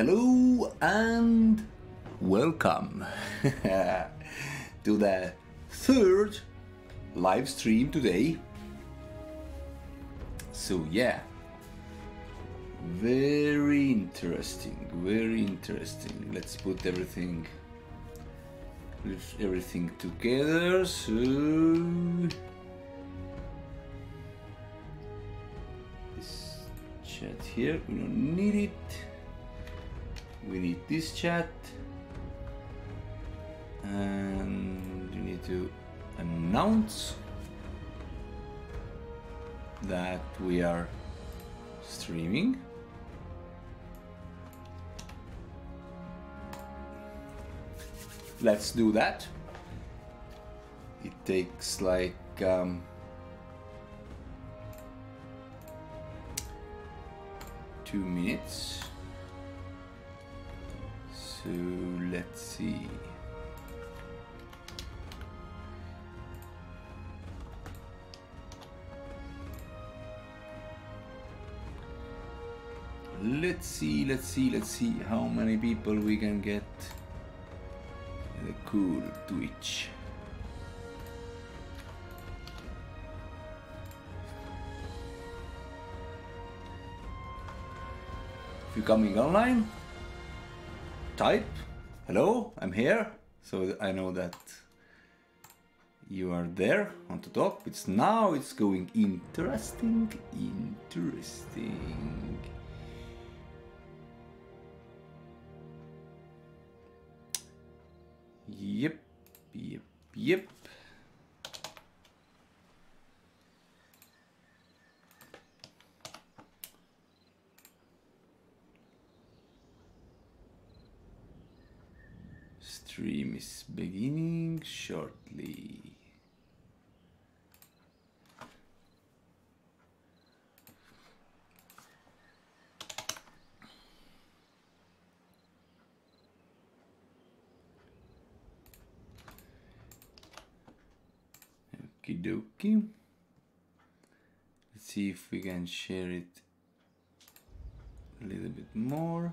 Hello and welcome to the third live stream today. So, yeah, very interesting, very interesting. Let's put everything everything together. So, this chat here, we don't need it. We need this chat. And you need to announce that we are streaming. Let's do that. It takes like um, two minutes. So let's see. Let's see, let's see, let's see how many people we can get the cool Twitch. If you're coming online, type hello, I'm here, so I know that you are there on the top. It's now it's going interesting, interesting. Yep, yep, yep. Stream is beginning shortly. Okie dokie. Let's see if we can share it a little bit more.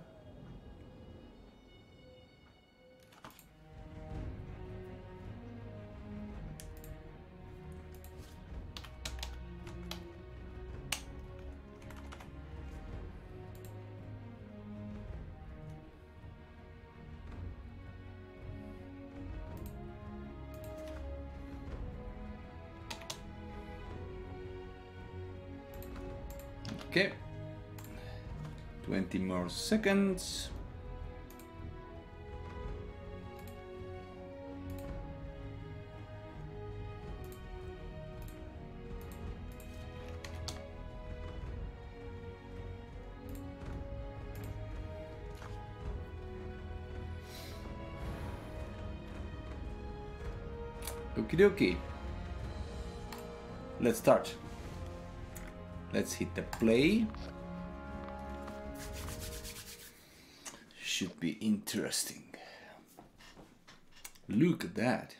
Seconds. Okie dokie. Let's start. Let's hit the play. Be interesting. Look at that.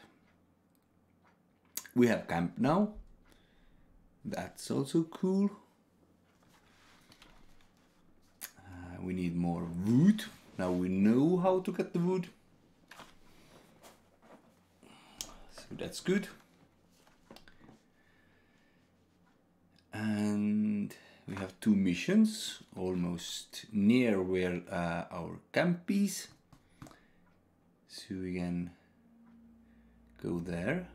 We have camp now. That's also cool. Uh, we need more wood. Now we know how to get the wood. So that's good. and we have two missions almost near where uh, our camp is. So we can go there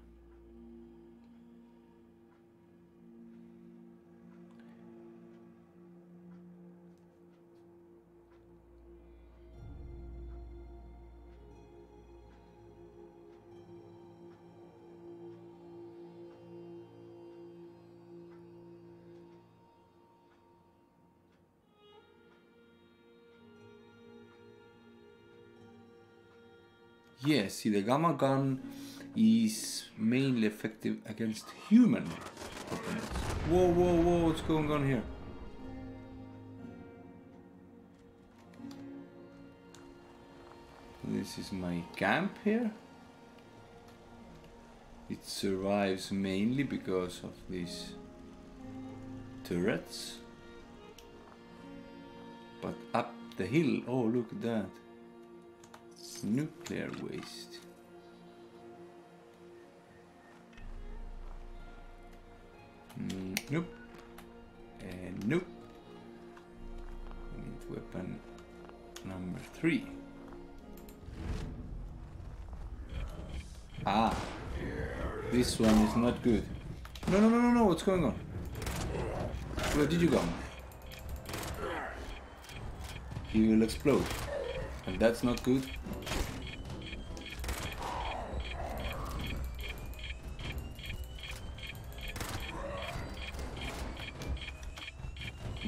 Yes, see the gamma gun is mainly effective against human opponents. Whoa, whoa, whoa, what's going on here? This is my camp here. It survives mainly because of these turrets. But up the hill. Oh, look at that. Nuclear waste. Mm, nope. And nope. We need weapon number three. Ah. This one is not good. No, no, no, no, no. What's going on? Where did you go? He will explode. And that's not good.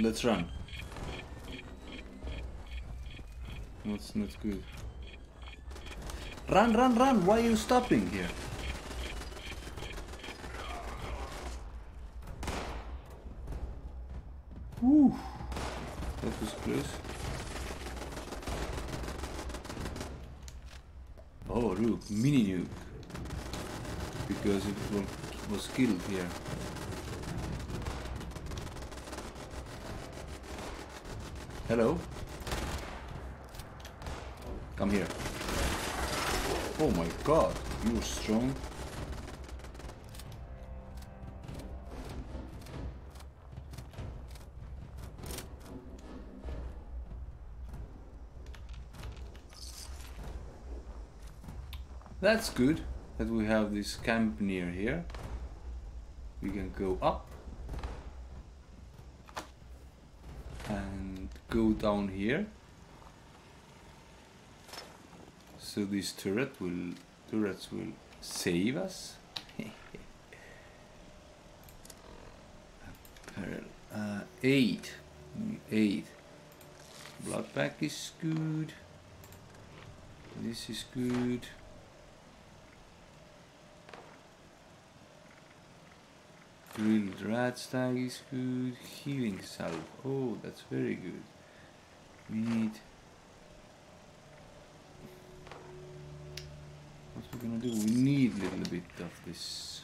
Let's run. That's not good. Run, run, run! Why are you stopping here? Whew. That was close. Oh, look, mini nuke. Because it was killed here. Hello? Come here. Oh my god, you're strong. That's good that we have this camp near here. We can go up and go down here. So this turret will turrets will save us. Uh, eight, Mm, eight. Blood pack is good. This is good. Grilled radstag is good. Healing salve. Oh, that's very good. We need. What we're gonna do? We need a little bit of this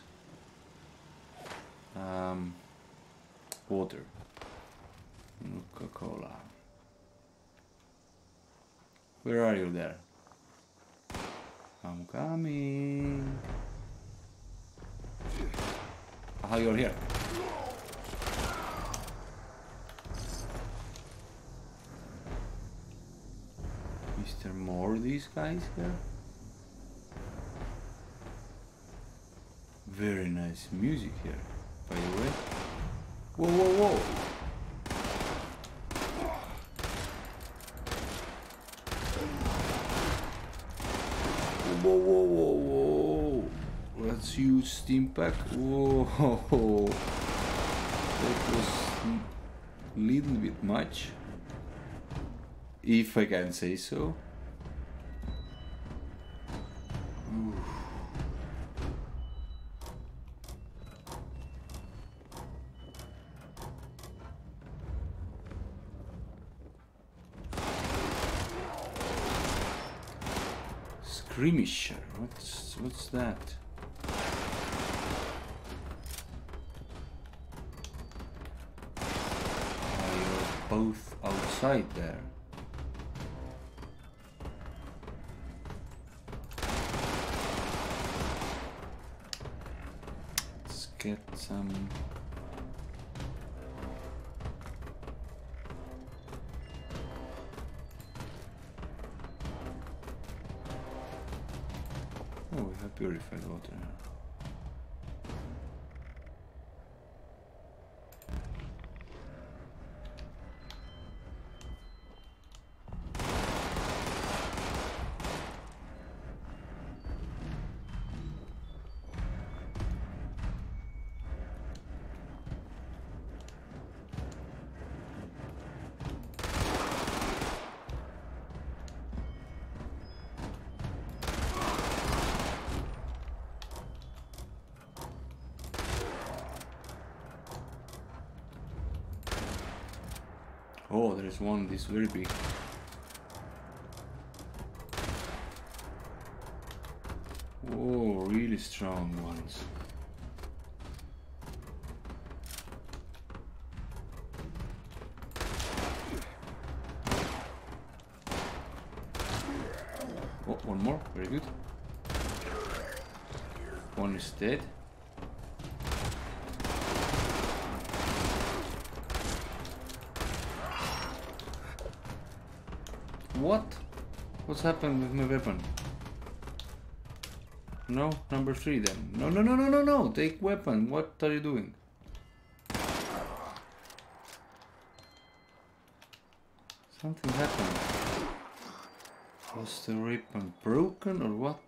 um, water. Coca Cola. Where are you there? I'm coming. Aha, you're here. Is there more of these guys here? Very nice music here, by the way. Whoa, whoa, whoa! Whoa, whoa, whoa, whoa! Let's use stimpak. Whoa! That was a little bit much, if I can say so. Skirmisher. What's what's that? You're both outside there. Some. Oh, we have purified water. There's one this very big. Oh, really strong ones. Oh, one more, very good. One is dead. What? What's happened with my weapon? No, number three then. No, no, no, no, no, no. Take weapon. What are you doing? Something happened. Was the weapon broken or what?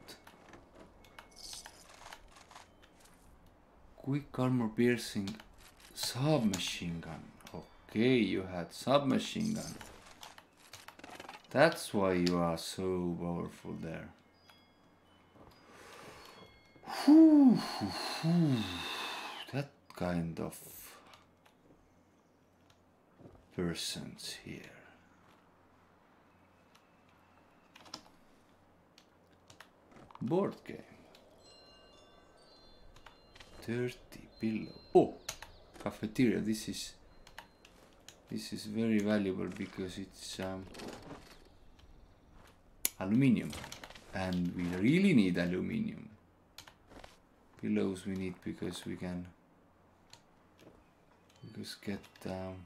Quick armor piercing submachine gun. Okay, you had submachine gun. That's why you are so powerful there. That kind of persons here. Board game. 30 pillow. Oh, cafeteria. This is this is very valuable because it's um, aluminium. And we really need aluminium. Pillows we need because we can just get um,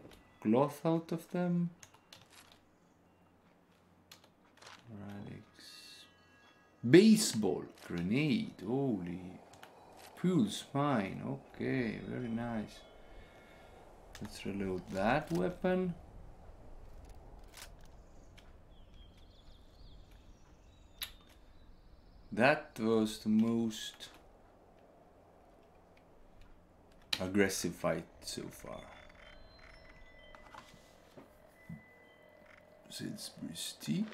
cloth out of them. Relics. Baseball grenade. Holy pulse mine okay very nice. Let's reload that weapon That was the most aggressive fight so far. Since Mystique.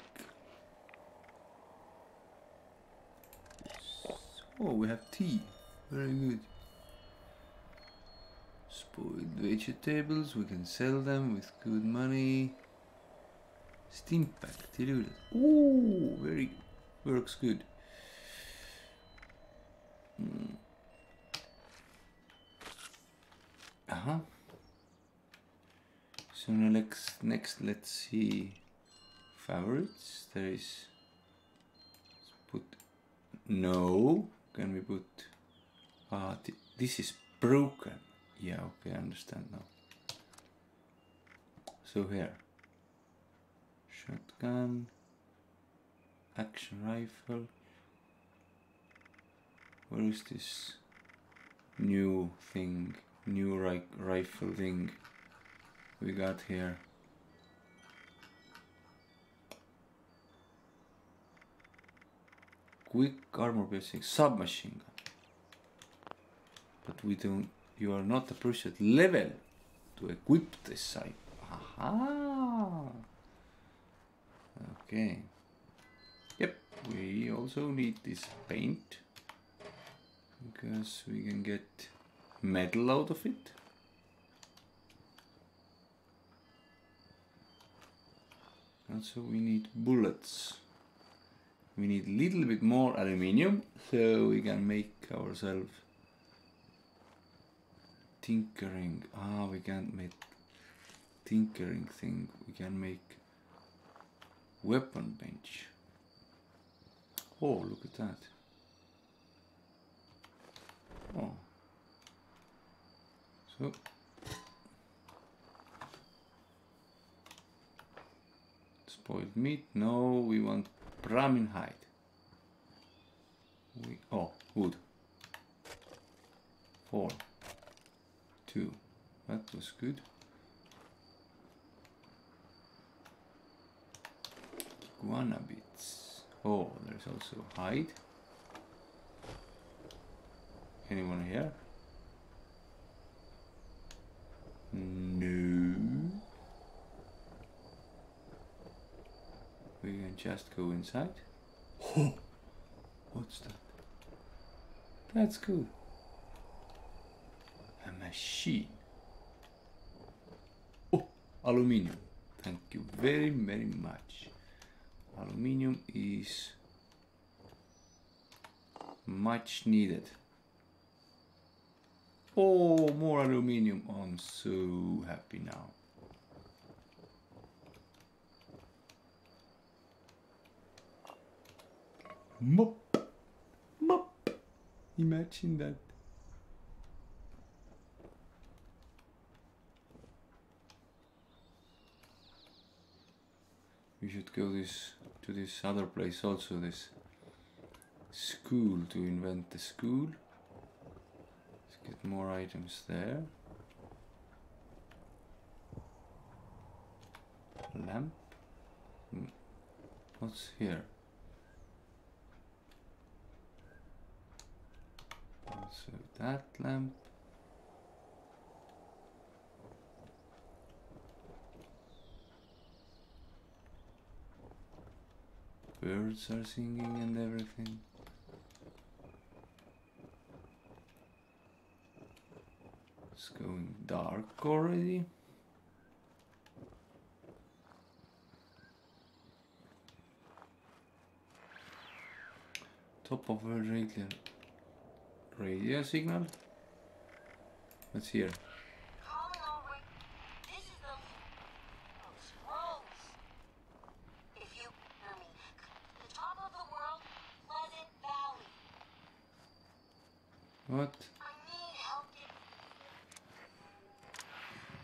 Oh, we have tea. Very good. Spoiled vegetables, we can sell them with good money. Steam pack, Oh, very works good. Hmm. Uh huh. So next, next let's see favorites. There is put no. Can we put? Ah, th this is broken. Yeah, okay, I understand now. So here, shotgun, action rifle. Where is this new thing, new ri rifle thing we got here? Quick armor piercing submachine gun. But we don't, you are not appropriate level to equip this type. Aha! Okay. Yep, we also need this paint because we can get metal out of it. Also we need bullets. We need a little bit more aluminium so we can make ourselves tinkering. Ah, we can't make tinkering thing. We can make weapon bench. Oh, look at that. Oh. So. Spoiled meat? No, we want Brahmin hide. We, oh, wood. Four. Two. That was good. Iguana bits. Oh, there's also hide. Anyone here? No. We can just go inside. Oh, what's that? That's cool. A machine. Oh, aluminium. Thank you very, very much. Aluminium is much needed. Oh, more aluminium. I'm so happy now. Mop. Mop. Imagine that. We should go this to this other place also, this school to invent the school. Get more items there. Lamp. Hmm. What's here? Also that lamp. Birds are singing and everything. It's going dark already. Top of a radio, radio signal. Let's hear. Calling all right. This is the oh, scrolls. If you hear me, the top of the world, Pleasant Valley. What? I need help. Get...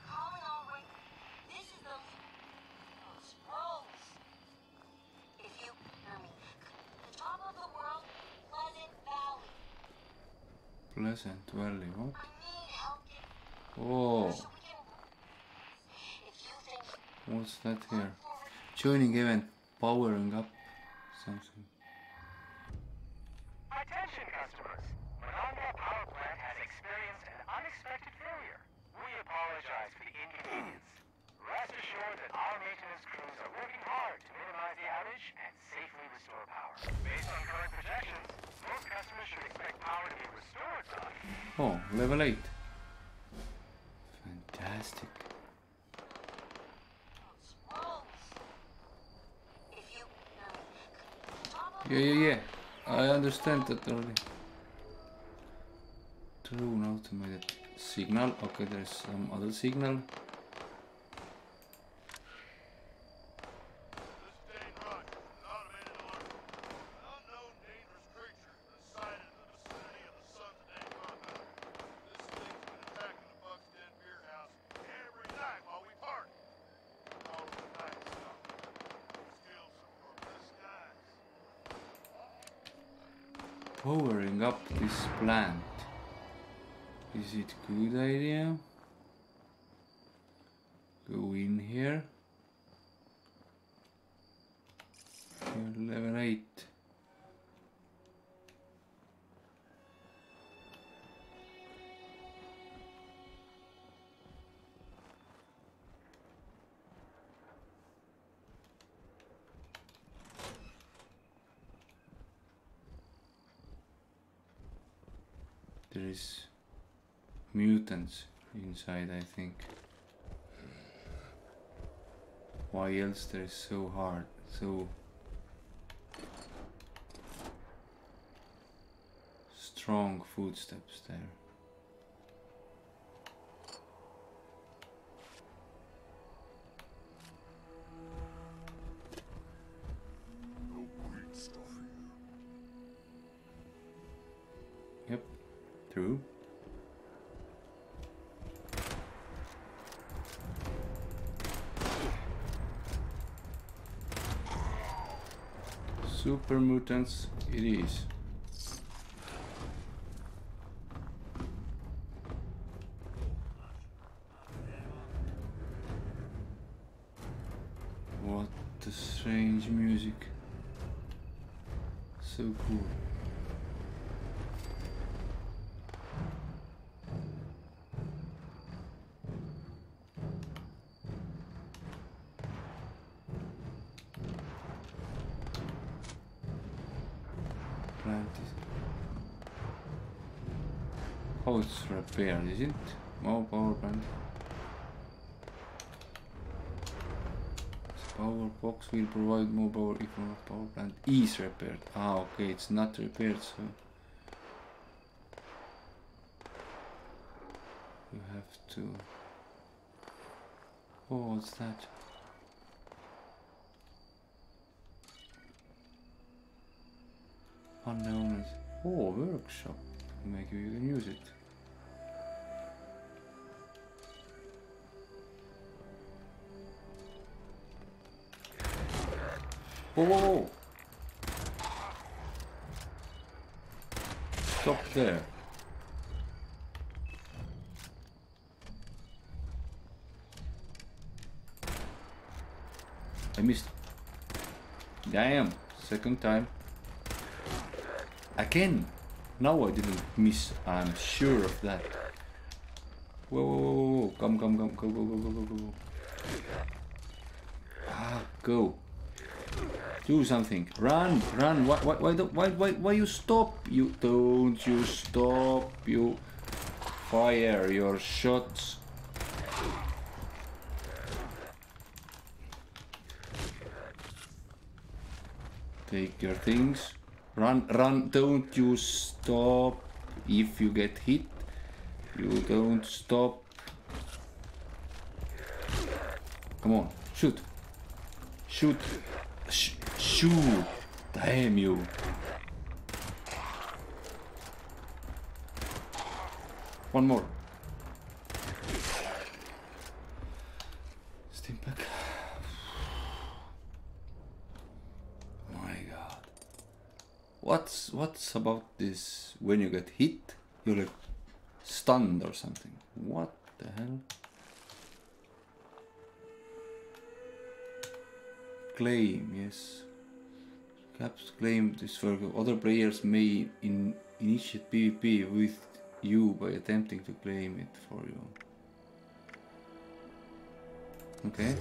Calling all right. This is the oh, scrolls. If you hear me, the top of the world, Pleasant Valley. Pleasant Valley. What? I need help. Get... Oh, So we can... If you think what's that here? Joining event, powering up something. Attention customers! Monongah Power Plant has experienced an unexpected failure. We apologize for the inconvenience. Rest assured that our maintenance crews are working hard to minimize the outage and safely restore power. Based on current projections, most customers should expect power to be restored by Oh, level 8. Fantastic. scrolls. If you hear me, the top of Yeah, yeah, yeah. I understand that already. Drone automated signal. Okay, there's some other signal. Mutants inside, I think. Why else they're so hard, so strong footsteps there. Mutants it is. Repaired, is it? More power plant. Power box will provide more power if more power plant is repaired. Ah, okay, it's not repaired, so you have to. Oh, what's that? Unknown. Oh, workshop. Maybe you can use it. Whoa, whoa, whoa. Stop there. I missed. Damn, second time. Again. Now I didn't miss. I'm sure of that. Whoa, whoa, whoa, whoa. Come, come, come, go, go, go, go, go, go. Ah, go. Do something. Run, run. Why, why, why, why, why, you stop? You don't. You stop. You fire your shots. Take your things. Run, run. Don't you stop. If you get hit, you don't stop. Come on, shoot. Shoot. Damn you. One more. Stimpak. My god. What's what's about this when you get hit? You're like stunned or something. What the hell? Claim, yes. Caps claim this work. Other players may in, initiate PvP with you by attempting to claim it for you. Okay.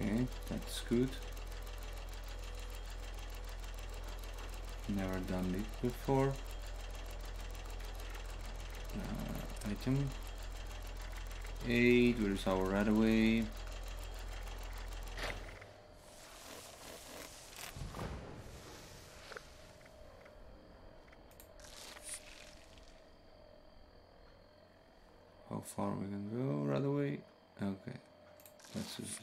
Okay, that's good. Never done it before. Uh, item. 8, where's our right away? How far we can go right away? Okay, that's just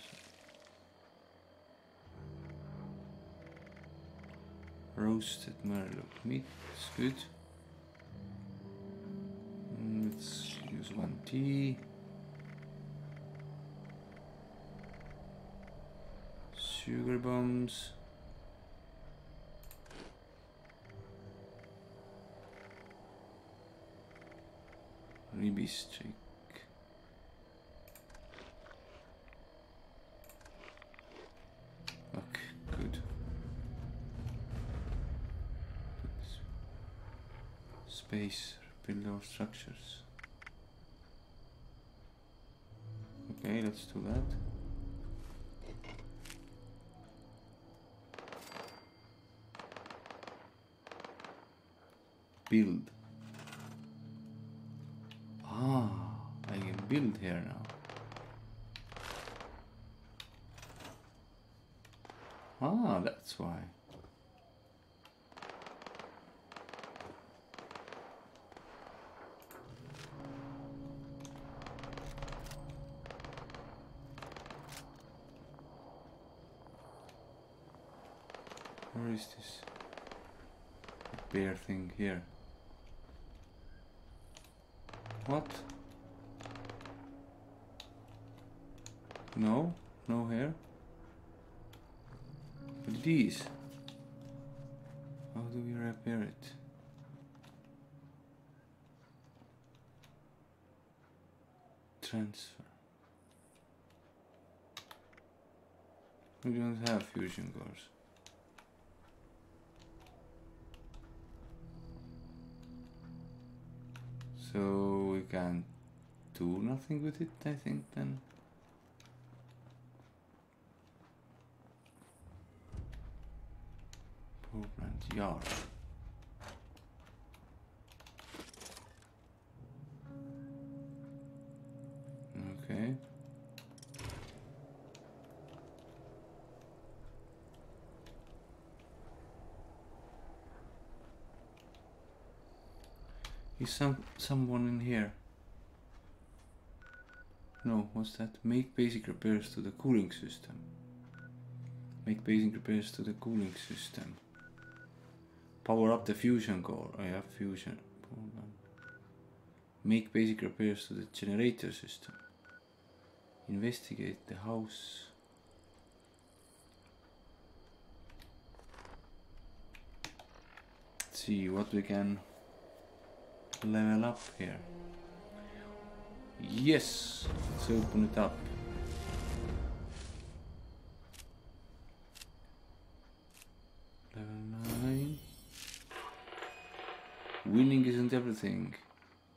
roasted merlot meat. It's good. Tea. Sugar bombs. Ribby good. Space, our structures. Okay, let's do that. Build. Ah, I can build here now. Ah, that's why. Is this bear thing here? What? No, no hair. But these. How do we repair it? Transfer. We don't have fusion cores. Nothing with it, I think, then. Pobrand yard. Okay. Is some someone in here? What's that? Make basic repairs to the cooling system. Make basic repairs to the cooling system. Power up the fusion core. I have fusion. Make basic repairs to the generator system. Investigate the house. Let's see what we can level up here. Yes, let's open it up. Level 9. Winning isn't everything.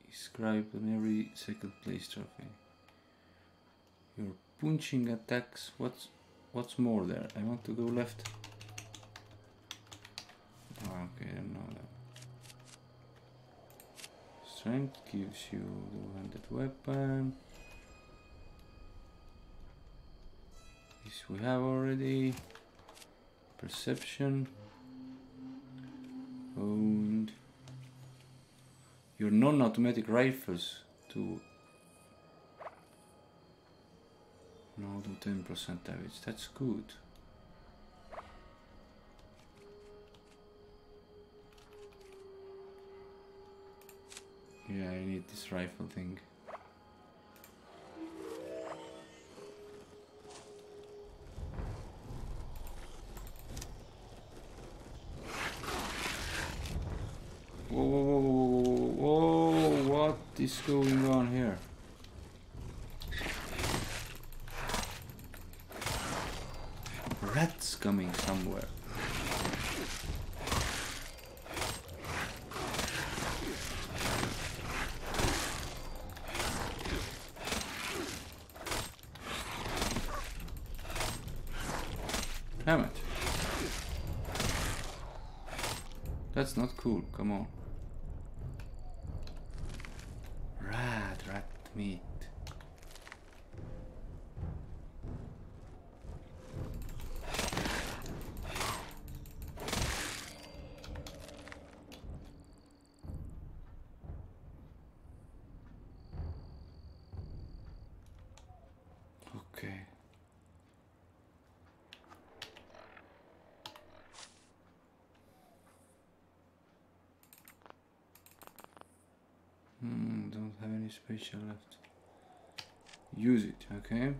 Inscribed on every second place trophy. Your punching attacks. What's what's more there? I want to go left. Oh, okay, I don't know. Strength gives you the one-handed weapon. This we have already. Perception. Owned. Your non-automatic rifles to now do 10% damage. That's good. Yeah, I need this rifle thing. Come on. Special left. Use it, okay?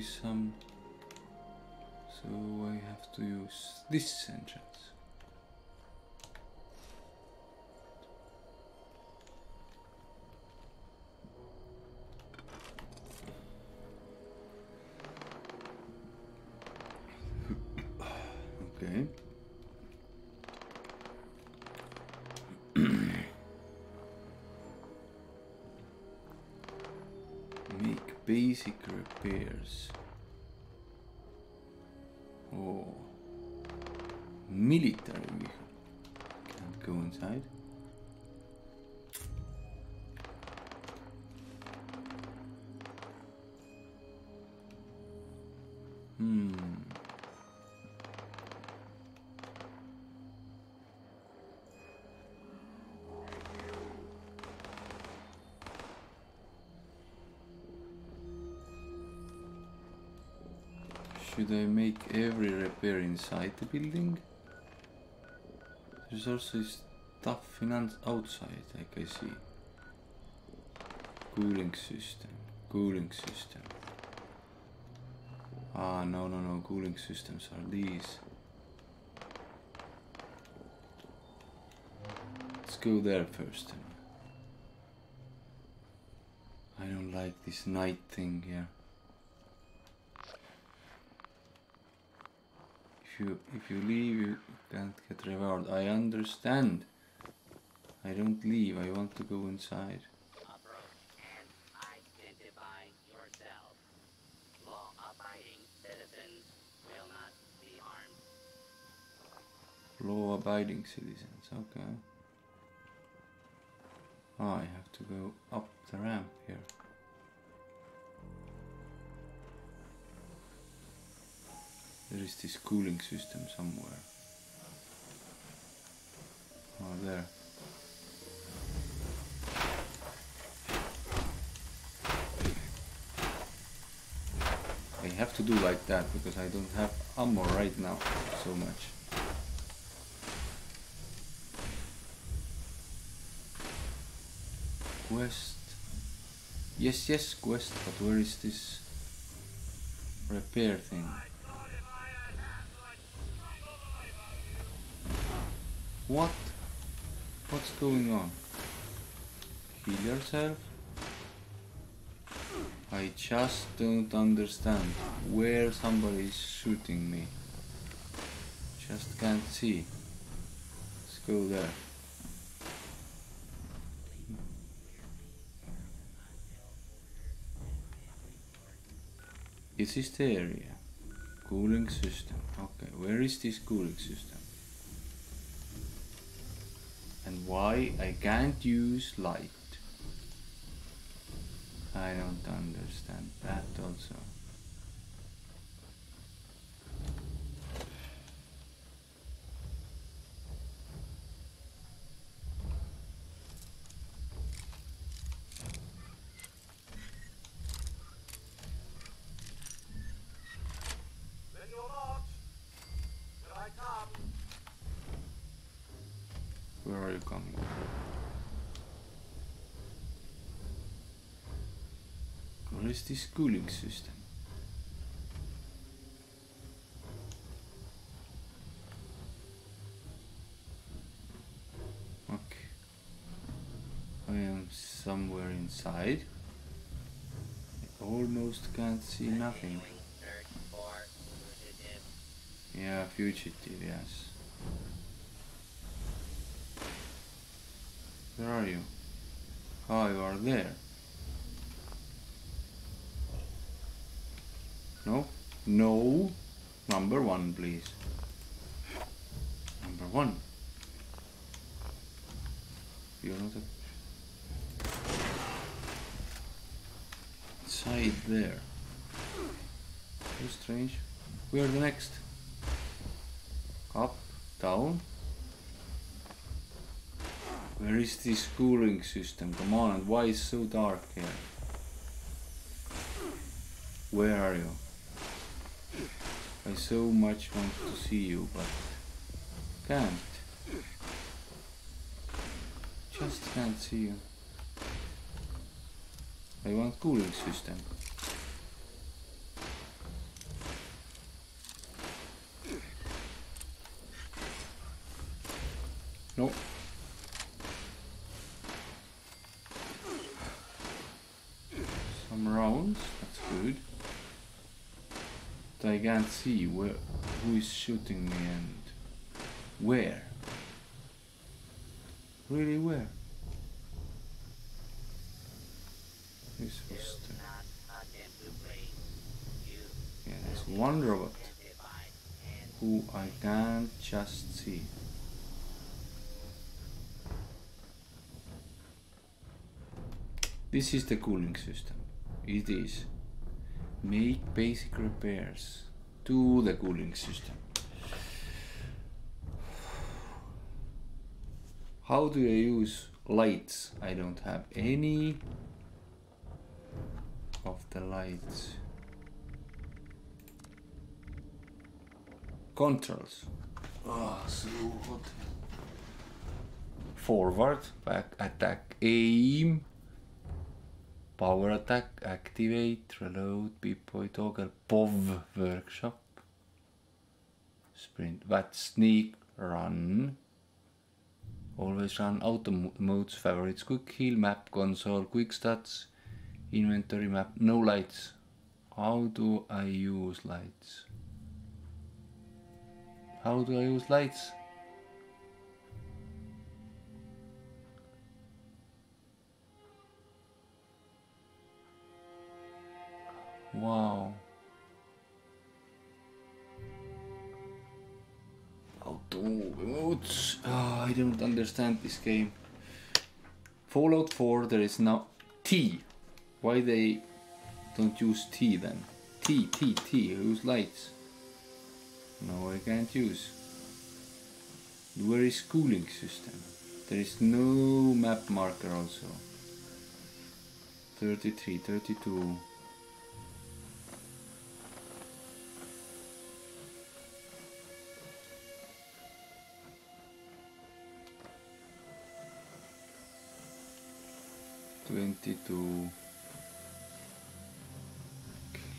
Some. So I have to use this entrance. Oh. Military vehicle. Can't go inside. Should I make every repair inside the building? There's also stuff outside, like I see. Cooling system, cooling system. Ah, no, no, no, cooling systems are these. Let's go there first. I don't like this night thing here. you If you leave, you can't get reward. I understand. I don't leave. I want to go inside. Law-abiding citizens, okay. Oh, I have to go up the ramp here. There is this cooling system somewhere. Oh, there. I have to do like that because I don't have ammo right now so much. Quest. Yes, yes, quest, but where is this repair thing? What? What's going on? Heal yourself? I just don't understand where somebody is shooting me. Just can't see. Let's go there. It is the area. Cooling system. Okay, where is this cooling system? And why I can't use light? I don't understand that also. Then you'll launch. Did I come? Where are you coming? Where is this cooling system? Okay. I am somewhere inside. I almost can't see nothing. Yeah, fugitive, yes. Where are you? Oh, you are there. No? No. Number one, please. Number one. You're not a... Side there. So strange. Where the next? Up, down. Where is this cooling system? Come on, and why is so dark here? Where are you? I so much want to see you, but can't. Just can't see you. I want cooling system. No. Some rounds, that's good. But I can't see where who is shooting me and where. Really where? This was Yeah, there's one robot who I can't just see. This is the cooling system. It is. Make basic repairs to the cooling system. How do I use lights? I don't have any of the lights. Controls. Ah, so hot. Forward, back, attack, aim. Power attack, activate, reload, Pip-Boy toggle, POV workshop. Sprint, bat, sneak, run. Always run auto modes, favorites, quick heal, map, console, quick stats, inventory map, no lights. How do I use lights? How do I use lights? Wow. Auto Oh, emotes. Ah, I don't understand this game. Fallout 4, there is now T. Why they don't use T then? T, T, T, use lights. No, I can't use. Where is cooling system? There is no map marker also. 33, 32. Twenty-two.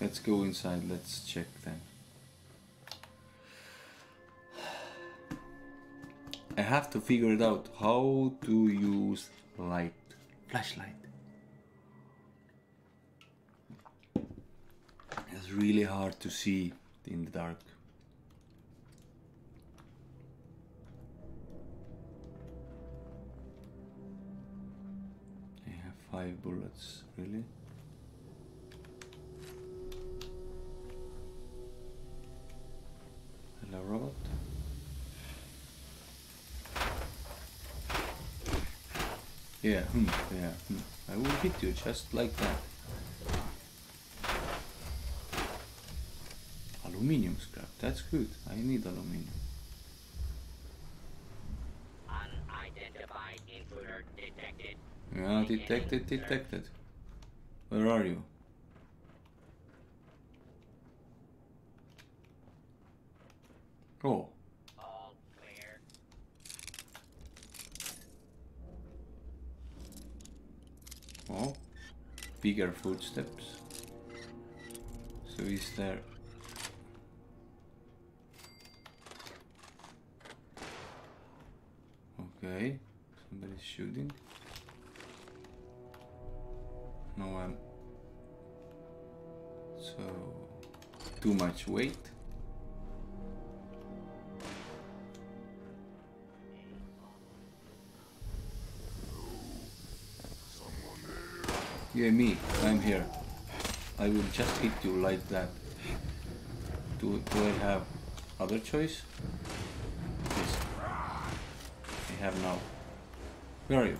Let's go inside. Let's check then. I have to figure it out how to use light, flashlight. It's really hard to see in the dark. Five bullets, really? Hello, robot. Yeah, hmm, yeah, hmm. I will hit you just like that. Aluminium scrap, that's good. I need aluminium. Yeah, detected, detected. Where are you? Oh, All clear. oh, bigger footsteps. So is there? Okay, somebody's shooting. No one. So too much weight. Yeah, me. I'm here. I will just hit you like that. Do, do I have other choice? Yes. I have now. Where are you?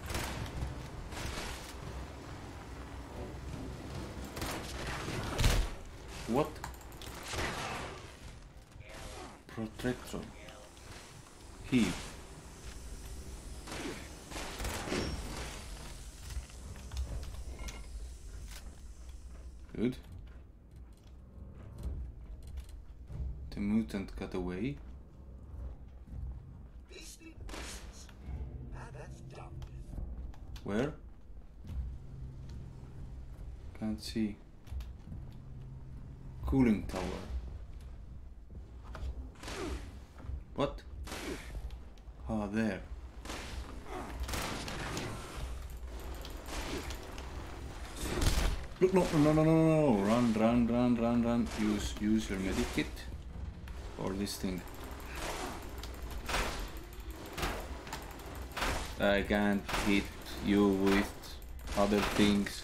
What? Protectron. Heave. Good. The mutant got away. Where? Can't see. Cooling tower. What? Ah, there. Look, no, no, no, no, no, run, run, run, run, run. Use, use your medikit or this thing. I can't hit you with other things.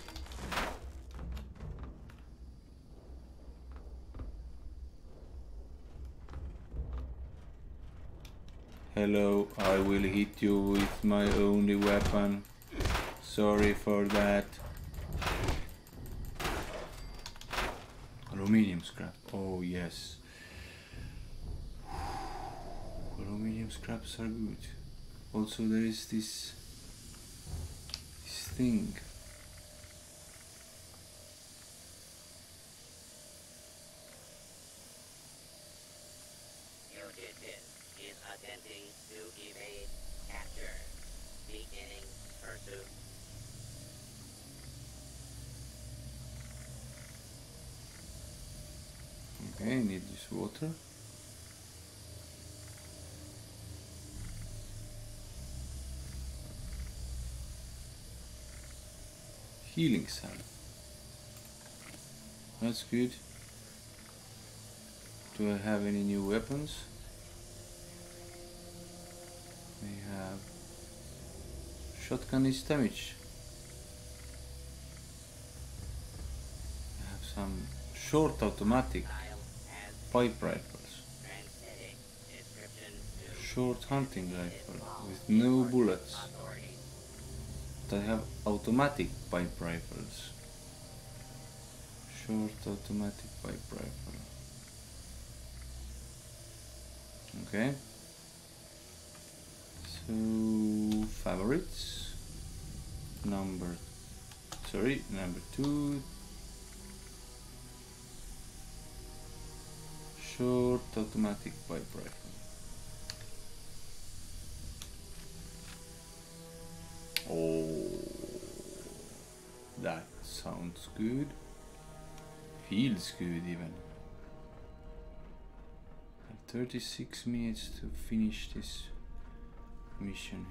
Hello, I will hit you with my only weapon. Sorry for that. Aluminium scrap. Oh yes. Aluminium scraps are good. Also there is this this thing. Fugitive is attempting to evade capture. Beginning pursuit. Okay, I need this water. Healing cell. That's good. Do I have any new weapons? I have shotgun is damage. I have some short automatic pipe rifles. short hunting rifle with no bullets. I have automatic pipe rifles. Short automatic pipe rifle. Okay. So favorites. Number sorry, number two. Short automatic pipe rifle. Sounds good. Feels good even. 36 minutes to finish this mission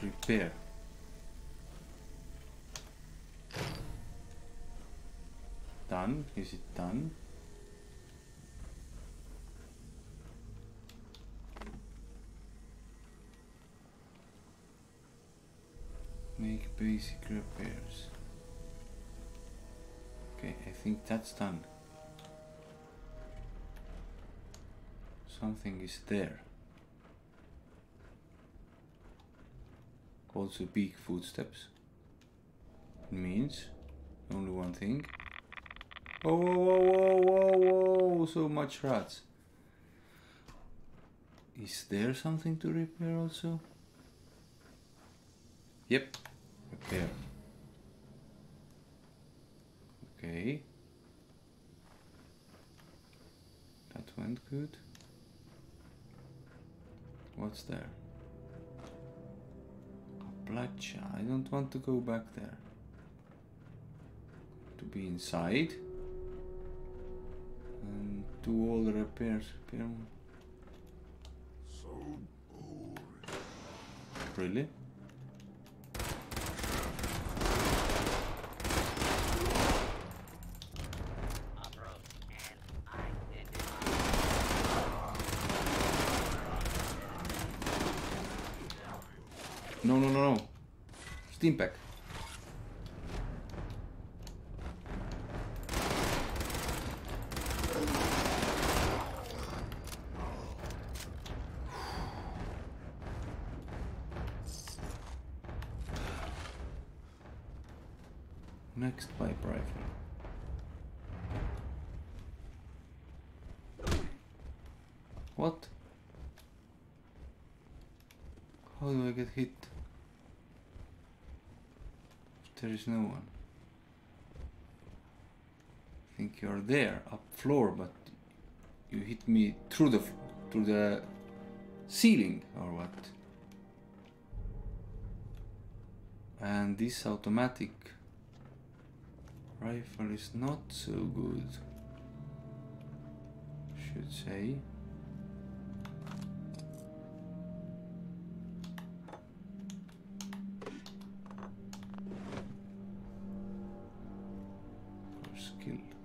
here. Repair. Done? Is it done? Make basic repairs. Okay, I think that's done. Something is there. Also big footsteps. It Means only one thing. Whoa, whoa, whoa, whoa, whoa, whoa, so much rats. Is there something to repair also? Yep, Okay. That went good. What's there? Kaplacha. I don't want to go back there. To be inside. And do all the repairs. Repair. So boring. Really? Stimpak. There, up floor, but you hit me through the through the ceiling or what? And this automatic rifle is not so good. Should say. skill.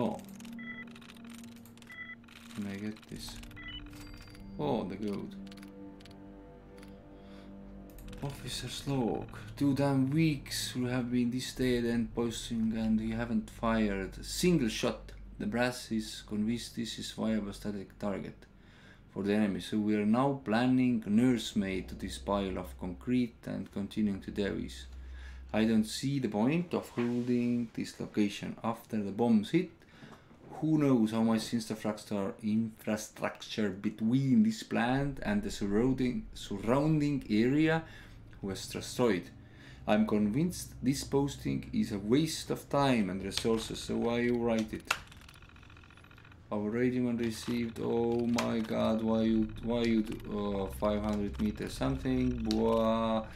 Oh. Can I get this? Oh, the gold. Officer's log. Two damn weeks we have been this day and posting and we haven't fired a single shot. The brass is convinced this is viable static target for the enemy, so we are now planning a nursemaid to this pile of concrete and continuing to Davies. I don't see the point of holding this location after the bombs hit. Who knows how much infrastructure infrastructure between this plant and the surrounding surrounding area was destroyed. I'm convinced this posting is a waste of time and resources, so why you write it? Our regiment received. Oh my God! Why you? Why you? Uh, 500 meters something. Blah.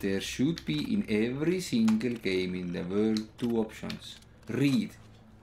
There should be in every single game in the world two options. Read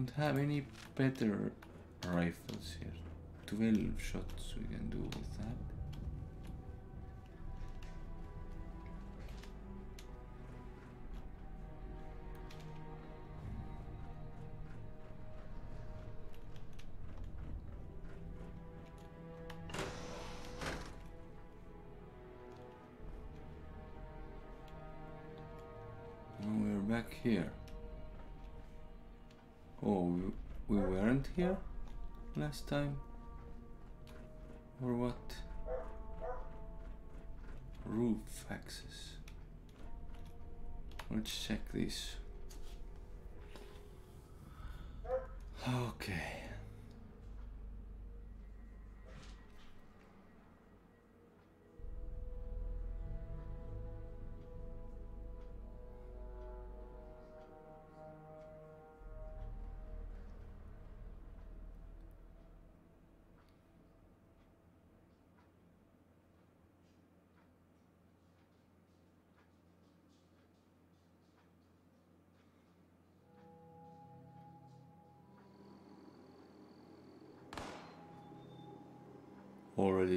don't have any better rifles here. 12 shots we can do with that. Now we're back here. Oh, we, we weren't here last time? Or what? Roof access. Let's check this. Okay.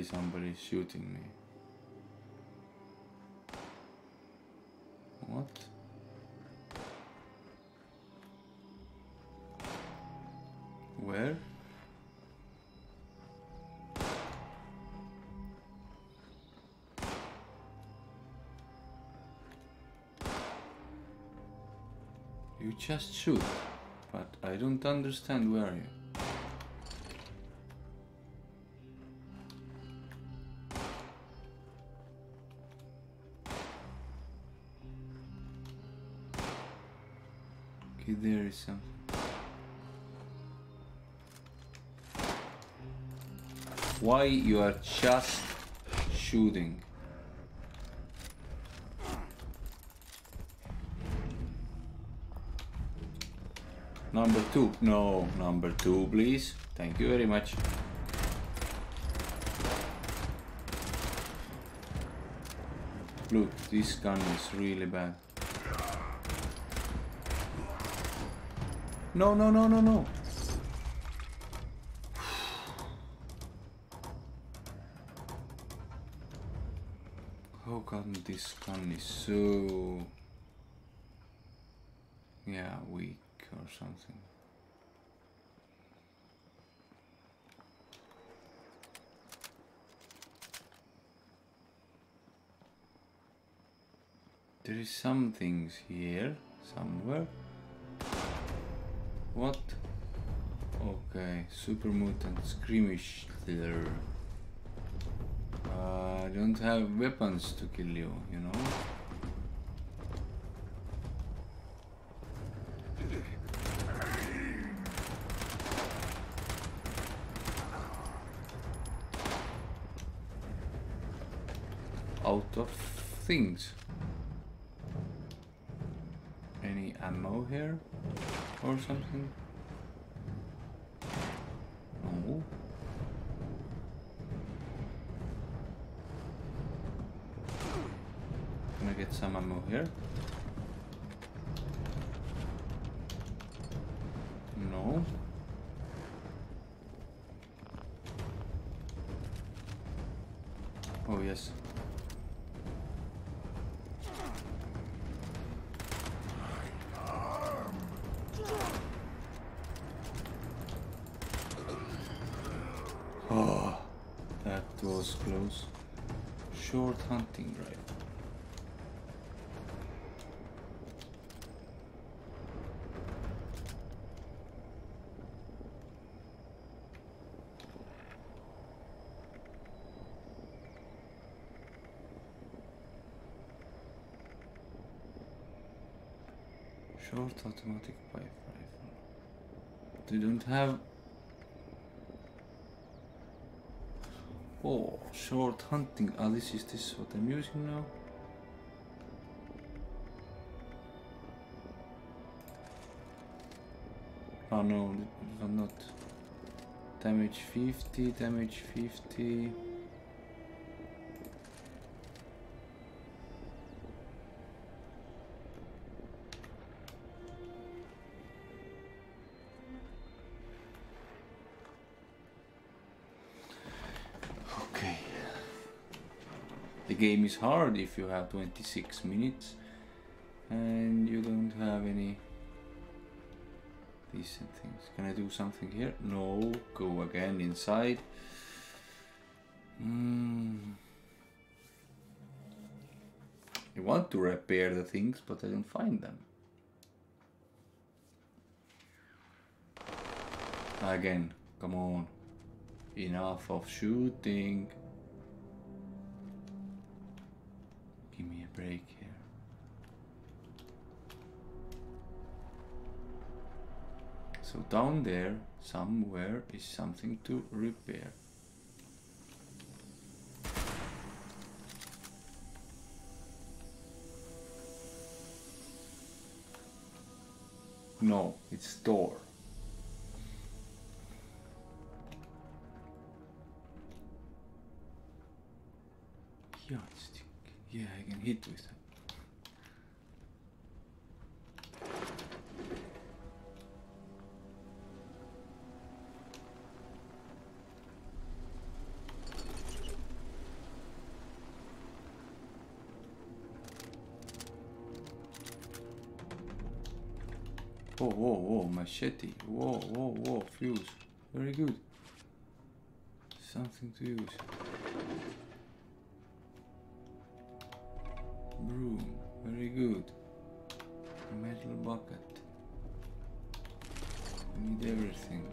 Already somebody's shooting me. What? Where? You just shoot, but I don't understand where you. Why you are just shooting? Number two. No, number two, please. Thank you very much. Look, this gun is really bad. No, no, no, no, no. How come this gun is so... Yeah, weak or something. There is some things here, somewhere. What? Okay, super mutant skirmish killer. Uh, I don't have weapons to kill you, you know? Short automatic pipe rifle. They don't have Oh, short hunting. Ah, this is this what I'm using now. Oh no, not. Damage 50, damage 50. Game is hard if you have 26 minutes and you don't have any decent things. Can I do something here? No. Go again inside. Mm. I want to repair the things, but I don't find them. Again, come on. Enough of shooting. Give me a break here. So down there, somewhere, is something to repair. No, it's door. Yardstick. Yeah, I can hit with it. Whoa, whoa, whoa, machete. Whoa, whoa, whoa, fuse. Very good. Something to use. Good. Metal bucket. Need everything.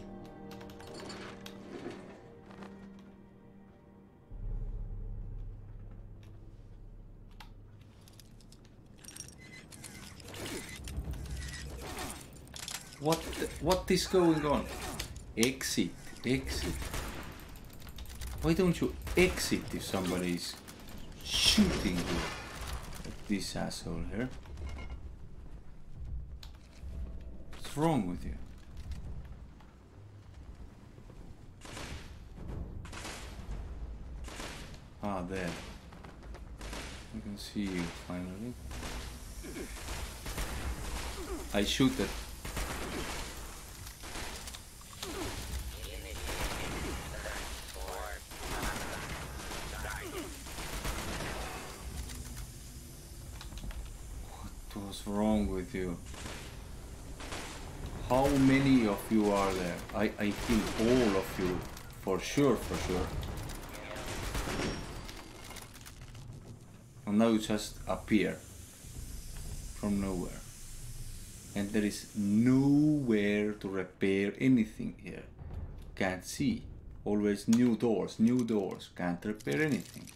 What what is going on? Exit, exit. Why don't you exit if somebody is shooting you? This asshole here. What's wrong with you? Ah, there. I can see you finally. I shoot at What was wrong with you? How many of you are there? I, I killed all of you. For sure, for sure. And now you just appear from nowhere. And there is nowhere to repair anything here. Can't see. Always new doors, new doors. Can't repair anything.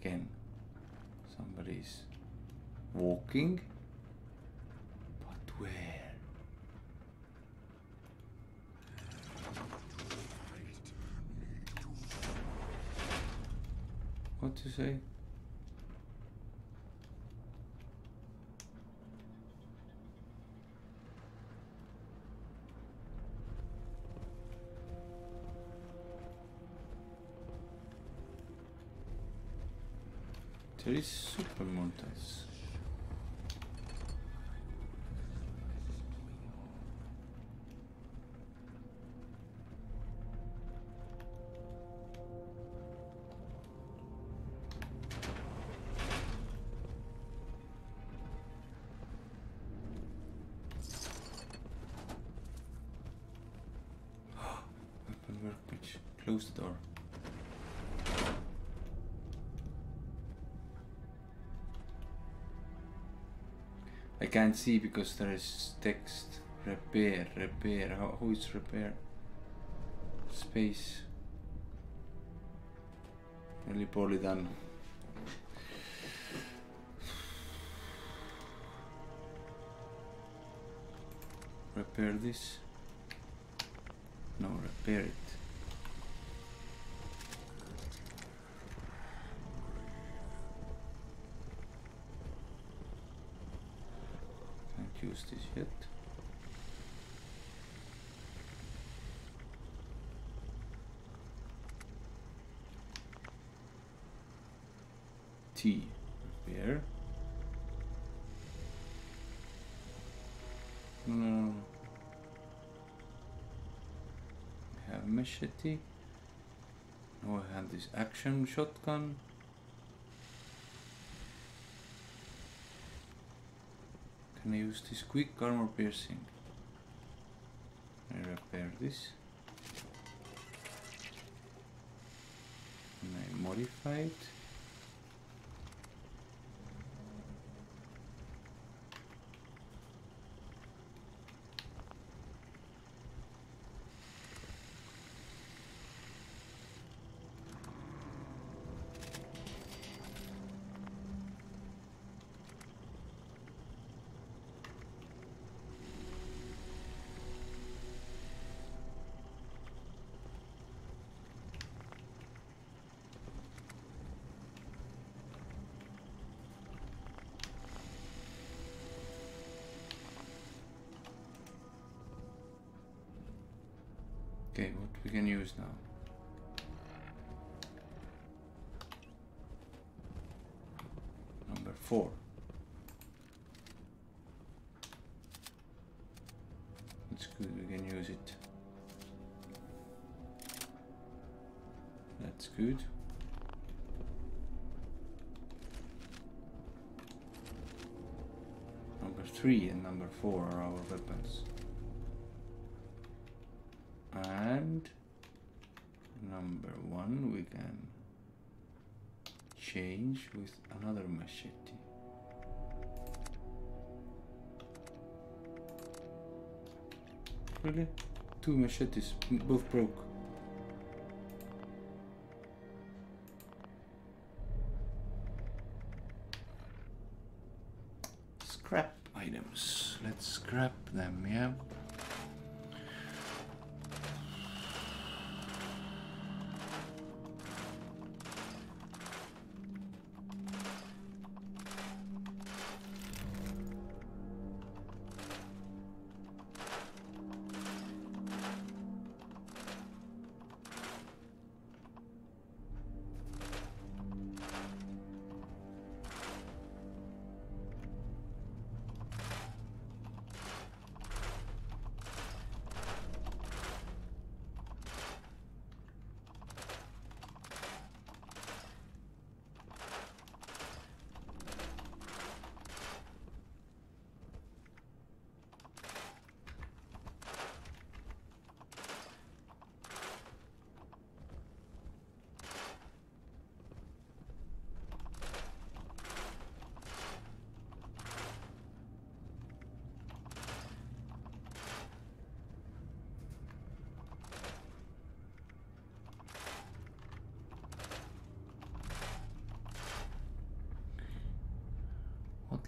Again, somebody's walking. But where? What to say? Is super. Close the door. Can't see because there is text. Repair, repair. How, who is repair? Space. Really poorly done. Repair this. No, repair it. T. Repair. No. Hmm. We have machete. Now I have this action shotgun. Can I use this quick armor piercing? I repair this. Can I modify it? Okay, what we can use now? Number four. That's good, we can use it. That's good. Number three and number four are our weapons. With another machete. Really? Two machetes, both broke. Scrap items. Let's scrap them, yeah?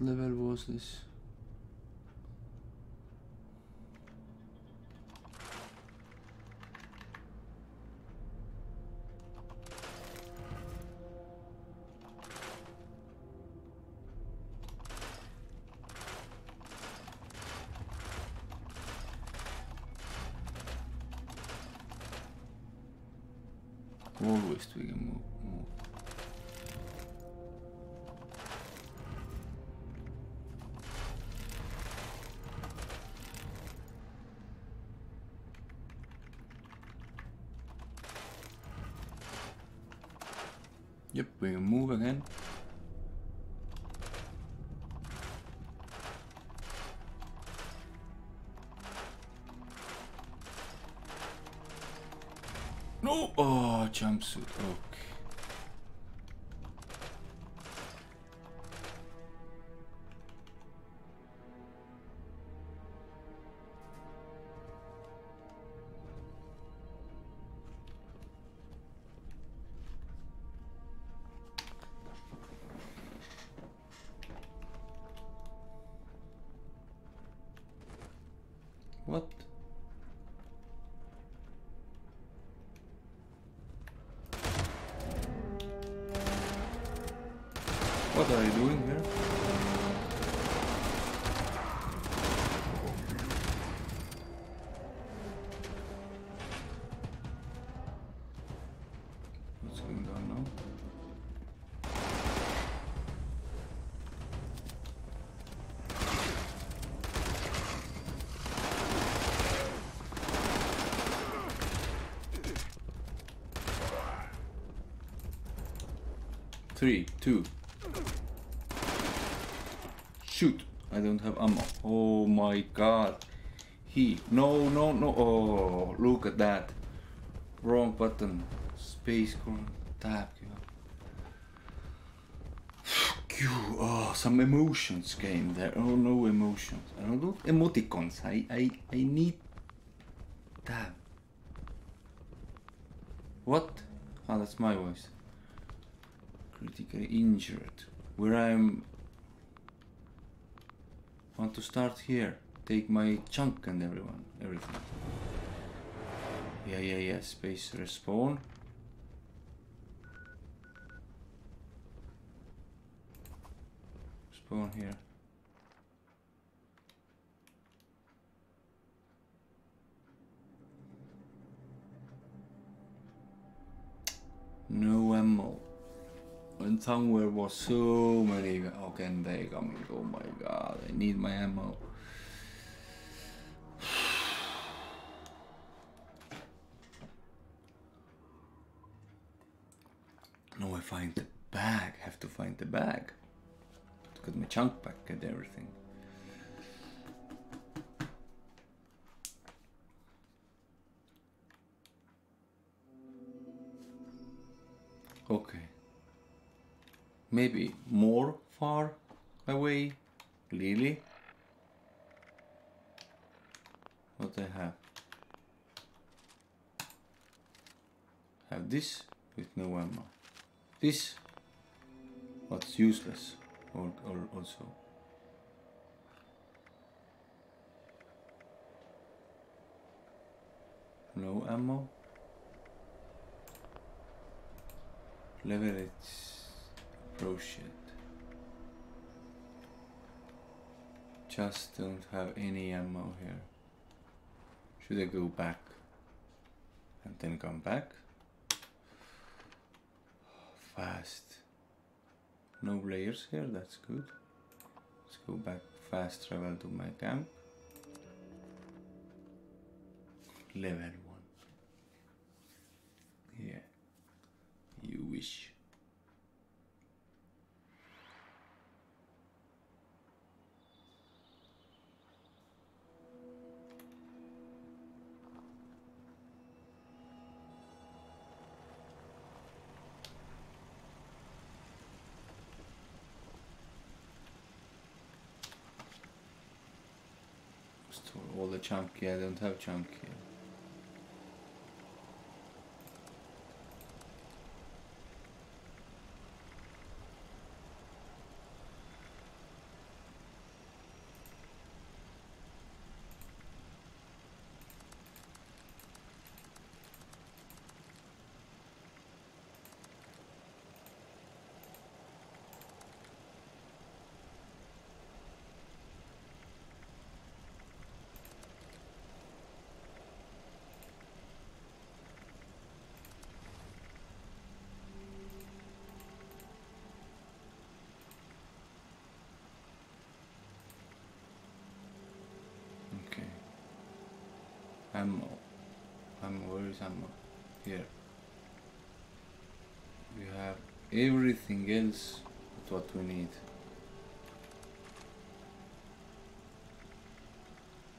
Level was this? No! Oh, jumpsuit. Okay. Two. Shoot! I don't have ammo. Oh my god. He. No, no, no. Oh, look at that. Wrong button. Space con tab. You. Oh, some emotions came there. Oh, no emotions. I don't know. emoticons. I, I, I need tab. What? Oh, that's my voice. Injured. Where I'm. Want to start here. Take my chunk and everyone, everything. Yeah, yeah, yeah. Space respawn. Spawn here. No ammo. And somewhere was so many. How can they coming? Oh my god! I need my ammo. No, I find the bag. Have to find the bag. To get my chunk back and everything. Okay. Maybe more far away. Lily. What I have? Have this with no ammo. This. What's useless. Or, or also. No ammo. Leverage approach it. Just don't have any ammo here. Should I go back and then come back? Fast. No players here, that's good. Let's go back fast travel to my camp. Level 1. Yeah. You wish. Store all the chunk. Yeah, I don't have chunk here. Okay. Ammo. Ammo, where is ammo? Here. We have everything else but what we need.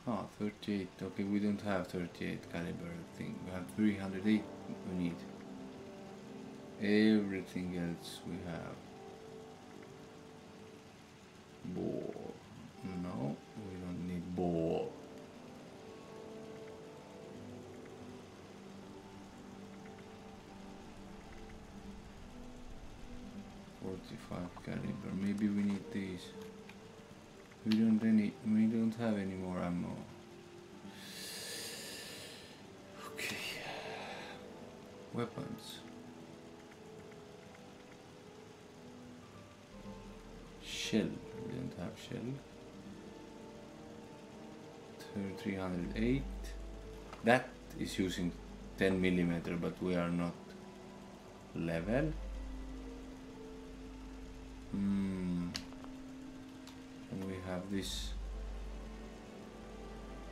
Ah, 38. Okay, we don't have 38 caliber thing. We have 308 we need. Everything else we have. Ball. These. We don't any. We don't have any more ammo. Okay. Weapons. Shell. We don't have shell. 308. That is using 10 millimeter, but we are not level. Hmm. And we have this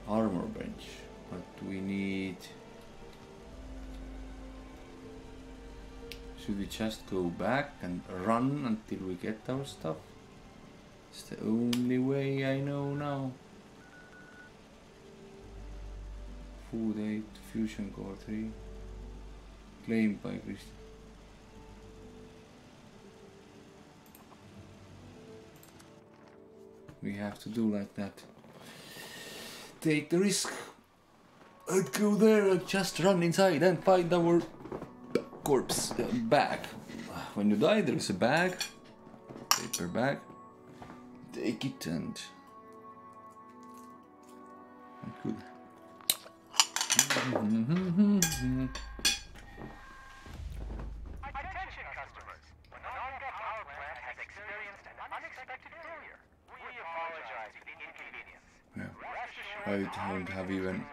armor bench, but we need Should we just go back and run until we get our stuff? It's the only way I know now. Food 8, Fusion Core 3. Claimed by Christian. We have to do like that. Take the risk. I'd go there and just run inside and find our corpse uh, bag. When you die, there is a bag, paper bag. Take it and. good. Attention, customers. Monongah Power Plant has experienced an unexpected failure. We apologize for the inconvenience. Yeah. Rest I don't have even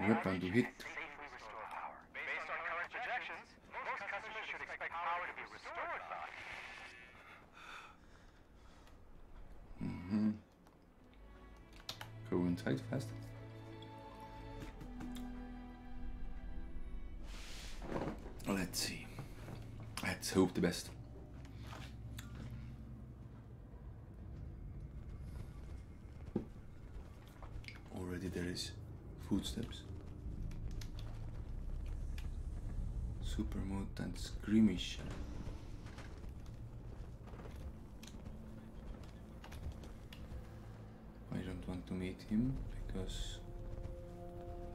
weapon to hit. safely restore power. Based on current projections, most customers should expect power to be restored by Go inside fast. Let's see. Let's hope the best. Already there footsteps. Super mutant skirmish. I don't want to meet him because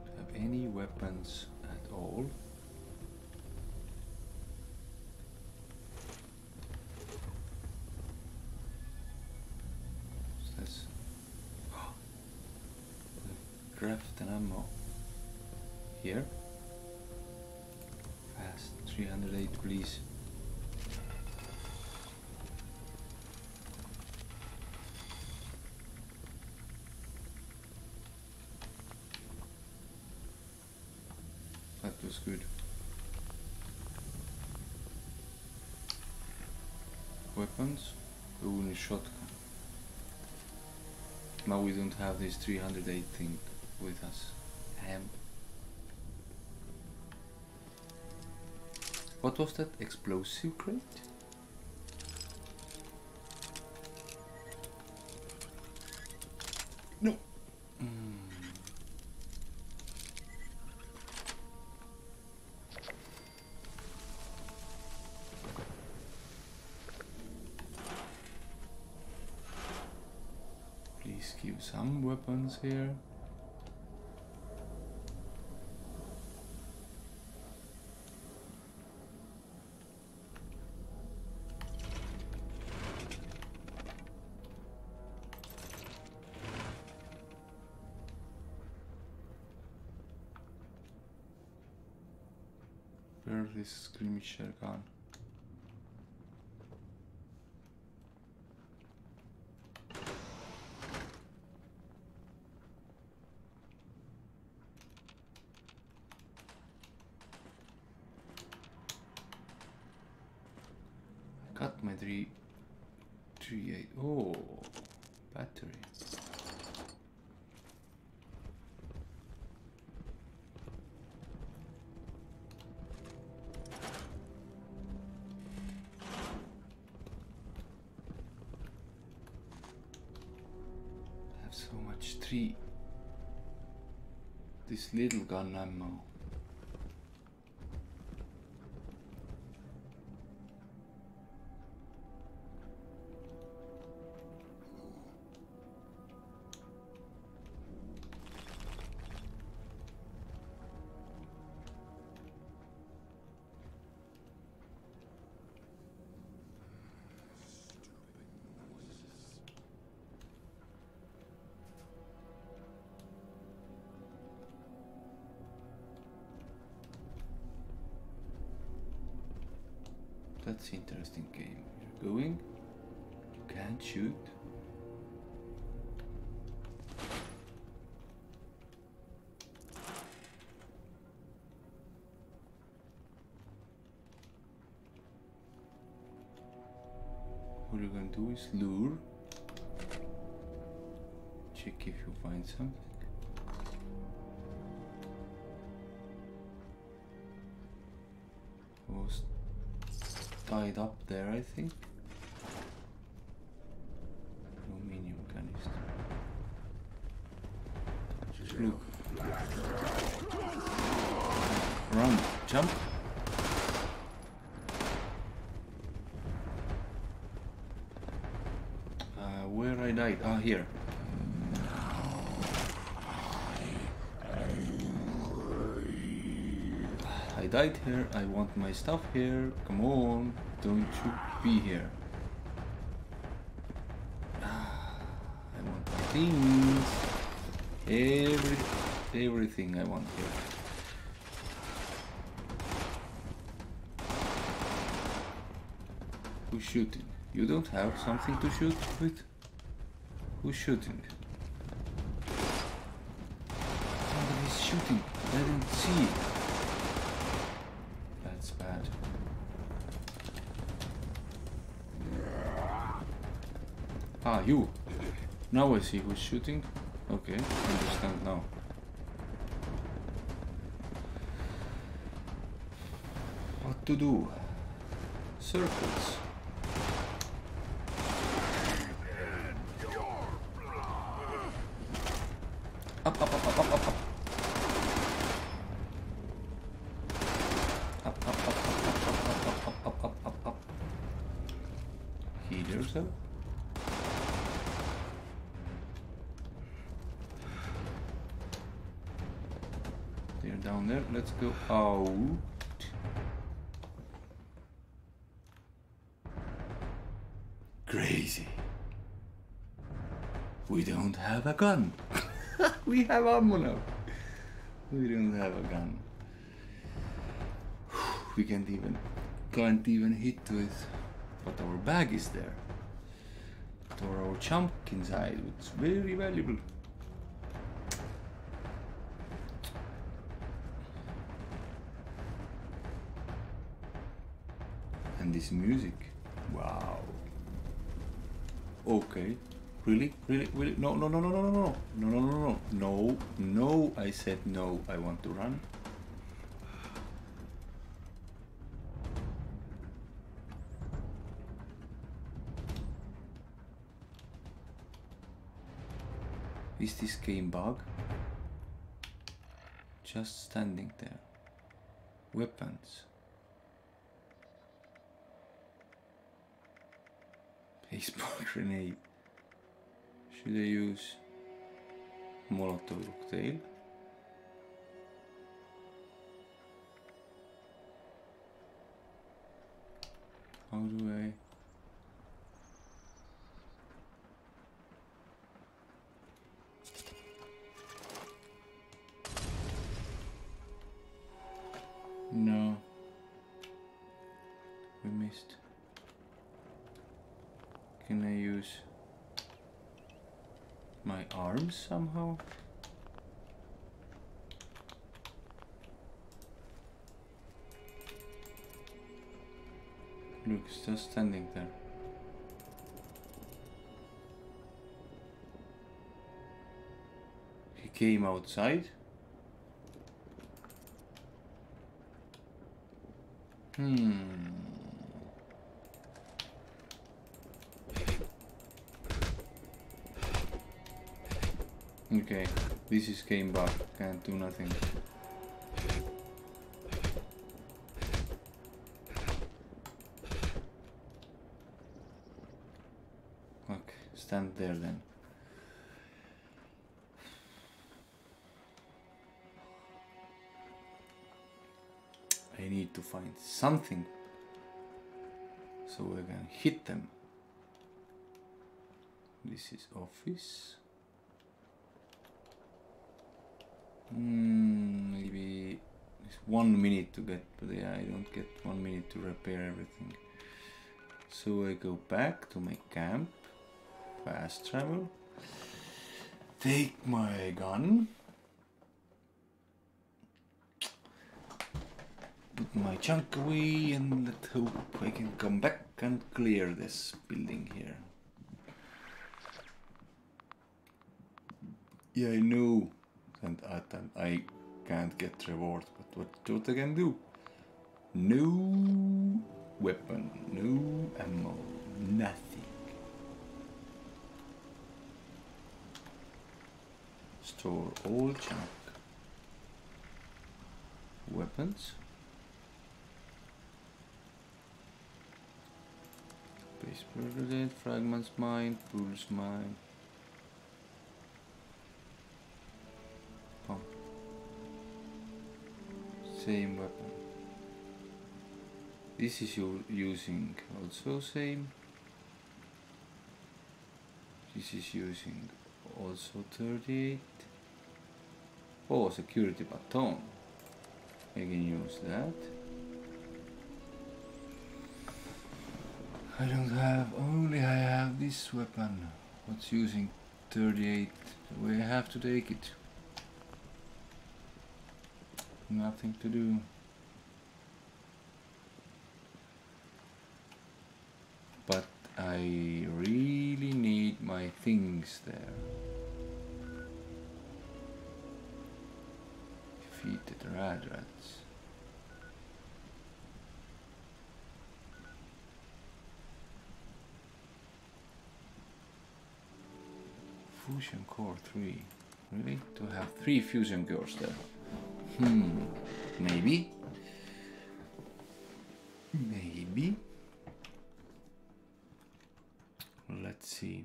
I have any weapons at all. That was good. Weapons, only shotgun. Now we don't have this 308 thing with us. Ham. What was that? Explosive crate? Here. Where is this skirmisher gone? Got my three, three eight. Oh, battery. I have so much three. This little gun ammo. Shoot. What you're gonna do is lure. Check if you find something. Was tied up there, I think. Aluminium canister. Look. Run, jump. Uh, where I died? Ah, here. I died here. I want my stuff here. Come on, don't you be here. I want my things. Every, everything I want here. Who's shooting? You don't have something to shoot with? Who's shooting? Somebody's shooting. I didn't see it. Now I see who's shooting. Okay, understand now. What to do? Circles. Go out. Crazy. We don't have a gun. we have ammo now. We don't have a gun. We can't even can't even hit with but our bag is there. Or our chunk inside, it's very valuable. And this music. Wow. Okay. Really? Really? Really? No, no, no, no, no, no, no. No, no, no, no. No, no. I said no. I want to run. Is this game bug? Just standing there. Weapons. Baseball grenade. Should I use Molotov cocktail? How do I? Somehow? Look, just standing there. He came outside. Hmm. This is came back. Can't do nothing. Okay, stand there then. I need to find something so I can hit them. This is office. Mm, maybe it's one minute to get, but yeah, I don't get one minute to repair everything. So I go back to my camp, fast travel, take my gun, put my junk away, and let's hope I can come back and clear this building here. Yeah, I know and I, can't get reward, but what, what I can do? No. weapon. No ammo. Nothing. Store all junk. Weapons. Base fragments mine, pools mine. Same weapon. This is you using also same. This is using also 38. Oh, security baton. I can use that. I don't have, only I have this weapon. What's using 38? We have to take it. Nothing to do. But I really need my things there. Defeated rad rats. Fusion core 3. Really? To have three fusion cores there. Hmm. Maybe. Maybe. Let's see.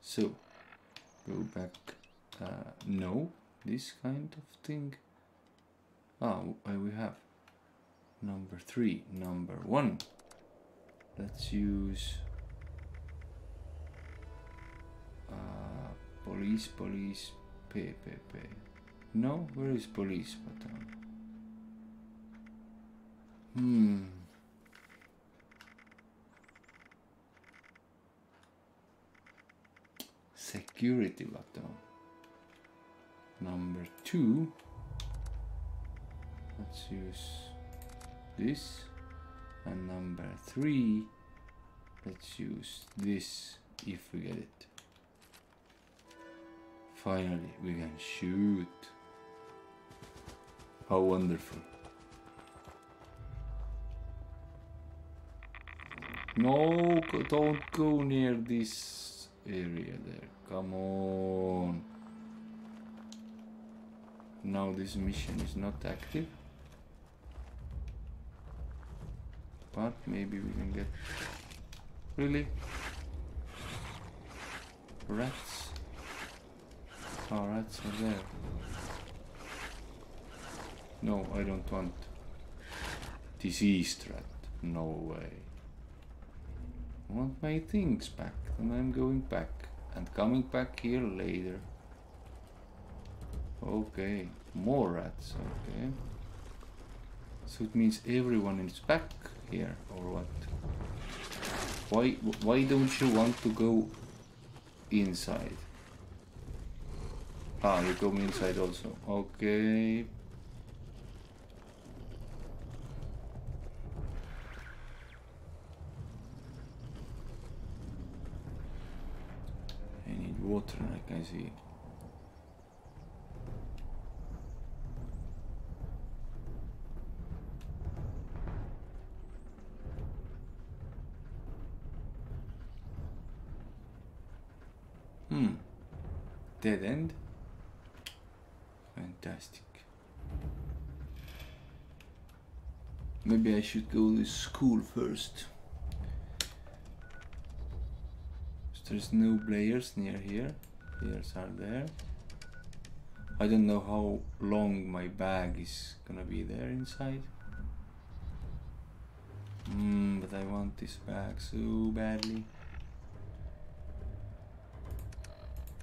So, go back. Uh, no, this kind of thing. Ah, uh, we have number three, number one. Let's use uh, police, police, P, P, P. No, where is police button? Hmm. Security button. Number two. Let's use this. And number three. Let's use this if we get it. Finally, we can shoot. How wonderful. No, don't go near this area there. Come on. Now this mission is not active. But maybe we can get... Really? Rats? Oh, rats are there. No, I don't want. Diseased rat. No way. I want my things back, and I'm going back. And coming back here later. Okay, more rats, okay. So it means everyone is back here, or what? Why, why don't you want to go inside? Ah, you go inside also. Okay. I need water, I can see. Hmm. Dead end? Fantastic. Maybe I should go to school first. There's no players near here. Players are there. I don't know how long my bag is gonna be there inside. Hmm, but I want this bag so badly.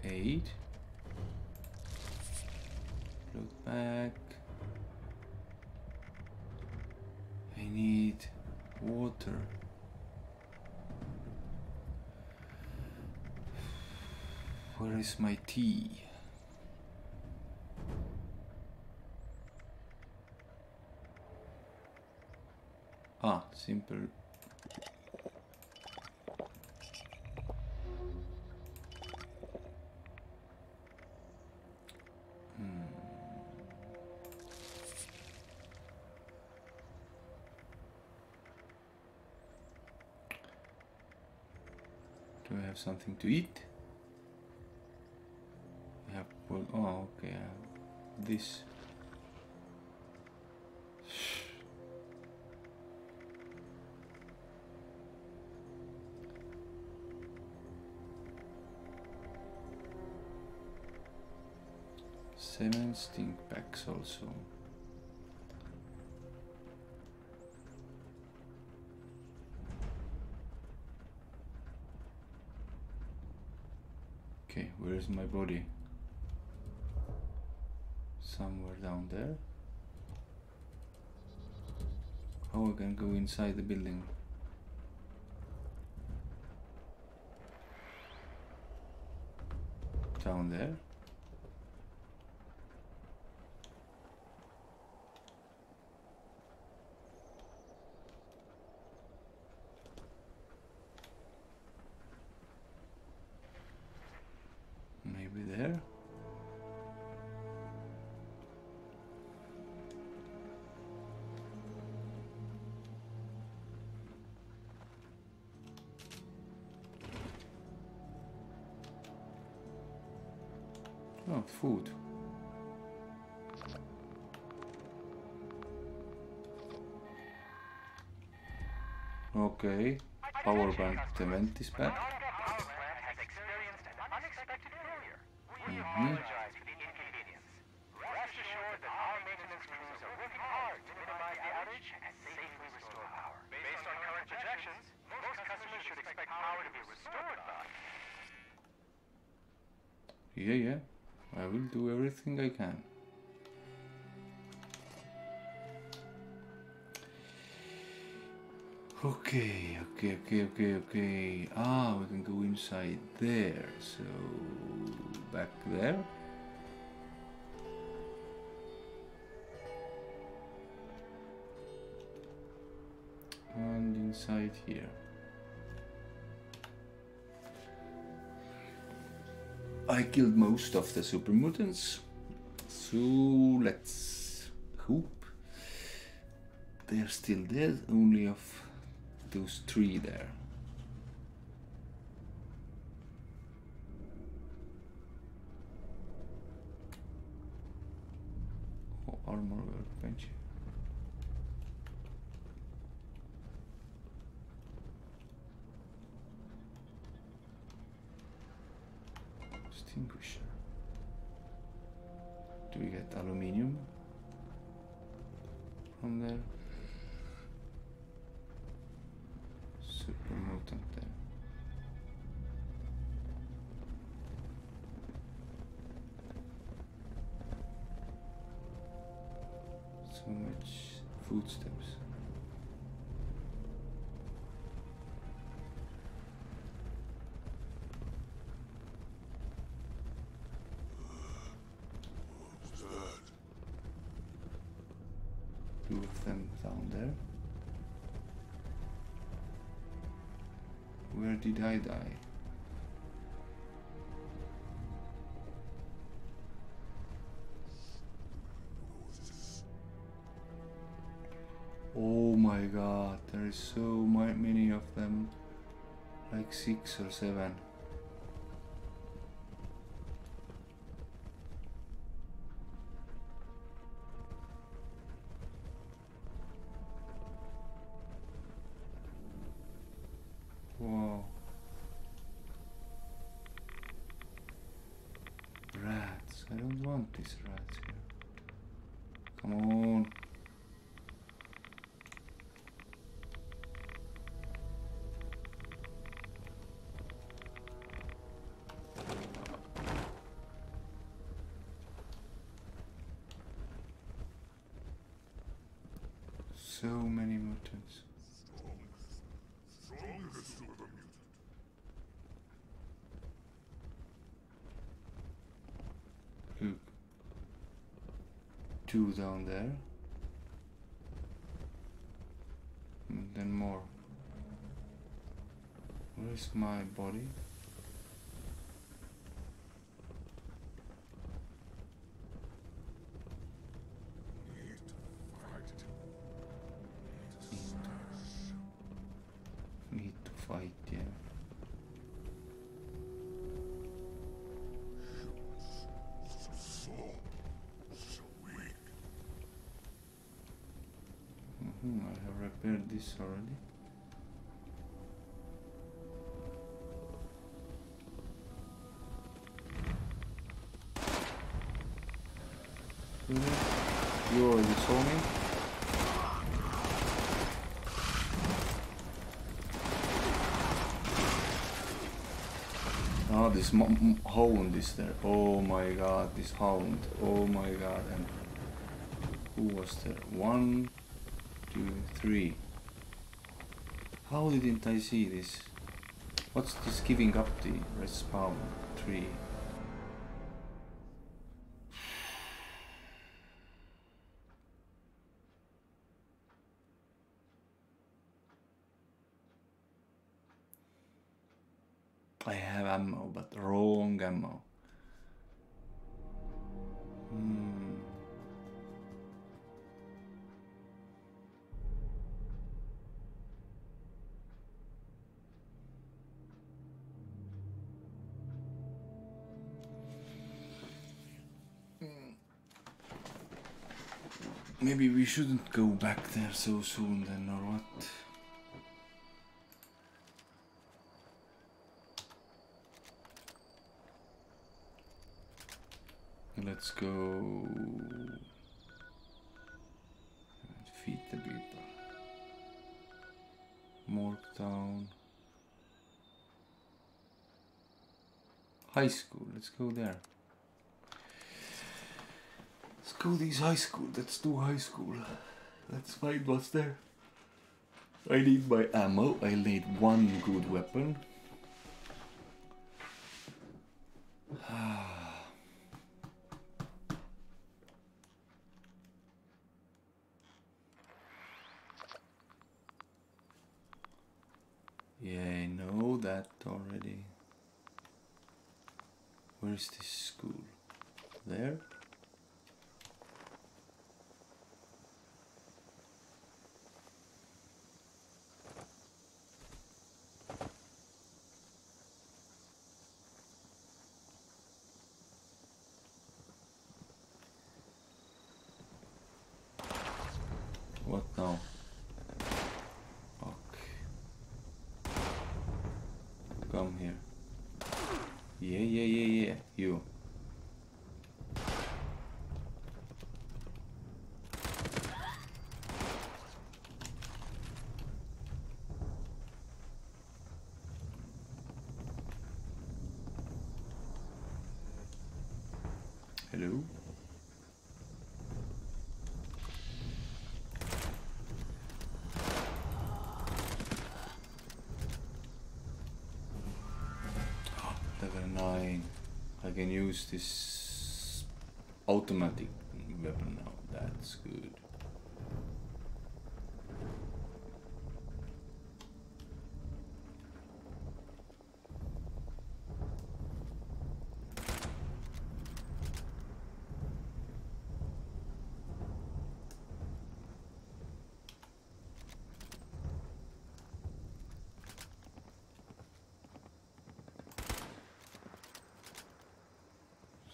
Eight. Look back. I need water. Where is my tea? Ah, simple. Something to eat. We have well, oh okay. I this. Seven stink packs also. Is my body? Somewhere down there. How I can go inside the building? Down there. Power bank event inside there. So, back there. And inside here. I killed most of the super mutants. So let's hope they're still dead, only of those three there. Oh, armor workbench. Extinguisher. Do we get aluminium from there? Super mutant eh? So much footsteps. Two of them down there. Where did I die? There is so many of them. Like six or seven. Two down there. And then more. Where is my body? You already saw me? Ah, this hound is there. Oh my god, this hound. Oh my god. And who was there? One, two, three. How didn't I see this? What's this giving up the respawn tree? Maybe we shouldn't go back there so soon then, or what? Let's go feed the people. Morgantown. High school, let's go there. Let's high school, let's do high school. Let's find what's there. I need my ammo, I need one good weapon. Yeah, I know that already. Where is this school? There? What now? Fuck. Come here. Yeah, yeah, yeah, yeah. You. Hello? Level 9. I can use this automatic weapon now. That's good.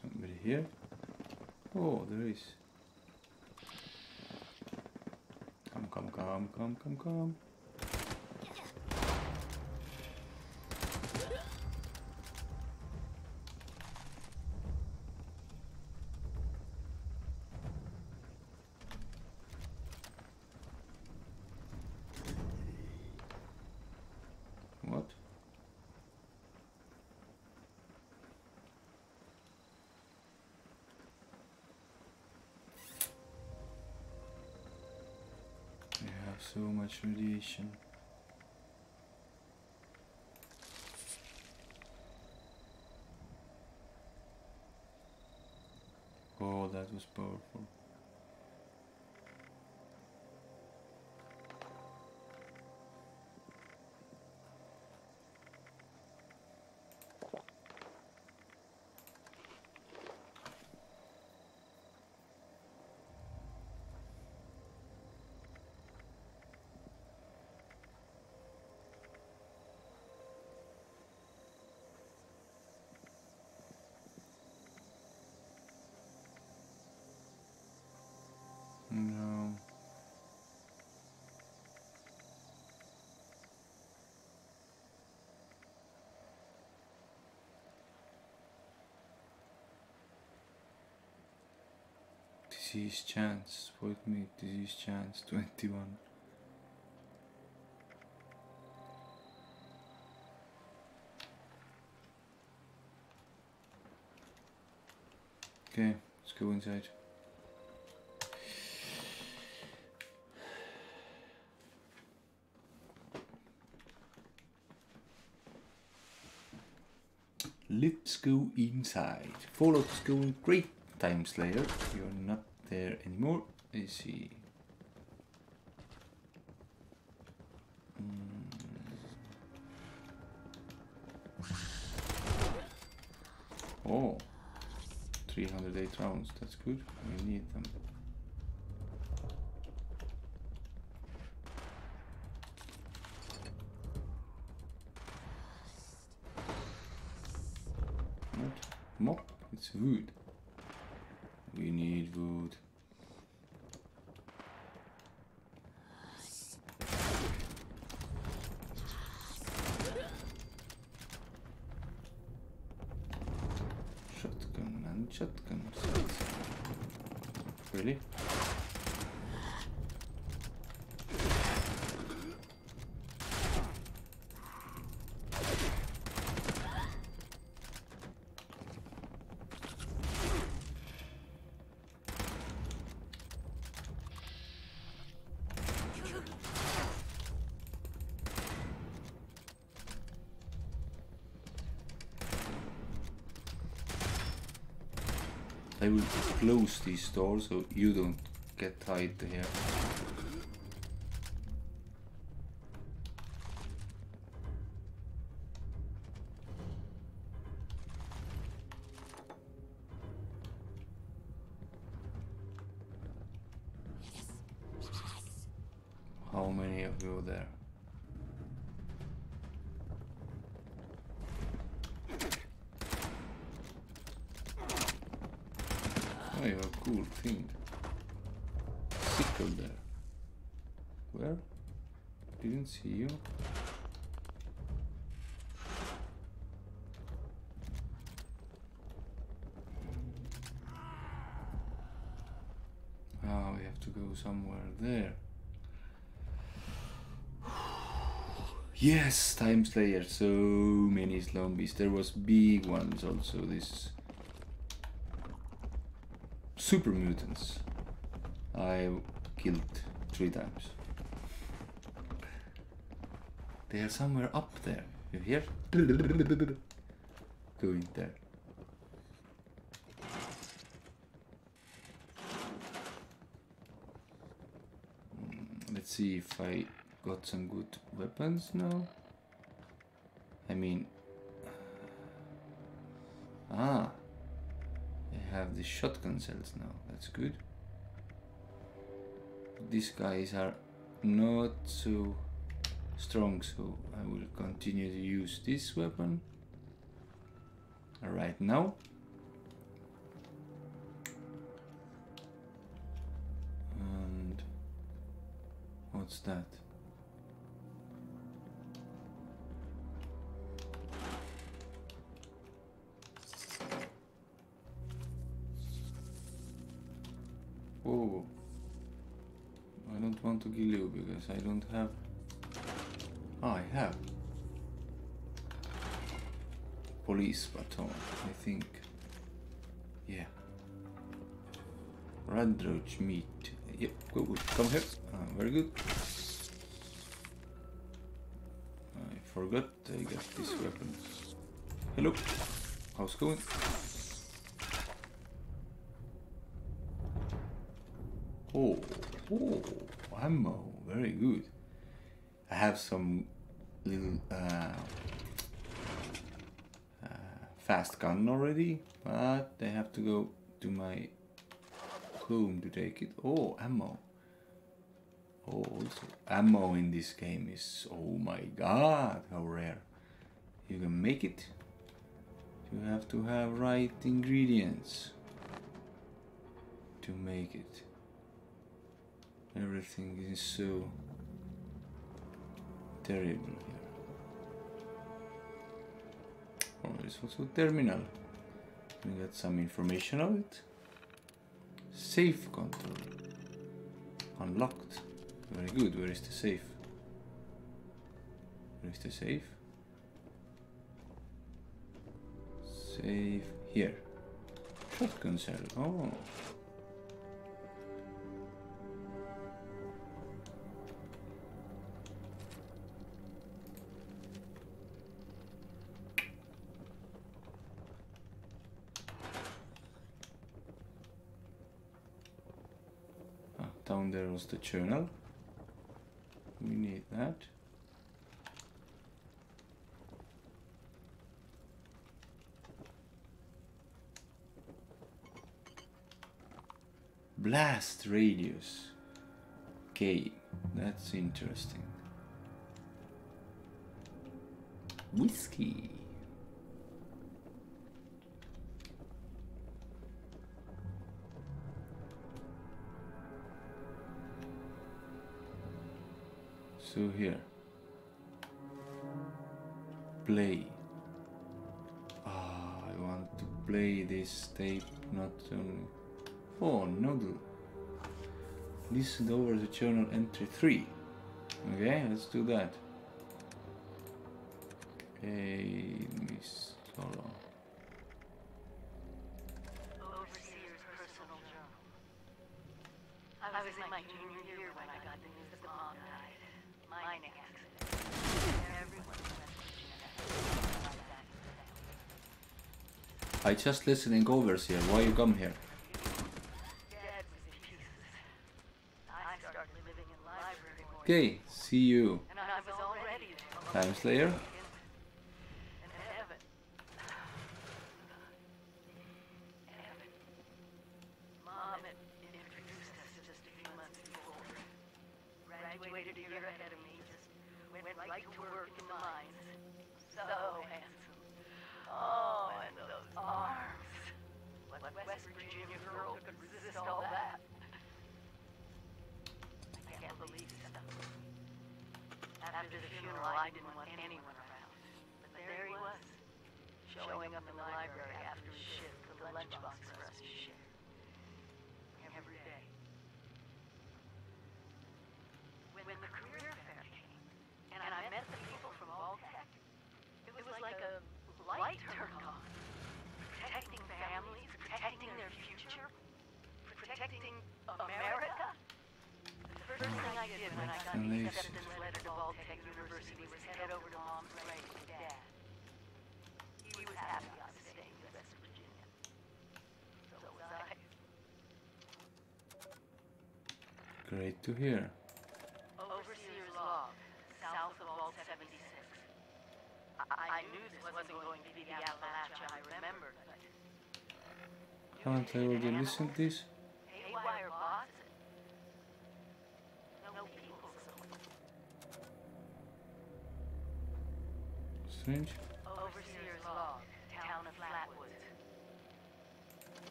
Somebody here? Oh, there is. Come, come, come, come, come, come. What? We have so much radiation. Disease chance. Void meat. Disease chance. 21. Okay, let's go inside. Let's go inside. Fallout is going great, Time Slayer. You're not there anymore. Let's see. Mm. Oh, 308 rounds. That's good. We need them. Not mop, it's wood. We need wood. Shotgun and shotgun. Really? I will close these doors so you don't get tied here. There. Yes, Time Slayer. So many zombies. There was big ones also. This super mutants. I killed three times. They are somewhere up there. You hear? Going there. Mm, Let's see if I got some good weapons now. I mean, ah, I have the shotgun cells now. That's good. These guys are not so strong, so I will continue to use this weapon right now. What's that? Whoa. I don't want to kill you because I don't have. Ah, I have. Police baton, I think. Yeah. Radroach meat. Yep, go good. Come here. Ah, very good. I forgot I got this weapon. Hello. How's it going? Oh, oh, ammo, very good. I have some little uh, uh, fast gun already, but I have to go to my home to take it. Oh, ammo. Oh, also ammo in this game is oh my god, how rare. You can make it. You have to have right ingredients to make it. Everything is so terrible here. Oh, there's also a terminal. We got some information of it. Safe control. Unlocked. Very good. Where is the safe? Where is the safe? Safe here. Shotgun cell. Oh. was the journal. We need that. Blast radius. Okay, that's interesting. Whiskey. So here. Play. Ah, I want to play this tape, not only... Oh, noodle. Listen over the journal entry 3. Okay, let's do that. Hey, Miss Solo. I just listening over here. Why you come here? Okay, see you. Time Slayer. to here? Overseer's log, south of Vault 76. I, I knew this wasn't going to be the Appalachia I remembered, but... Haven't I already listened to this? Haywire? No people. Strange.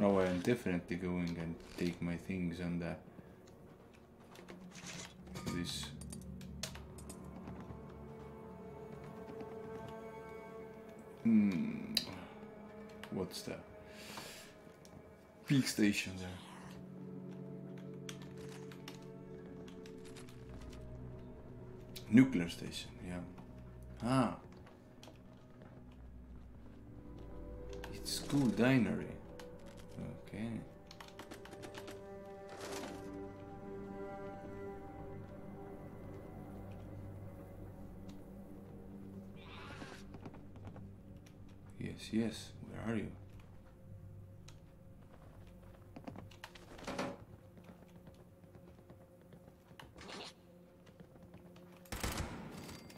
No, I'm definitely going and take my things and this. Hmm. What's that? Peak station there. Nuclear station, yeah. Ah. It's school dinery. Yes. Where are you?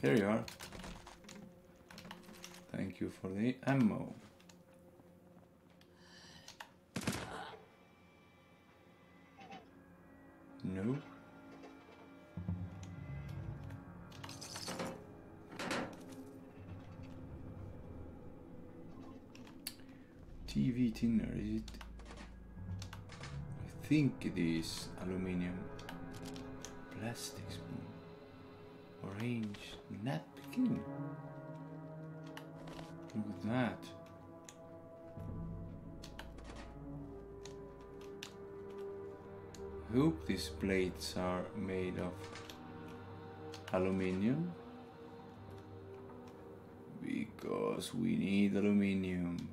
Here you are. Thank you for the ammo. No. Thinner, is it? I think it is aluminium. Plastic spoon. Orange napkin. Look at that. Hope these plates are made of aluminium because we need aluminium.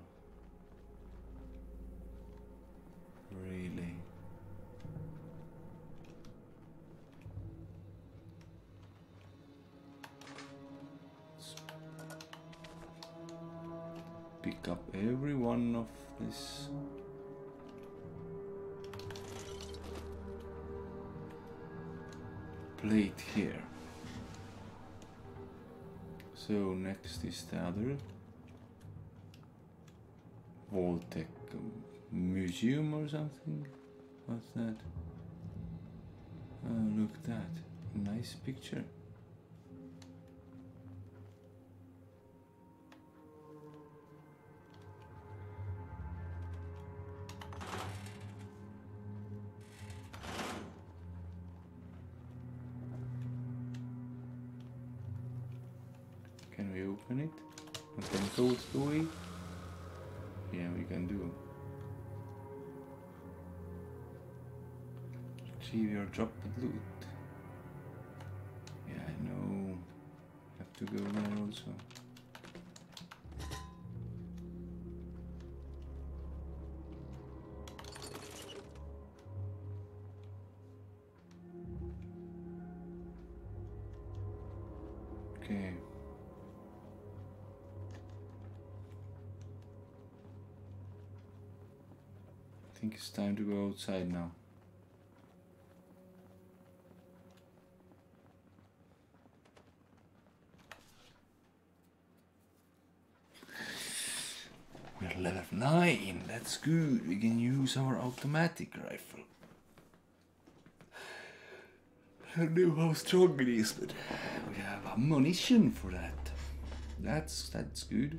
Museum or something. What's that? Oh, look at that. Nice picture. Retrieve your dropped loot. Yeah, I know. Have to go there also. Okay. I think it's time to go outside now. We're level 9, that's good. We can use our automatic rifle. I don't know how strong it is, but we have ammunition for that. That's that's good.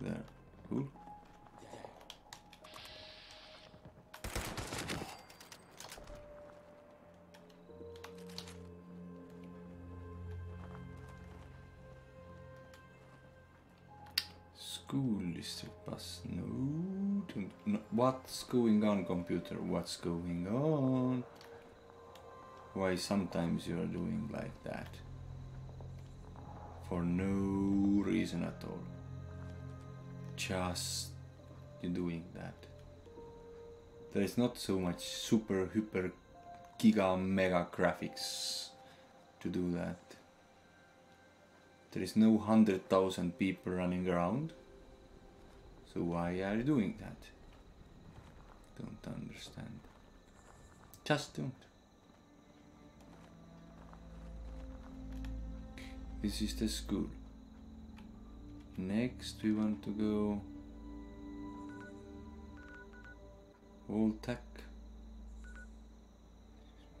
There. Cool. School district bus. No, no. What's going on, computer? What's going on? why sometimes you are doing like that for no reason at all just doing that. There is not so much super hyper giga mega graphics to do that. There is no hundred thousand people running around. So why are you doing that? Don't understand. Just don't. This is the school. Next, we want to go. Old Tech.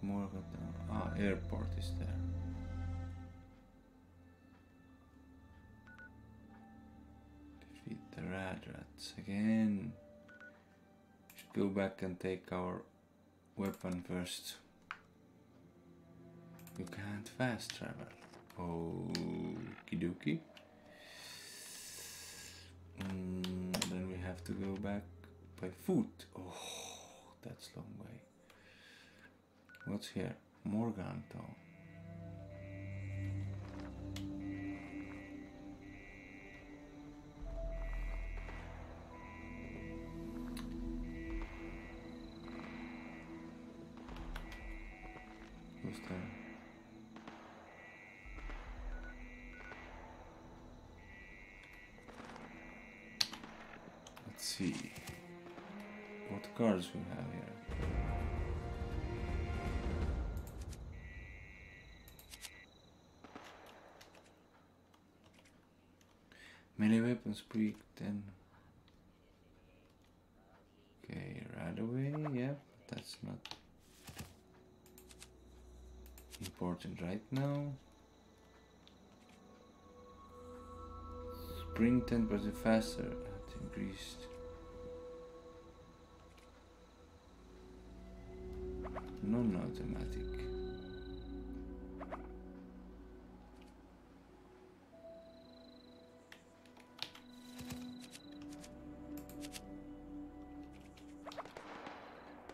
More of a ah airport is there. Defeat the rad rats again. Should go back and take our weapon first. You can't fast travel. Okie dokie. Mm, then we have to go back by foot. Oh, that's long way. What's here? Morgan cards we have here. Melee weapons break 10. Okay, right away, yeah, that's not important right now. Spring 10% faster at increased. Non-automatic.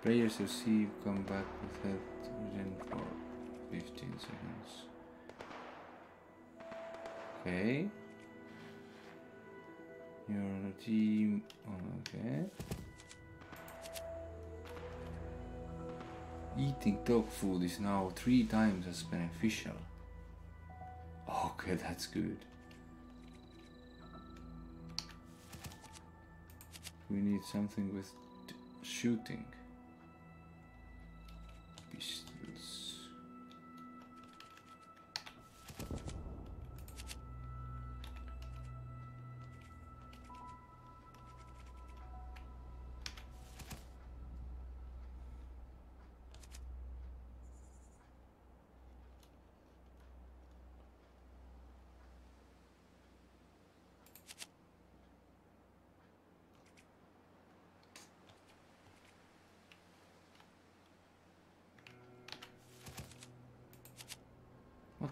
Players receive come back with health within for 15 seconds. Okay. Your team. oh, Okay. Eating dog food is now three times as beneficial. Okay, that's good. We need something with shooting.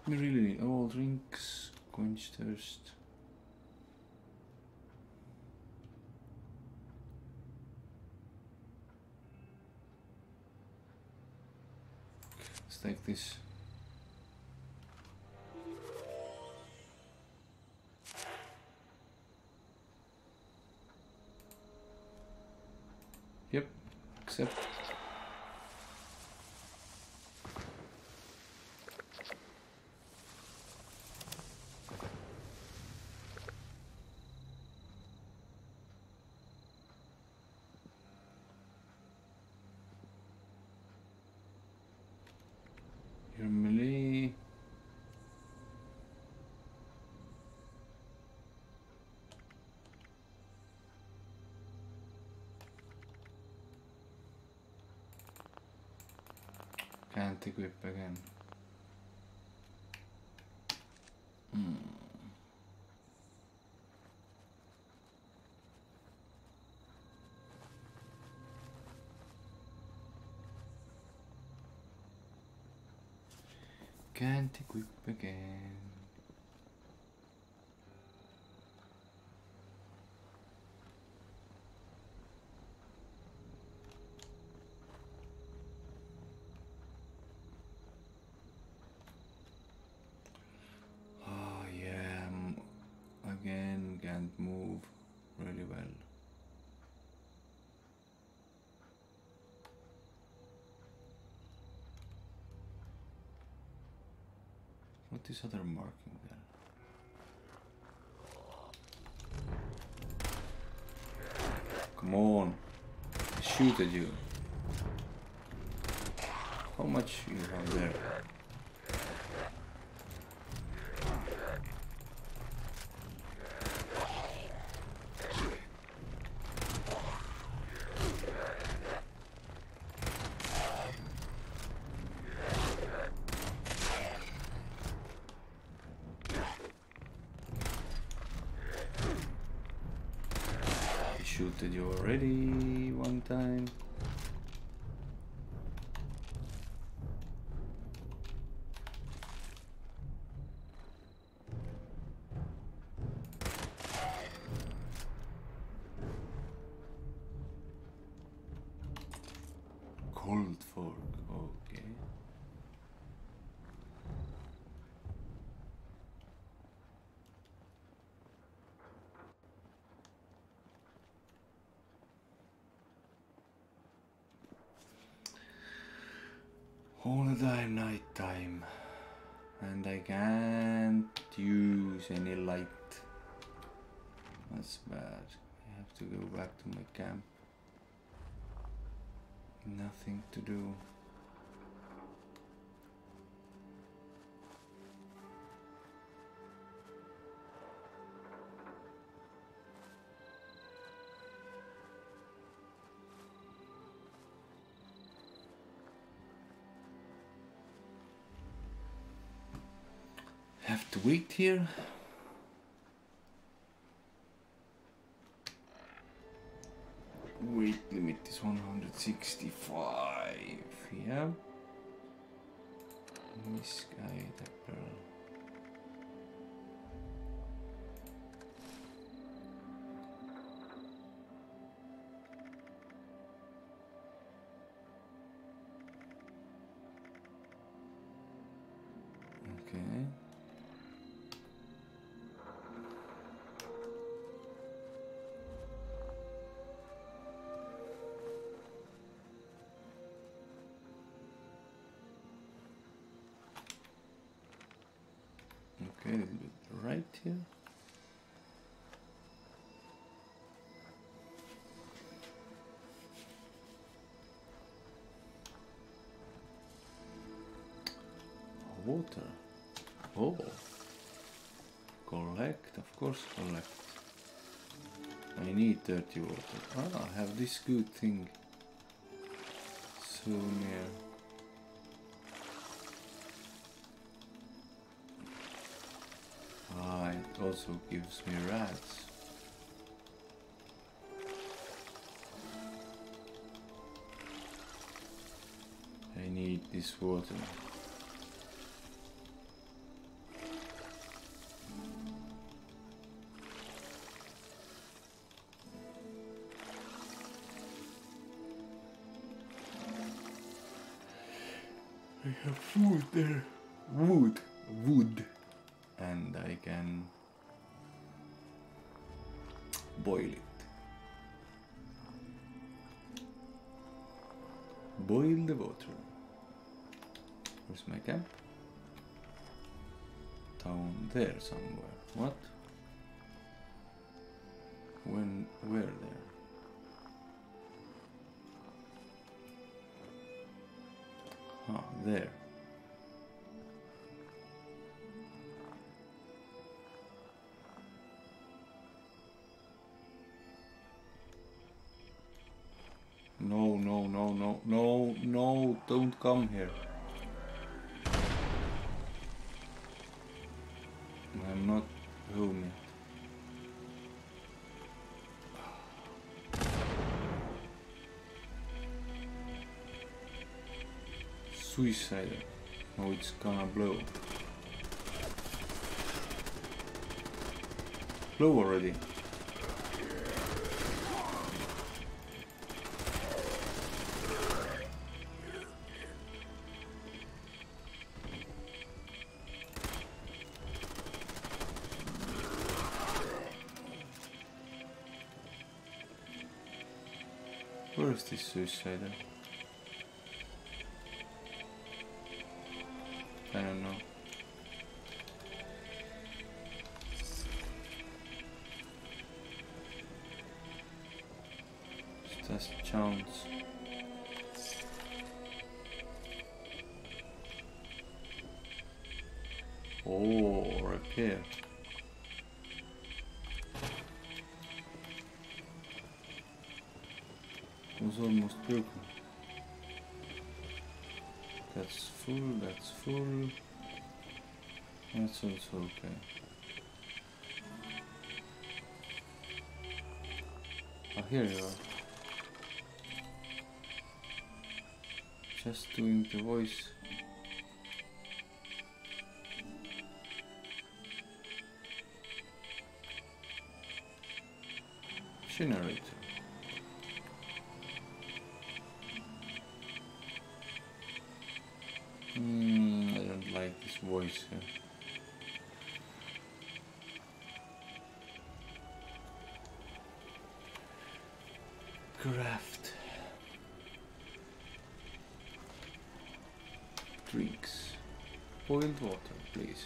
We really? All oh, drinks, quench thirst. Let's take this. Yep, accept. Your melee. Can't equip again. Hmm. Can't equip again. Oh yeah, m- again can't move really well. What is other marking there? Come on, shoot at you. How much you have there? I shooted you already one time. All the time, night time, and I can't use any light. That's bad. I have to go back to my camp. Nothing to do. Wait here. Weight limit is 165. Yeah. Misguided pearl. Right here. Water. Oh. Collect, of course, collect. I need dirty water. Ah, I have this good thing. So near. Also gives me rats. I need this water. I have food there. The water. Where's my camp? Down there somewhere. What? When? Where there? Ah, there. Here. I'm not home yet. Suicidal. Oh, it's gonna blow. Blow already. I don't know. Just a chance. Oh, repair. Right almost broken. That's full, that's full. That's also okay. Oh, here you are. Just doing the voice. Generator. Voice. Craft. Drinks. Boiled water, please.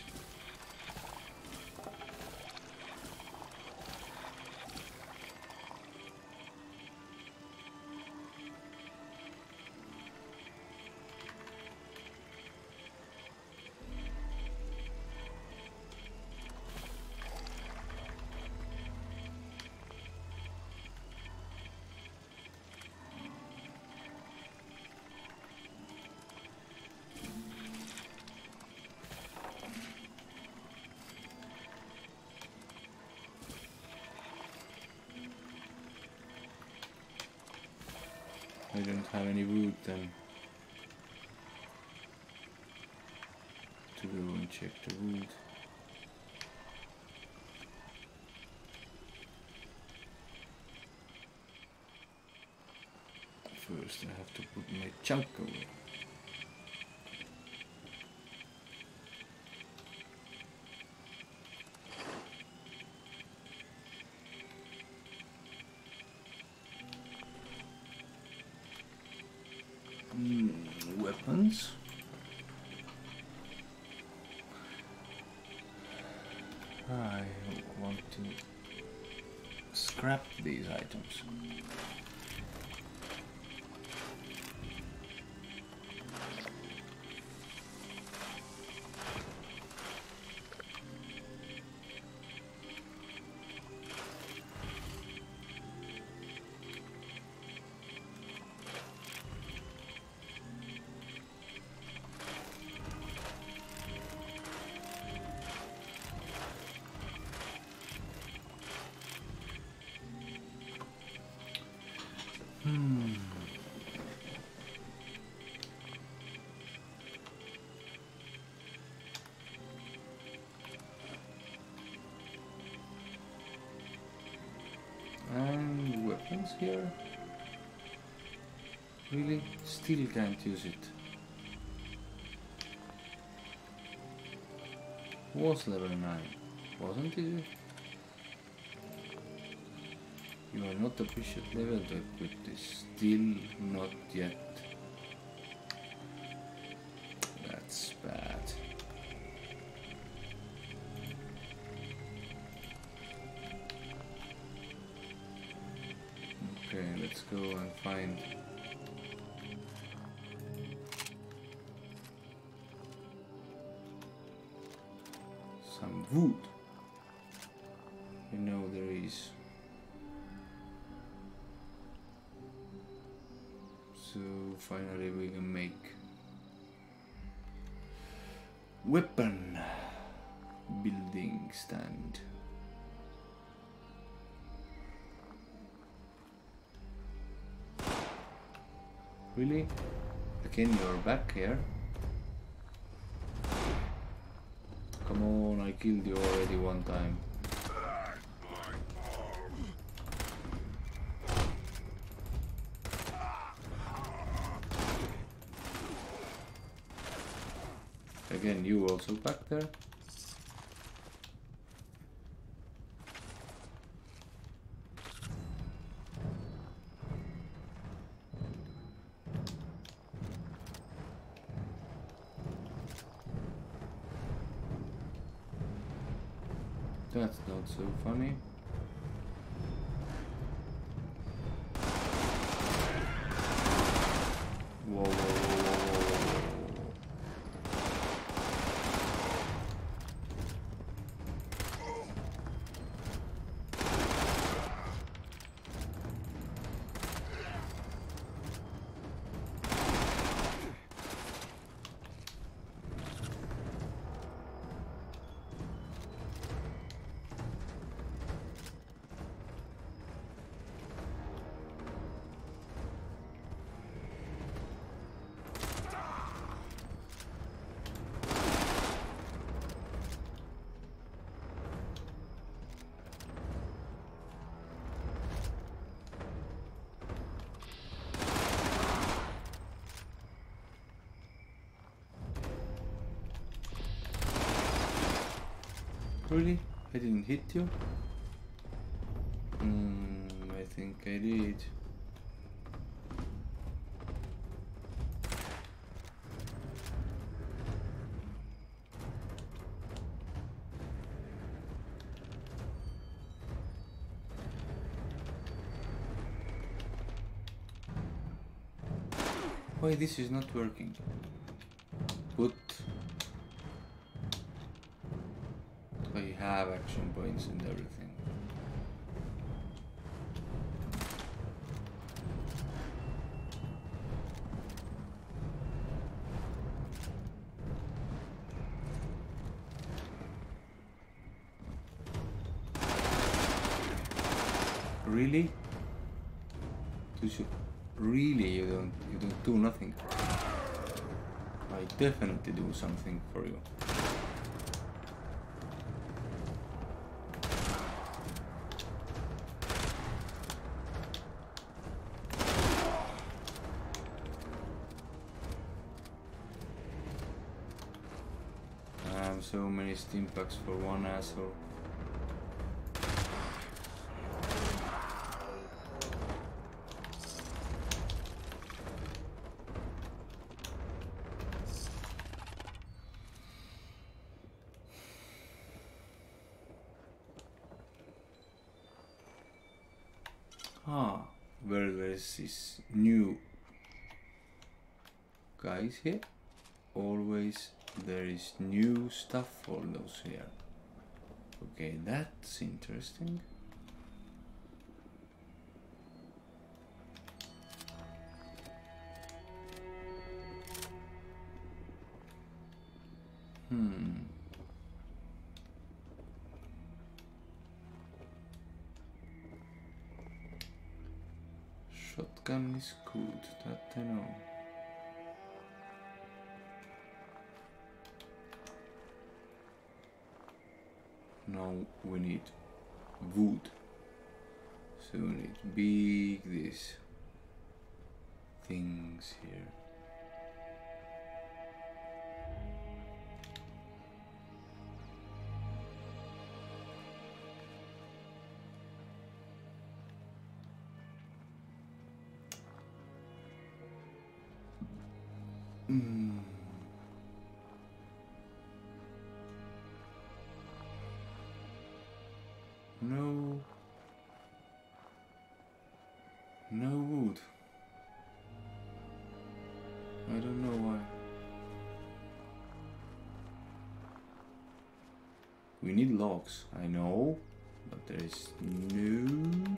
I don't have any wood then. To go and check the wood. First I have to put my chunk away. Mm, weapons. I want to scrap these items. Here. Really? Still can't use it. Was level 9, wasn't it? You are not official level to equip this. Still not yet. Wood. You know there is. So finally we can make weapon building stand. Really? Again, you're back here. Come on, I killed you already one time. Again, you also back there? That's not so funny. Really? I didn't hit you? Hmm, I think I did. Why this is not working? Have action points and everything. Really? You should really you don't you don't do nothing. I definitely do something for you. I have so packs for one asshole. Ah, where there's this new guys here. Always there is new stuff for those here. Okay, that's interesting. Hmm. Shotgun is good, that I know. Now we need wood. So we need big these things here. I know, but there is no.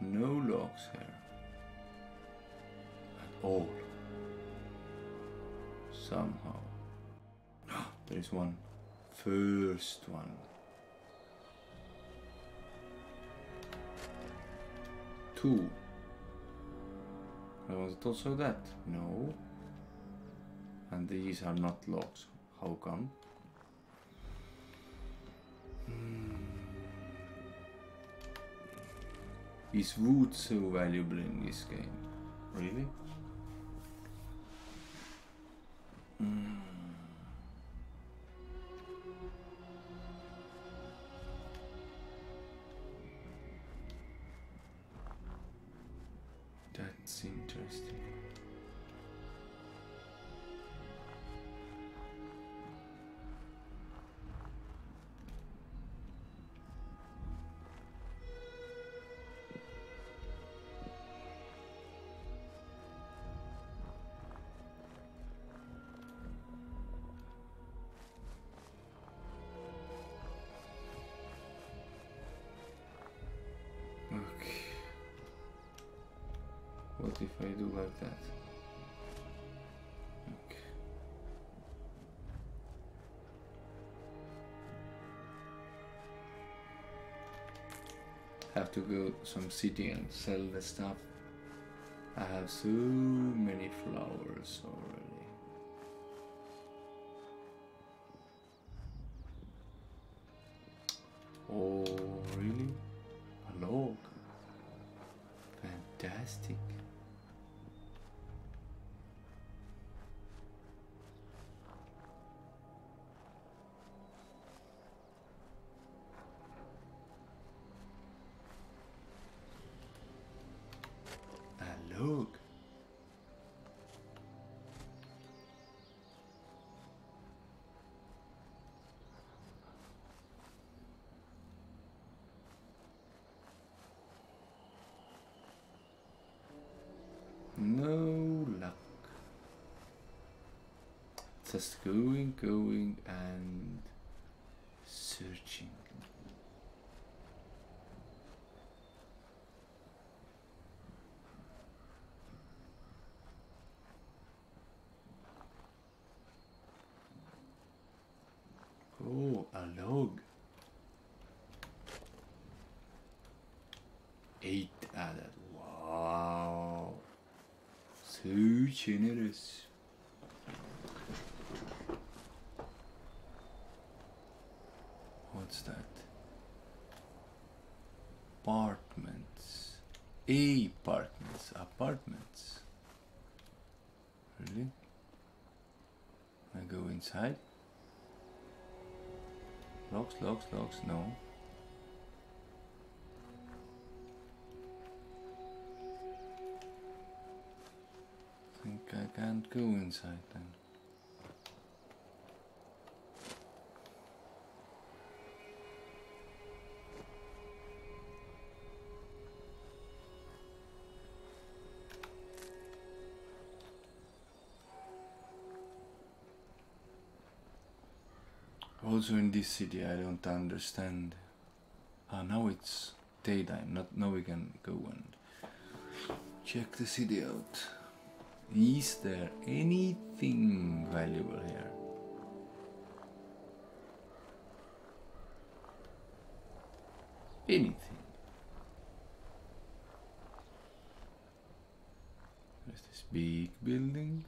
No logs here. At all. Somehow. There is one. First one. Two. Was it also that? No. And these are not logs. How come? Hmm. Is wood so valuable in this game? Really? Hmm. To go to some city and sell the stuff. I have so many flowers already. Just going, going, and searching. Oh, a log. Eight added. Wow. So generous. What's that? Apartments. Apartments. Apartments. Really? I go inside. Locks, locks, locks. No. I think I can't go inside then. Also in this city I don't understand. Ah, now it's daytime, not now we can go and check the city out. Is there anything valuable here? Anything. There's this big building.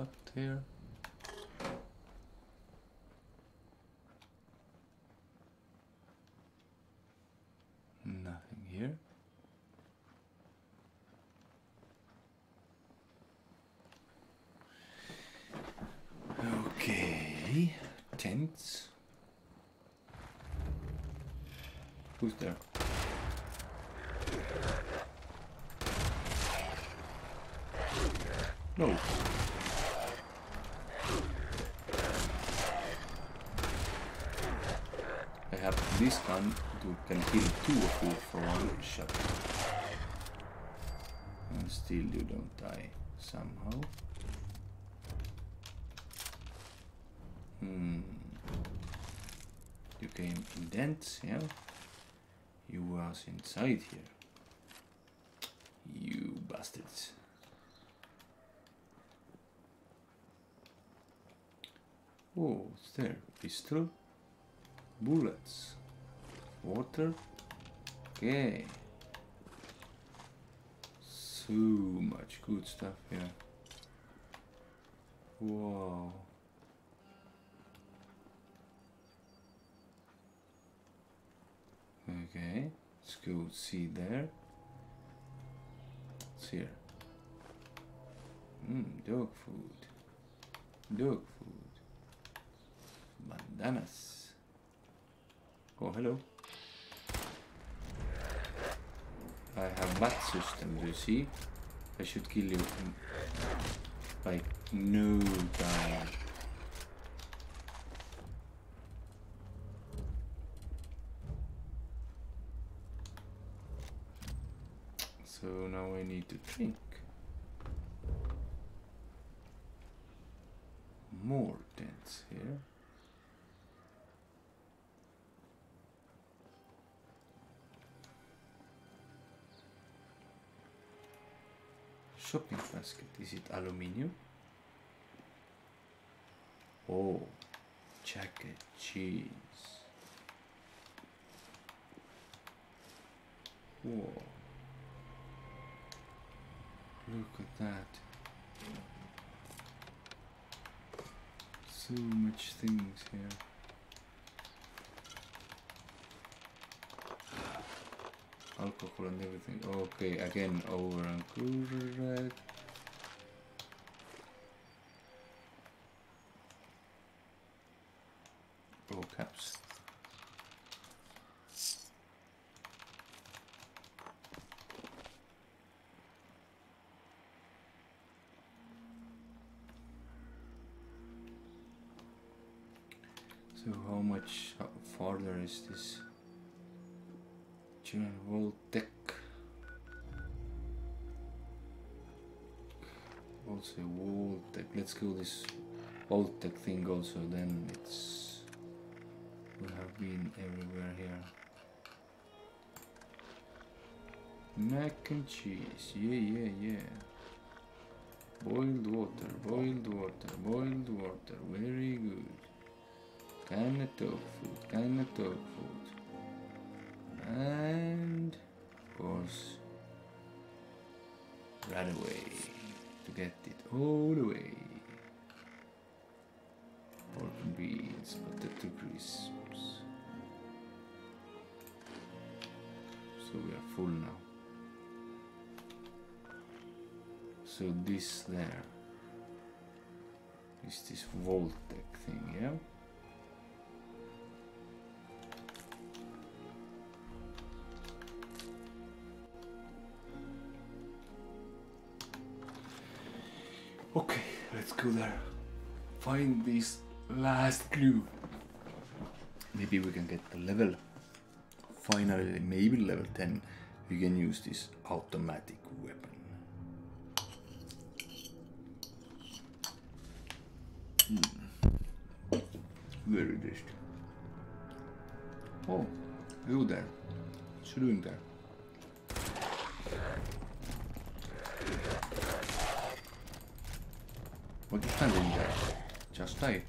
Parking lot here. Nothing here. Okay, tents. Who's there? No. I have this to can kill two of you for one shot. And still you don't die somehow. Hmm. You came in dents, yeah? You was inside here. You bastards. Oh, what's there? Pistol? Bullets? Water? Okay. So much good stuff here. Wow. Okay, let's go see there. What's here? Mmm, dog food. Dog food. Bandanas. Oh, hello. I have VATS system, do you see? I should kill you like no time. So now I need to drink. More tents here. Shopping basket. Is it aluminium? Oh, jacket cheese. Whoa. Look at that. So much things here. Alcohol and everything. Okay, again over and correct. Oh, caps. So how much farther is this General Vault-Tec. Also Vault-Tec. Let's go this Vault-Tec thing also. Then it's we have been everywhere here. Mac and cheese. Yeah, yeah, yeah. Boiled water, boiled water, boiled water. Very good. Kind of food, kind of food. And of course, right away to get it all the way. Pork beans, potato crisps. So we are full now. So this there is this Vault-Tec thing, yeah? There. Find this last clue. Maybe we can get the level. Finally, maybe level 10. We can use this automatic weapon. Hmm. Very tasty. Oh, you there. What you doing there? What did I win there? Just I.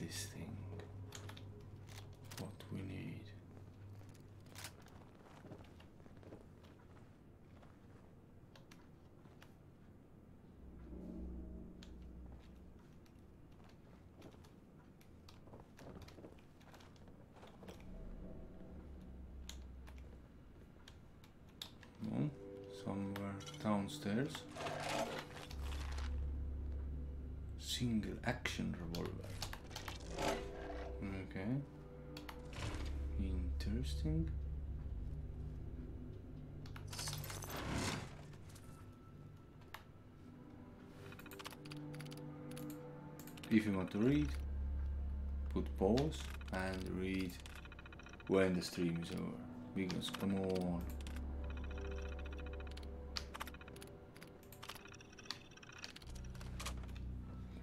this thing? What we need? No, somewhere downstairs. Single action revolver. Interesting. If you want to read, put pause and read when the stream is over. Because come on.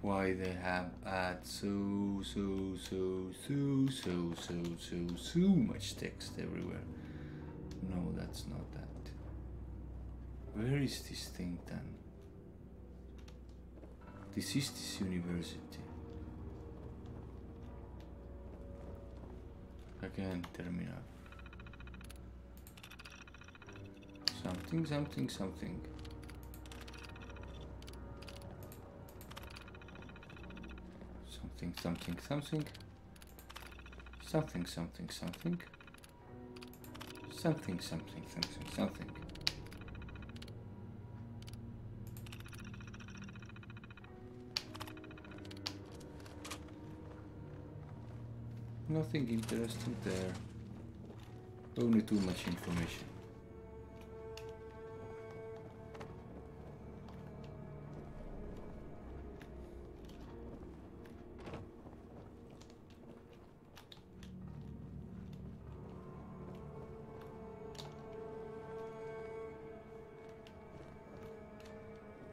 why they have add so, so, so, so, so, so, so, so much text everywhere. No, that's not that. Where is this thing then? This is this university. Again, terminal. Something, something, something. something, something. Something, something, something. Something, something, something, something. Nothing interesting there. Only too much information.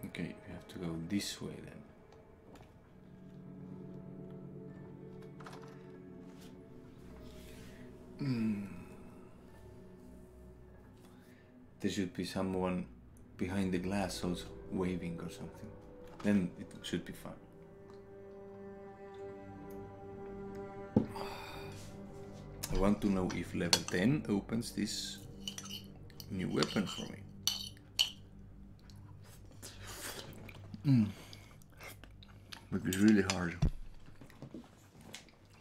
Okay, we have to go this way then. Hmm. There should be someone behind the glass also waving or something. Then it should be fun. I want to know if level 10 opens this new weapon for me. Mm. But it's really hard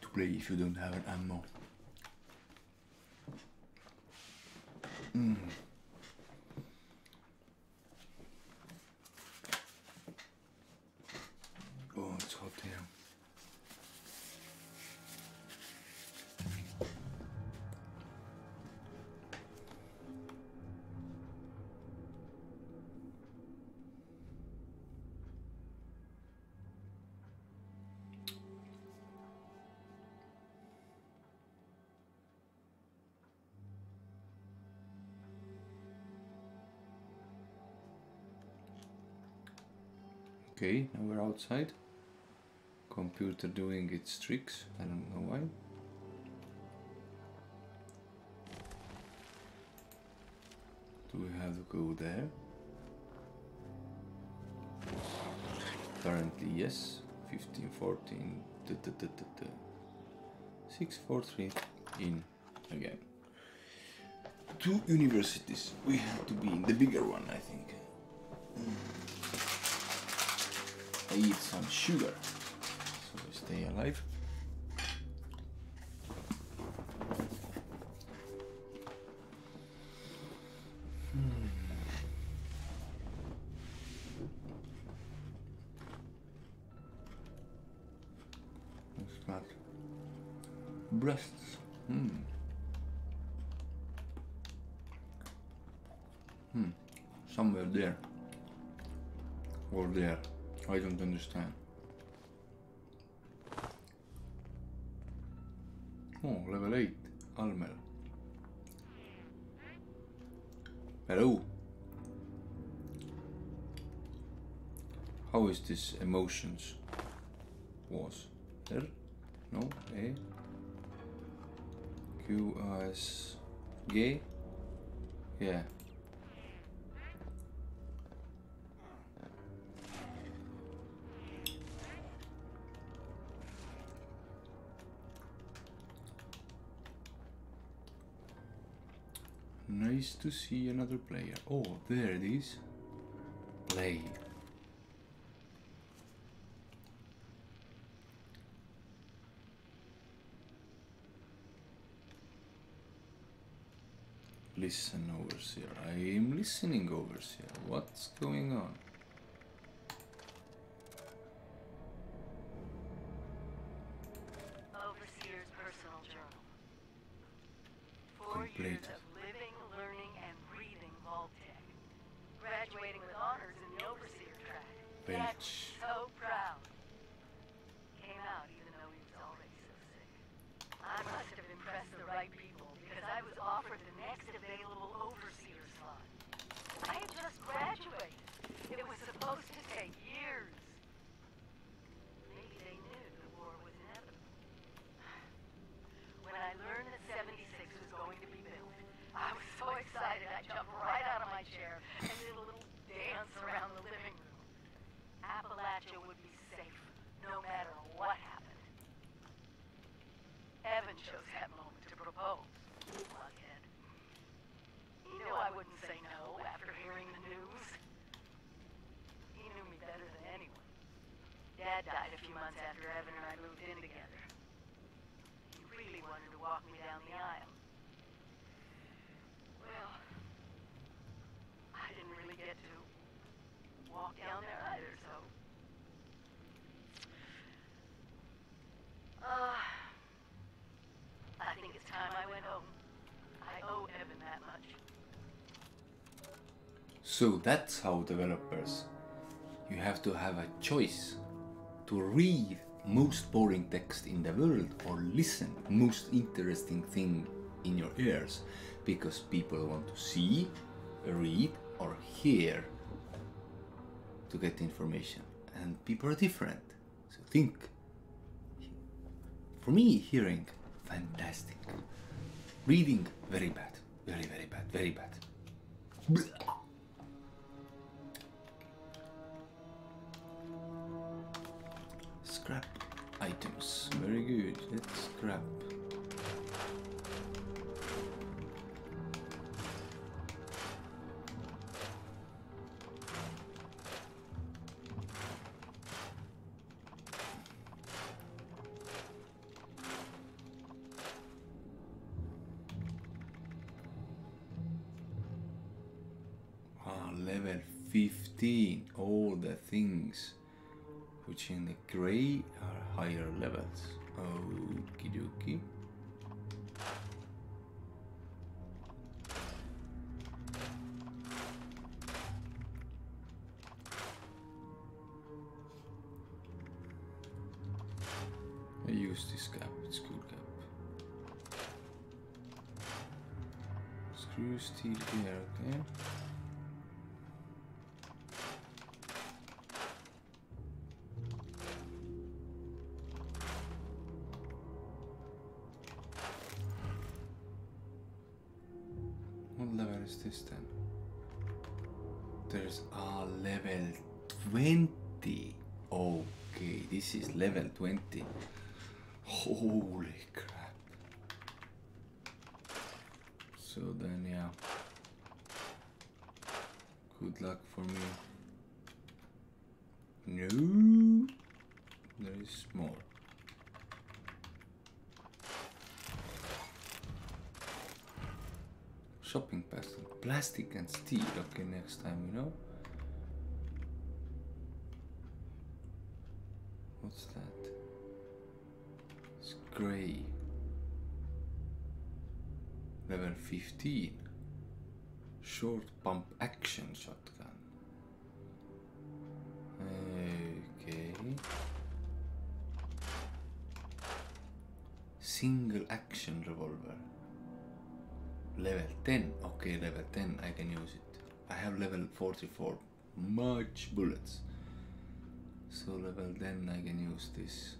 to play if you don't have an ammo. Okay, now we're outside. Computer doing its tricks. I don't know why. Do we have to go there? Apparently, yes. 15, 14. duh, duh, duh, duh, duh. 6, 4, 3. In again. Two universities. We have to be in the bigger one, I think. Mm. I eat some sugar so I stay alive. Understand. Oh, level 8. Almel. Hello. How is this emotions? Was. there? No? A? Q, S, G? Yeah. Nice to see another player. Oh, there it is. Play. Listen, Overseer. I am listening, Overseer. What's going on? down there either, so... Uh, I think it's time I went home. I owe Evan that much. So that's how developers. You have to have a choice to read most boring text in the world or listen most interesting thing in your ears because people want to see, read or hear to get information and people are different. So think. For me, hearing, fantastic. Reading, very bad. Very, very bad. Very bad. Scrap items. Very good. Let's scrap. Higher levels. Okie dokie. Use this cap, it's cap. Screw steel here, okay. For me. No, there is more. Shopping pattern, plastic and steel. Okay, next time, you know. What's that? It's gray. Level 15. Short pump Single action revolver. Level 10. Okay, level 10. I can use it. I have level 44. Much bullets. So level 10 I can use this.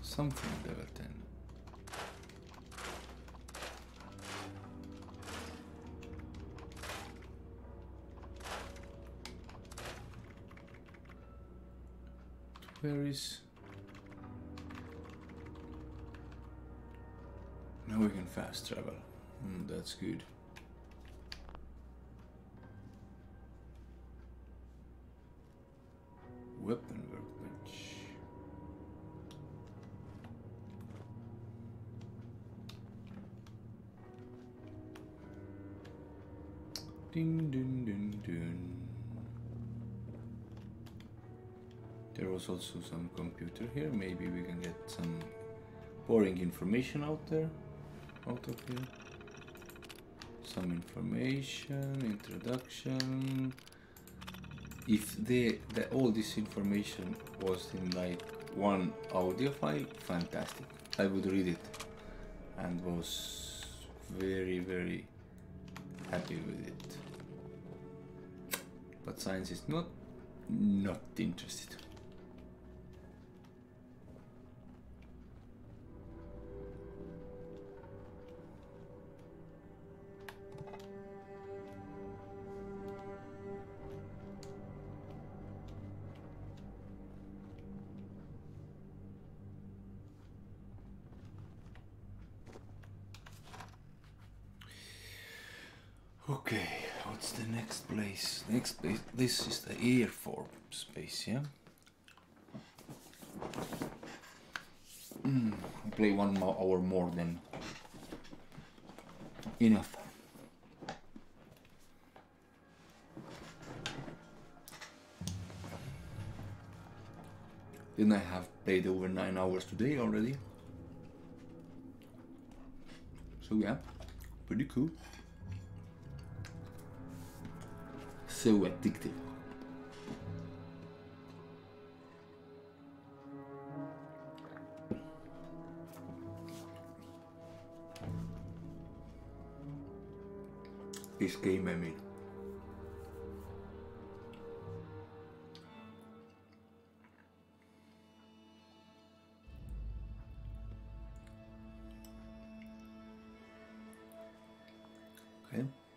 Something level 10. Where is... Now we can fast travel. Mm, that's good. Also some computer here. Maybe we can get some boring information out there, out of here. Some information, introduction. If the, the all this information was in like one audio file, fantastic. I would read it and was very very happy with it. But science is not not interested. Place, this is the Air for space, yeah? Mm, play one more hour more than enough. Didn't I have played over nine hours today already? So yeah, pretty cool. So addictive. This game, I mean.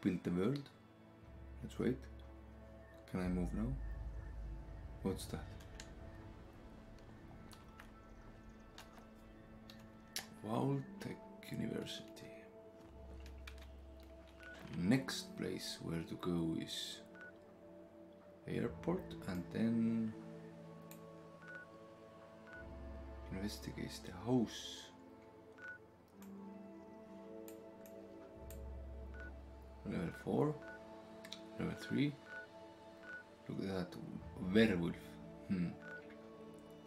Build the world. Let's wait. Can I move now? What's that? Tech University. Next place where to go is airport and then investigate the house. Level 4, level 3. Look at that, werewolf. Hmm.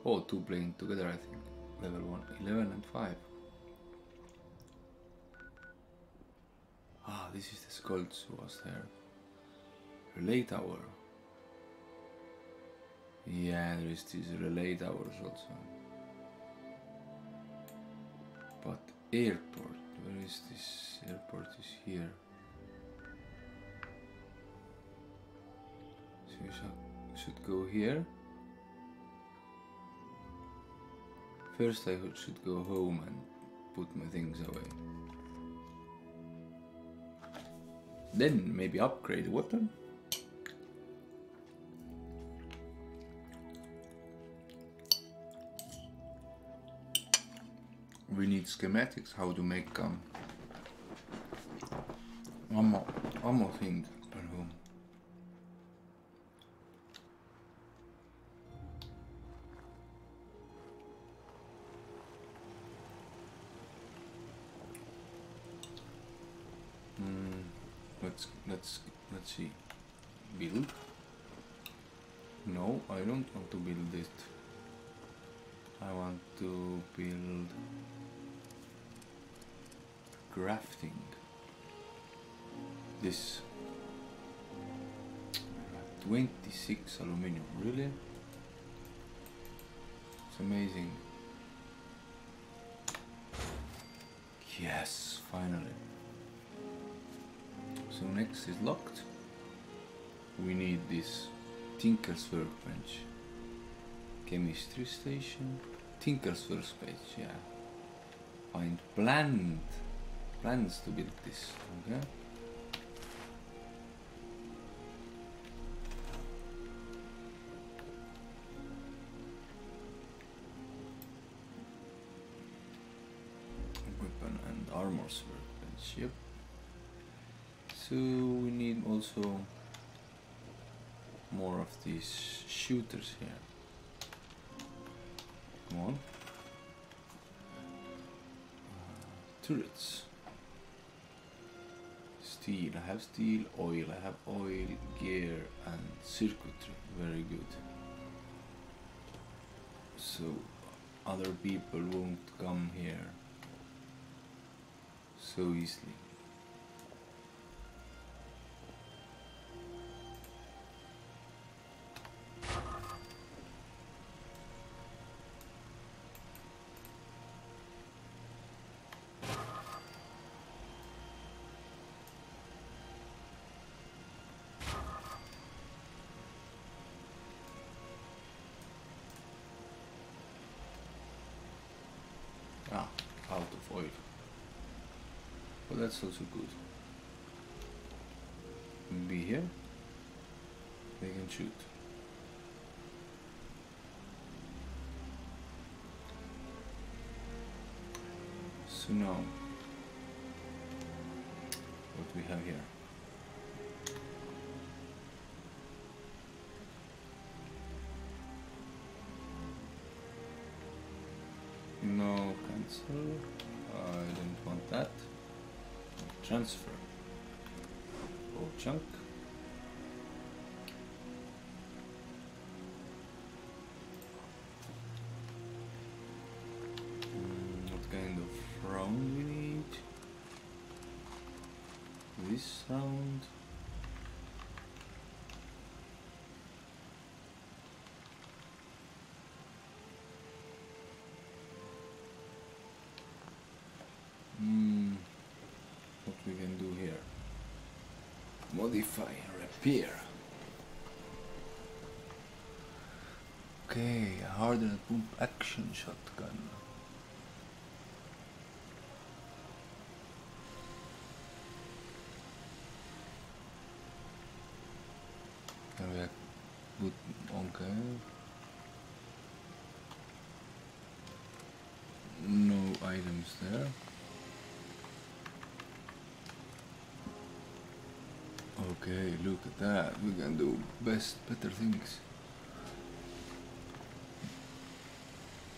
Oh, two playing together, I think. Level 1, 11 and 5. Ah, this is the skulls who was there. Relay tower. Yeah, there is these relay towers also. But airport, where is this airport is here. So you shall- should go here. First I should go home and put my things away. Then maybe upgrade weapon. We need schematics how to make um ammo ammo thing let's let's see. Build. No, I don't want to build it. I want to build crafting. This 26 aluminium, really? It's amazing. Yes, finally. So next is locked. We need this Tinker's workbench. Chemistry station. Tinker's workbench, yeah. Find planned plans to build this, okay? Also more of these shooters here. Come on. Uh, turrets. Steel. I have steel, oil. I have oil, gear, and circuitry. Very good. So other people won't come here so easily. That's also good. Be here. They can shoot. So now, what we have here? No cancel. Transfer. Oh, chunk. We can do here? Modify, repair. Okay, hardened pump action shotgun. Can we ac- put okay? No items there. Okay, look at that. We can do best, better things.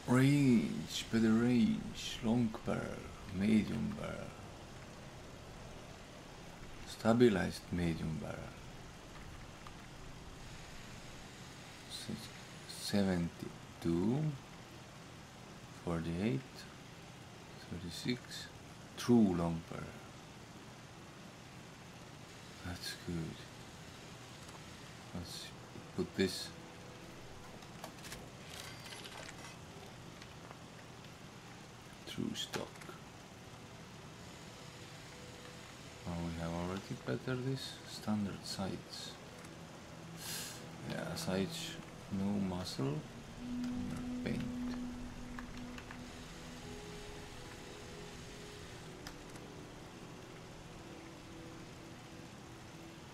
Range, better range, long barrel, medium barrel. Stabilized medium barrel. Six- 72, 48, 36, true long barrel. That's good. Put this. through stock. Oh, we have already better this standard sights. Yeah, sights, no muscle, paint.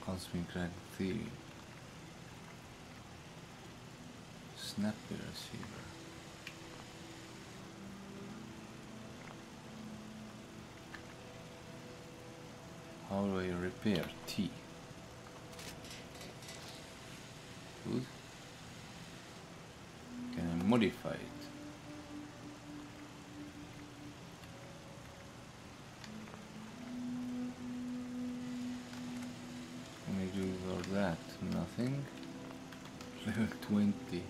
Cosmic Red Theory. Snappy receiver. How do I repair T? Good. Can I modify it? Can I do for that? Nothing. Level 20.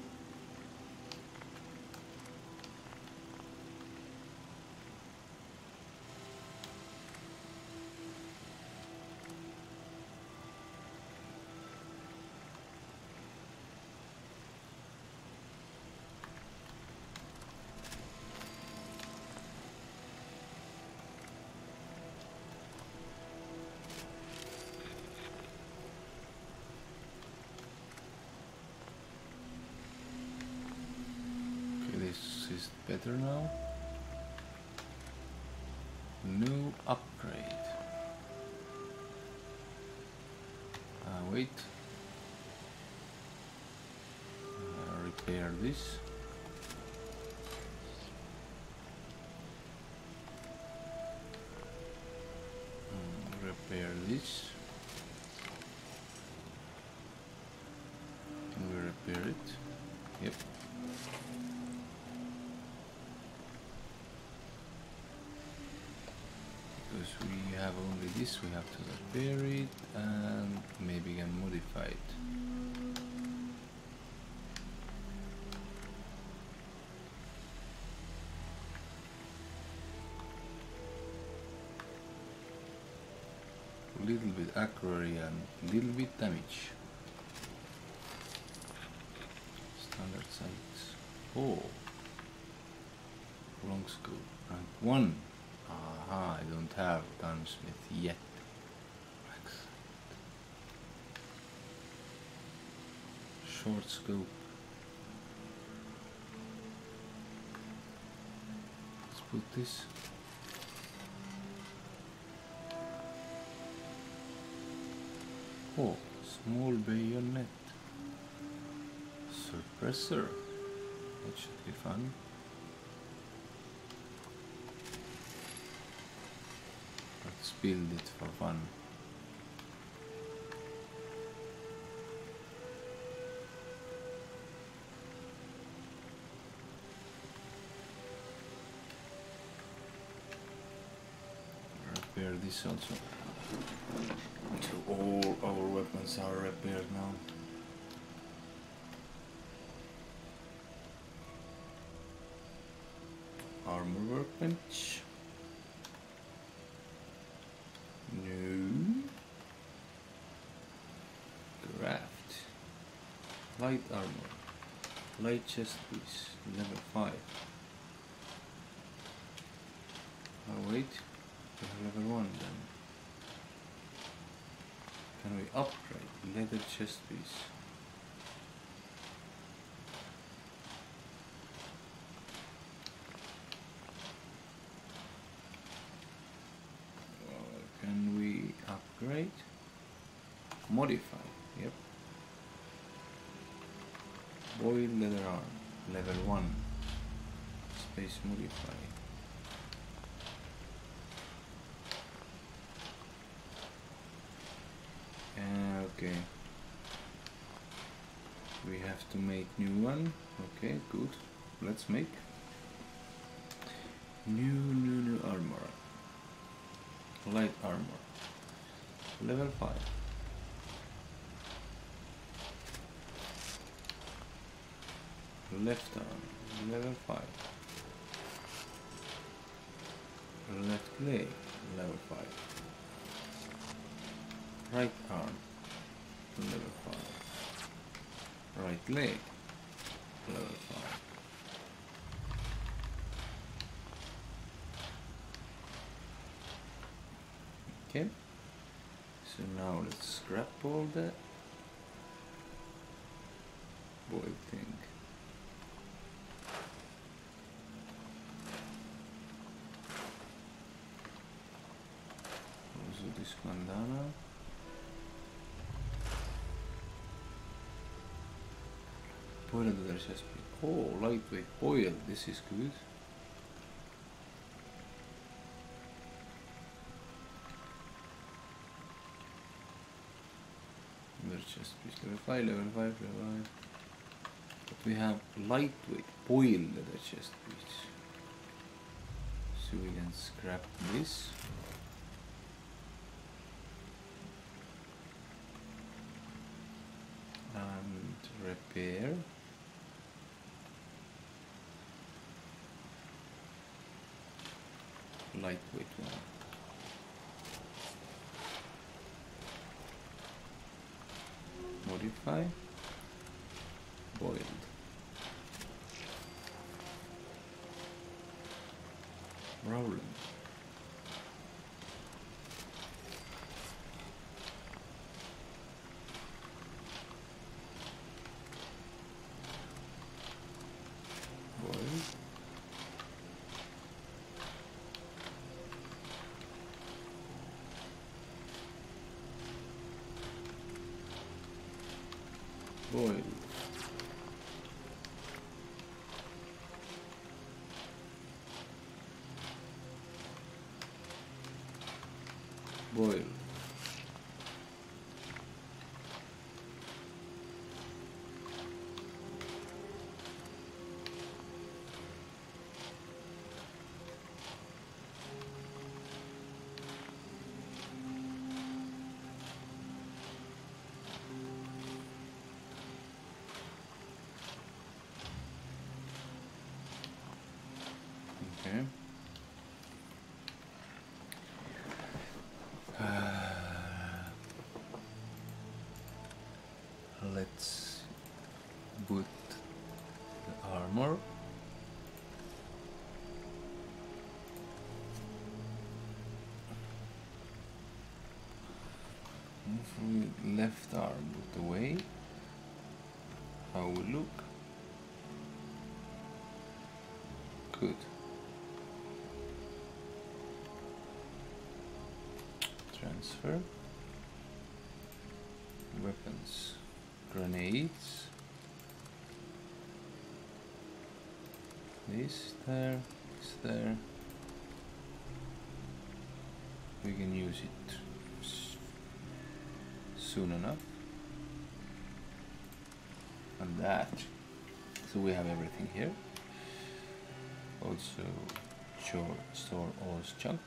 Okay, this better now. New upgrade. Uh, wait. Uh, repair this. Mm, repair this. Have only this we have to repair it and maybe can modify it. Little bit accuracy and little bit damage. Standard sights oh long scope. Rank 1 Aha, I don't have gunsmith yet. Excellent. Short scope. Let's put this. Oh, small bayonet. Suppressor. That should be fun. Let's build it for fun. Repair this also. So all our weapons are repaired now. Armor workbench. No. Craft. Light armor. Light chest piece. Level 5. Oh wait. We have level 1 then. Can we Leather chest piece. Can we upgrade? Modify, yep. Boil leather arm, level 1. Space modify. Uh, okay. We have to make new one. Okay, good. Let's make new new new armor. Light armor. Level 5. Left arm, level 5. Left leg, level 5. Right arm, level 5. Leg, Okay, so now let's scrap all that boy thing. Also this bandana. Boiled there's just oh lightweight oil This is good. Just piece level five, level five, level five. But we have lightweight boiled leather chest piece. So we can scrap this. And repair. Lightweight one. Modify. Boiled. Rolling. Boiled. Boiled. Boiled. Okay. let's put the armor. Move with left arm with the way. How we look. Good. Transfer. Weapons. Grenades. This there, this there. We can use it soon enough. And that. So we have everything here. Also, sure, store all junk.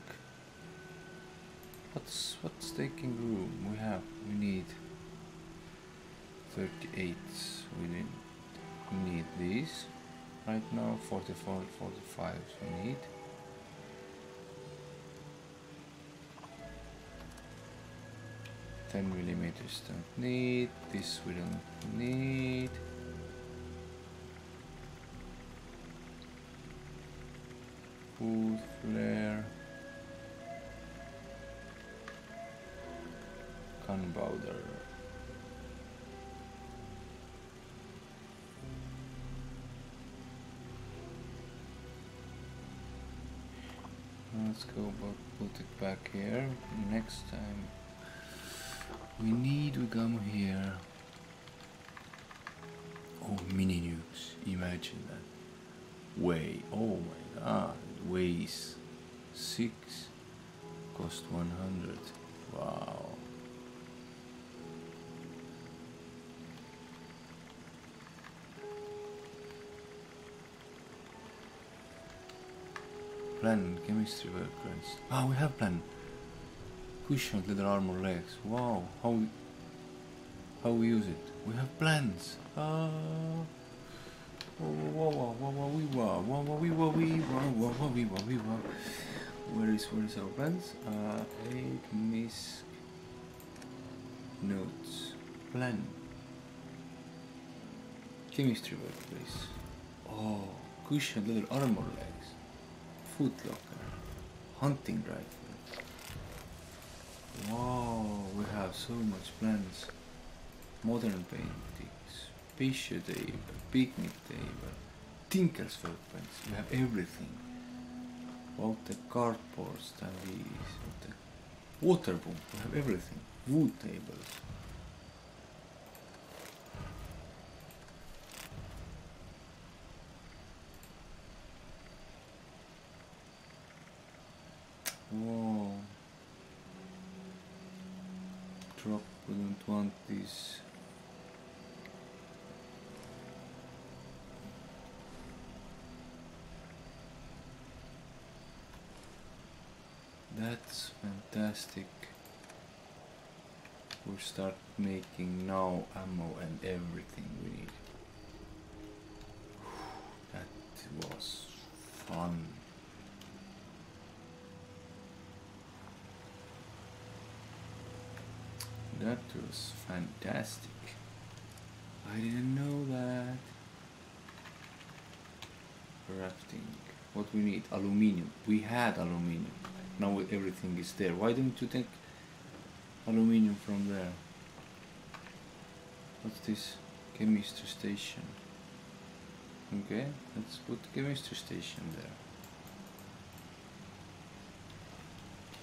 What's what's taking room? We have we need 38. We need we need these right now. 44, 45 we need. 10 millimeters don't need. This we don't need. Food flare. Gunpowder. Go back, put it back here. Next time we need to come here. Oh, mini nukes. Imagine that. Way. Oh my god. Weighs six. Cost 100. Wow. Plan chemistry workbench. Ah, we have plan. Cushioned leather armor legs. Wow, how we, how we use it? We have plans. Ah. Where is where is our plans? Uh, eight miss notes plan. Chemistry workplace. Oh, cushioned leather armor legs. Foot locker. Hunting rifle. Wow, we have so much plans. Modern paintings, picture table, picnic table, Tinker's workbench. We have everything. About the cardboard about the water pump. We have everything. Wood tables. Whoa. Drop, we don't want this. That's fantastic. We'll start making now ammo and everything we need. That was fun. That was fantastic. I didn't know that. Crafting. What we need? Aluminium. We had aluminium. Now everything is there. Why don't you take aluminium from there? What's this? Chemistry station. Okay, let's put chemistry station there.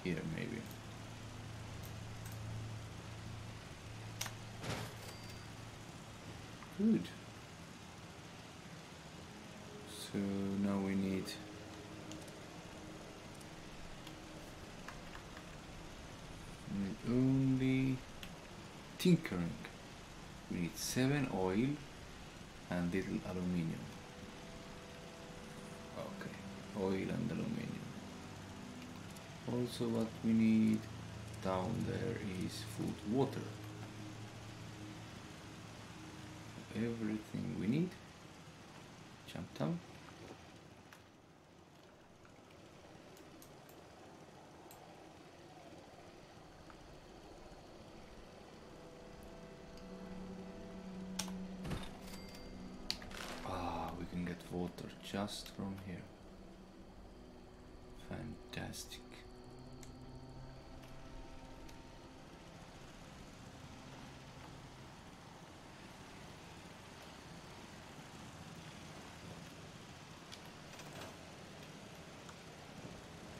Here maybe. Good. So now we need only tinkering. We need seven oil and little aluminium. Okay, oil and aluminium. Also what we need down there is food water. Everything we need. Jump down. Ah, we can get water just from here. Fantastic.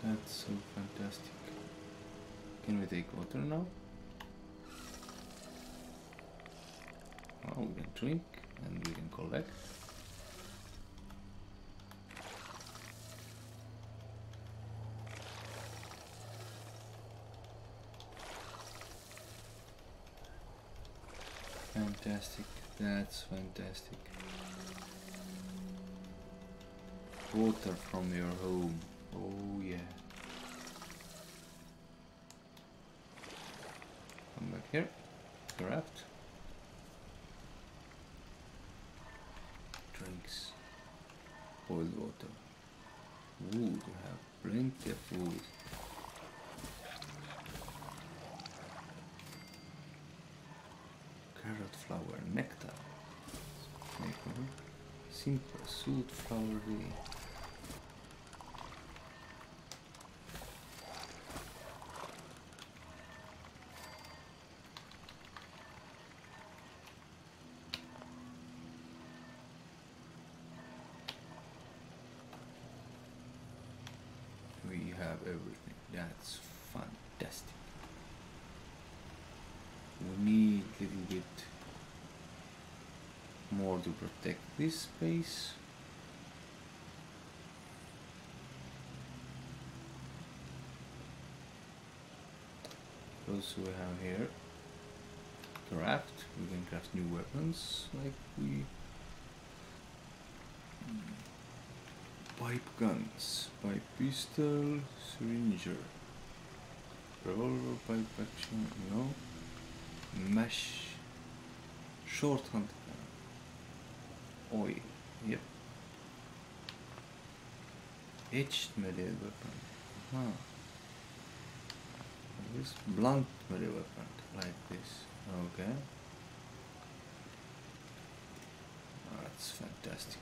That's so fantastic. Can we take water now? Oh, we can drink and we can collect. Fantastic. That's fantastic. Water from your home. Oh yeah. Come back here. Craft. Drinks. Boiled water. Wood. We have plenty of food. Carrot flower nectar. Simple sweet flower tea. We have everything. That's fantastic. We need a little bit more to protect this space. Also we have here craft. We can craft new weapons like we pipe guns, pipe pistol, syringer, revolver, pipe action, no, mesh, short hand gun, oil, yep, etched melee weapon, huh. This blunt melee weapon, like this, okay. That's fantastic.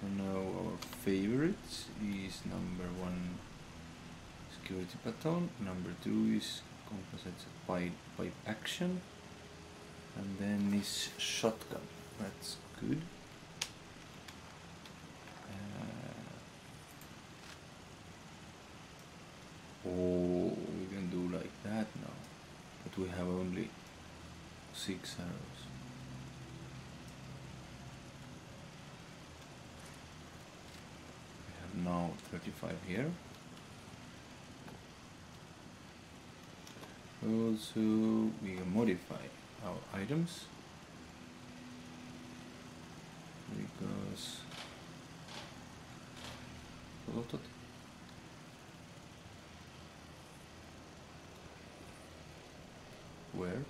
So now our favorite is number one security baton, number two is composites pipe, pipe action, and then is shotgun. That's good. Uh, oh, we can do like that now, but we have only six arrows. We have now 35 here. Also, we modify our items because Otot. Where?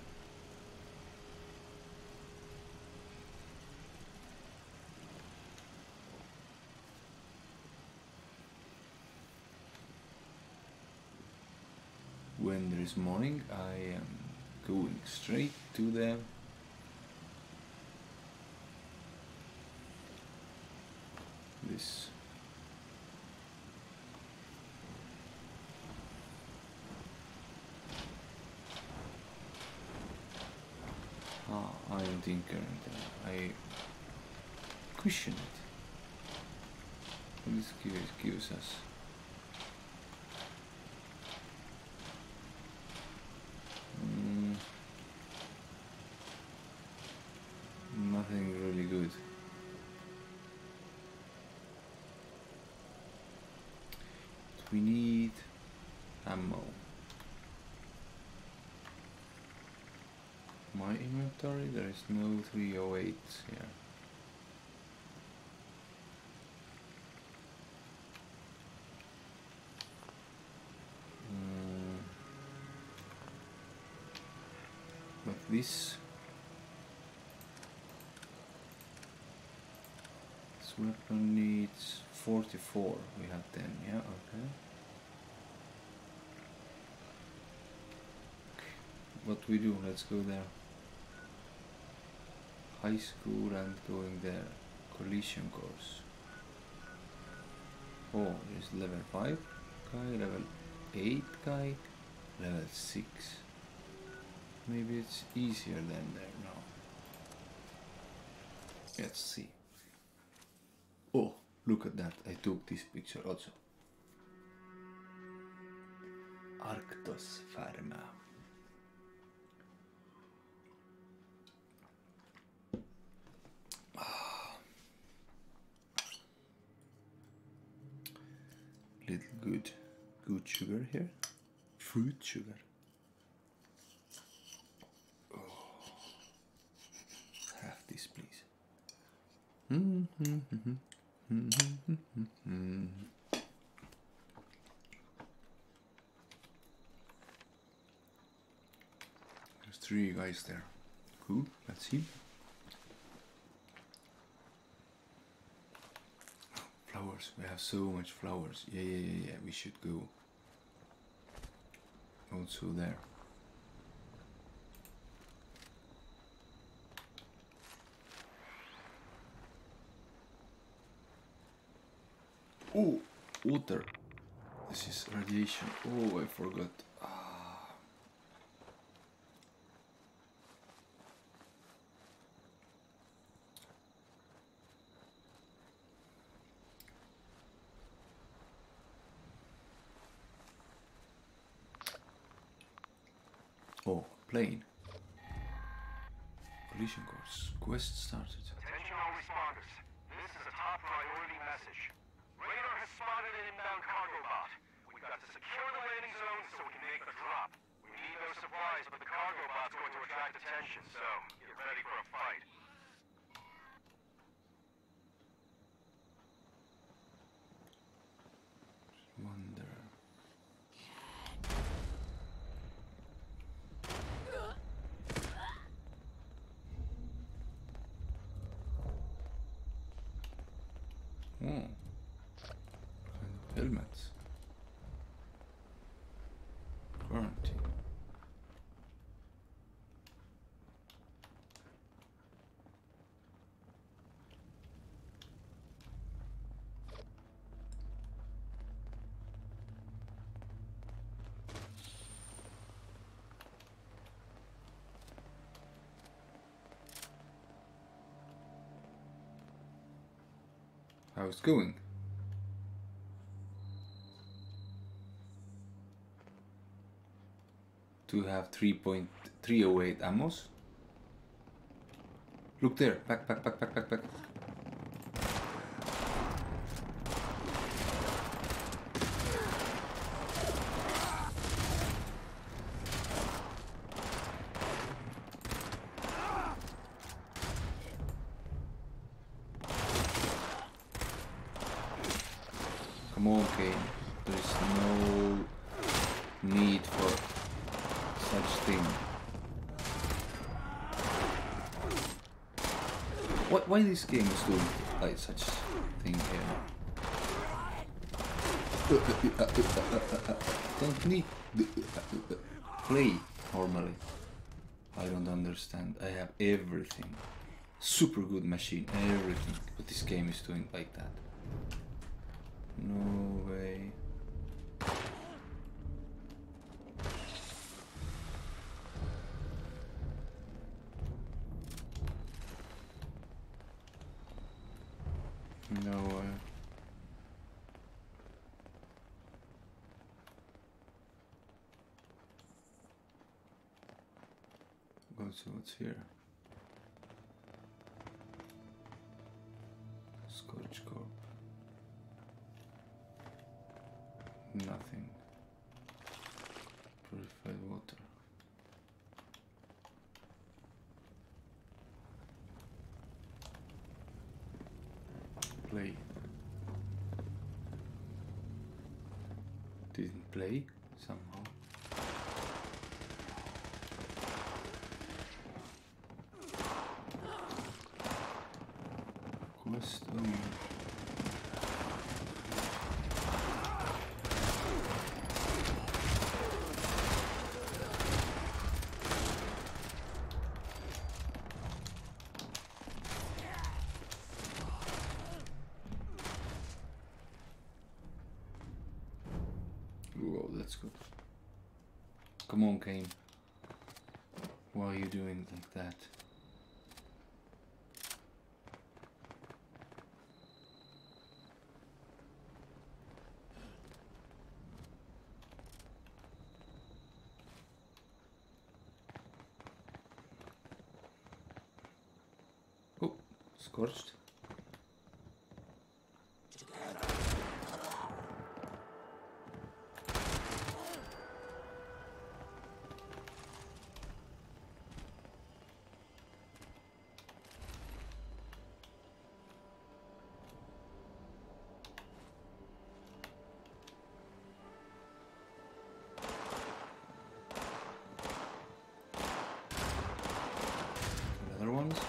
When there is morning I am going straight to the this. Ah I am thinking I cushion it. This gives, gives us Mm, nothing really good. We need ammo. My inventory, there is no 308 here. But this this weapon needs 44. We have 10, yeah, okay. What we do, let's go there. High school and doing there. Collision course. Oh, there's level 5 guy, level 8 guy, level 6. Maybe it's easier than there now. Let's see. Oh, look at that. I took this picture also. Arktos Pharma. Good, good sugar here. Fruit sugar. Oh, have this, please. There's three guys there. Cool. Let's see. flowers. We have so much flowers. Yeah, yeah, yeah, yeah. We should go also there. Oh, water. This is radiation. Oh, I forgot. How it's going? To have 3.308 ammos? Look there, back, back, back, back, back, back. Come on, Kane. There is no need for such thing. What? Why this game is doing like such thing here? Don't need play normally. I don't understand. I have everything. Super good machine, everything. But this game is doing like that. No way. No way. Go to what's here. Kane. Why are you doing like that? Oh, scorched. Another ones.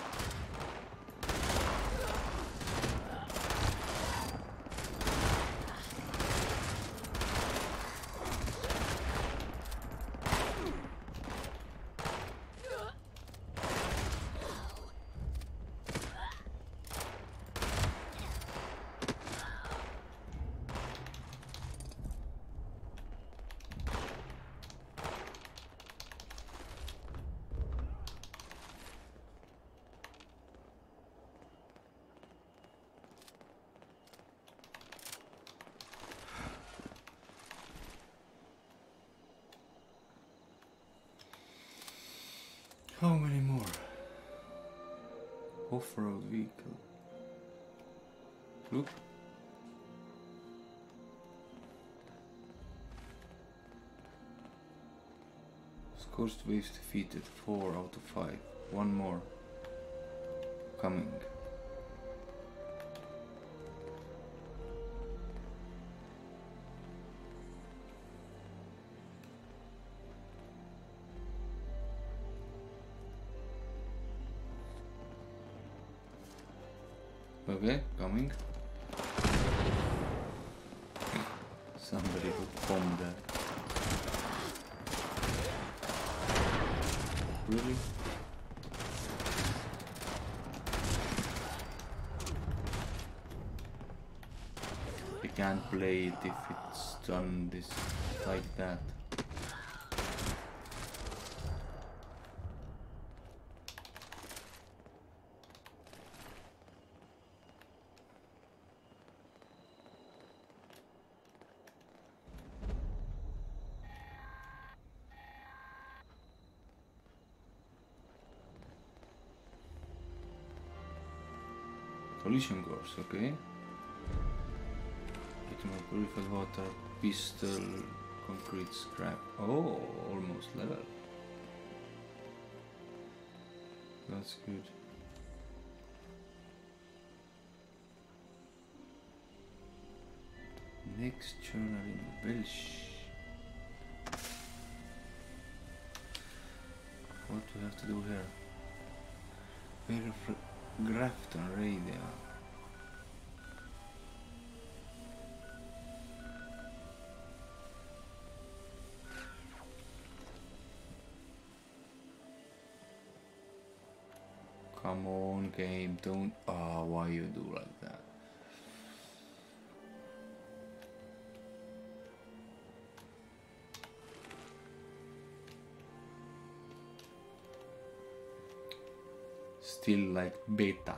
How many more? Off-road vehicle. Look. Scorched waves defeated. Four out of five. One more. Can't play it if it's done this like that. Collision course, okay. Purified water, pistol, concrete scrap. Oh, almost level. That's good. Next journal in Welch. What do we have to do here? Grafton Radio. Game, don't. Ah, why you do like that? Still like beta,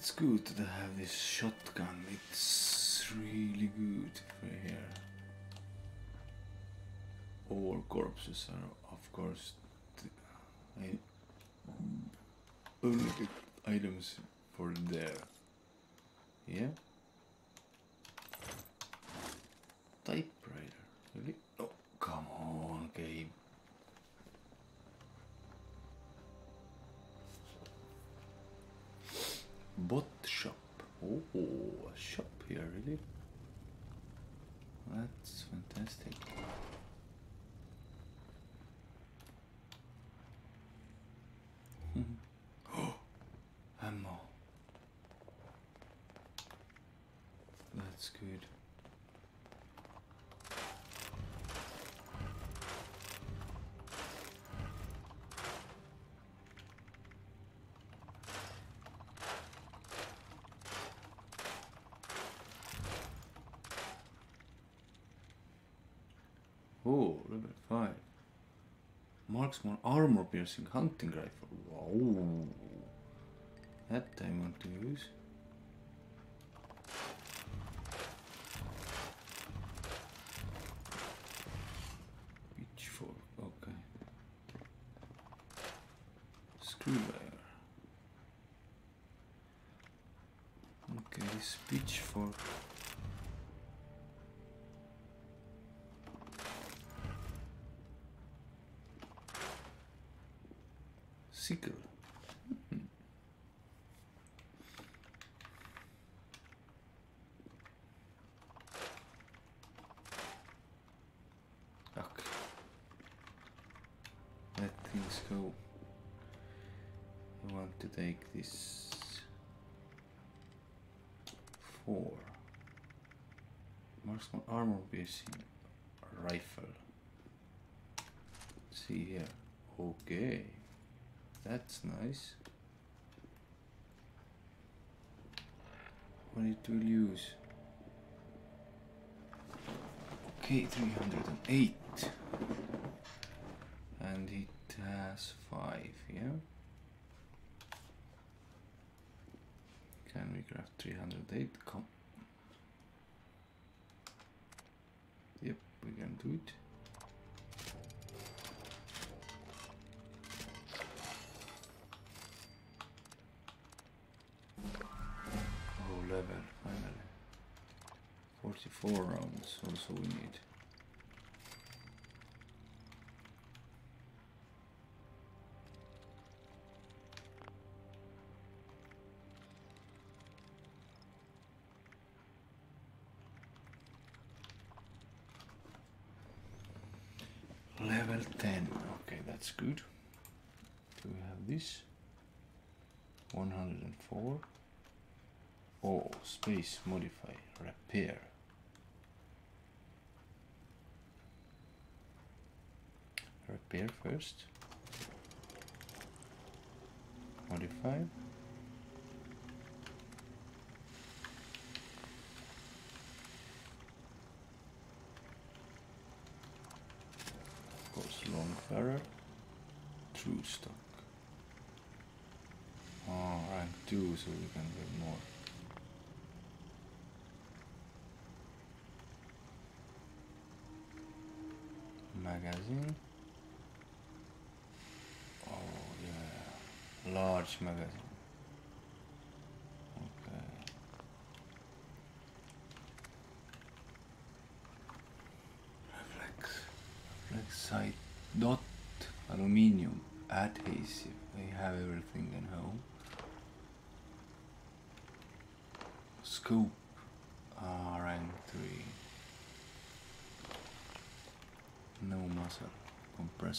It's good to have this shotgun. It's really good for here. All corpses are, of course, I only items for there. Yeah. Typewriter. Really? Bot shop. Oh, a shop here, really? That's fantastic. oh, ammo. That's good. Oh, level 5. Marksman armor piercing hunting rifle. Wow. That I want to use. Pitchfork, okay. Screwdriver. Okay, this pitchfork. Sickle. Hmm. Okay. let things go. I want this four. Marksman armor piercing rifle. see here. Okay. That's nice. What it will use? Okay, 308. And it has 5, yeah? Can we craft 308? Space modify, repair. Repair first. Modify. Course, long barrel. True stock. Oh, rank 2, so we can get more. Magazine. Oh, yeah. Large magazine. Okay. Reflex. Reflex sight. Dot. Aluminium. Adhesive. We have everything in home. Scoop. Ah, rank 3. No muscle.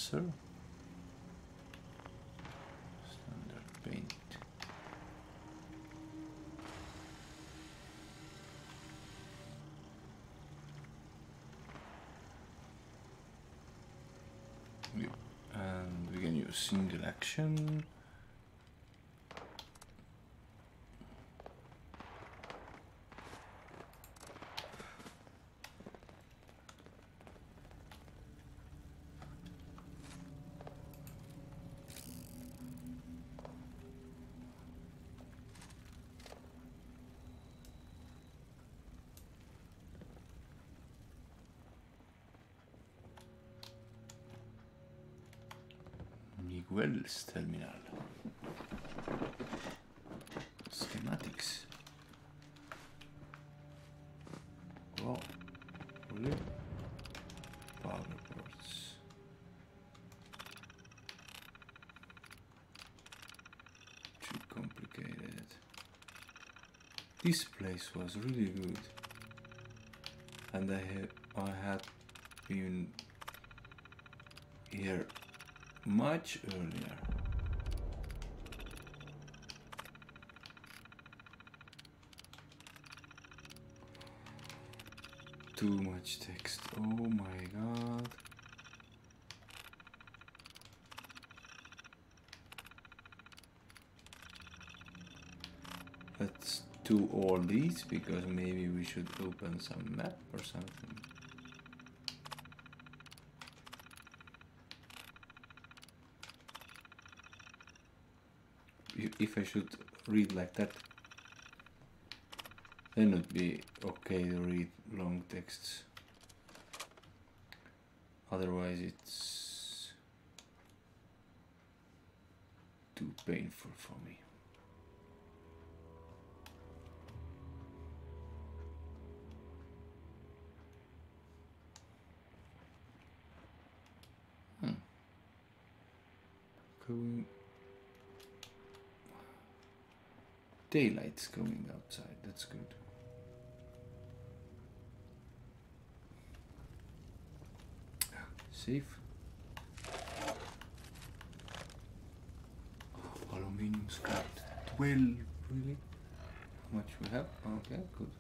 Compressor. Standard paint. Yep. And we can use single action. Terminal. Schematics. Power. Too complicated. This place was really good. And I have I had been here much earlier. Too much text. Oh my god. Let's do all these because maybe we should open some map or something. i- if I should read like that, then it would be okay to read long texts. Otherwise, it's too painful for me. light's coming outside. That's good. Safe. Oh, aluminium scrap. 12, really? How much we have? Okay, good.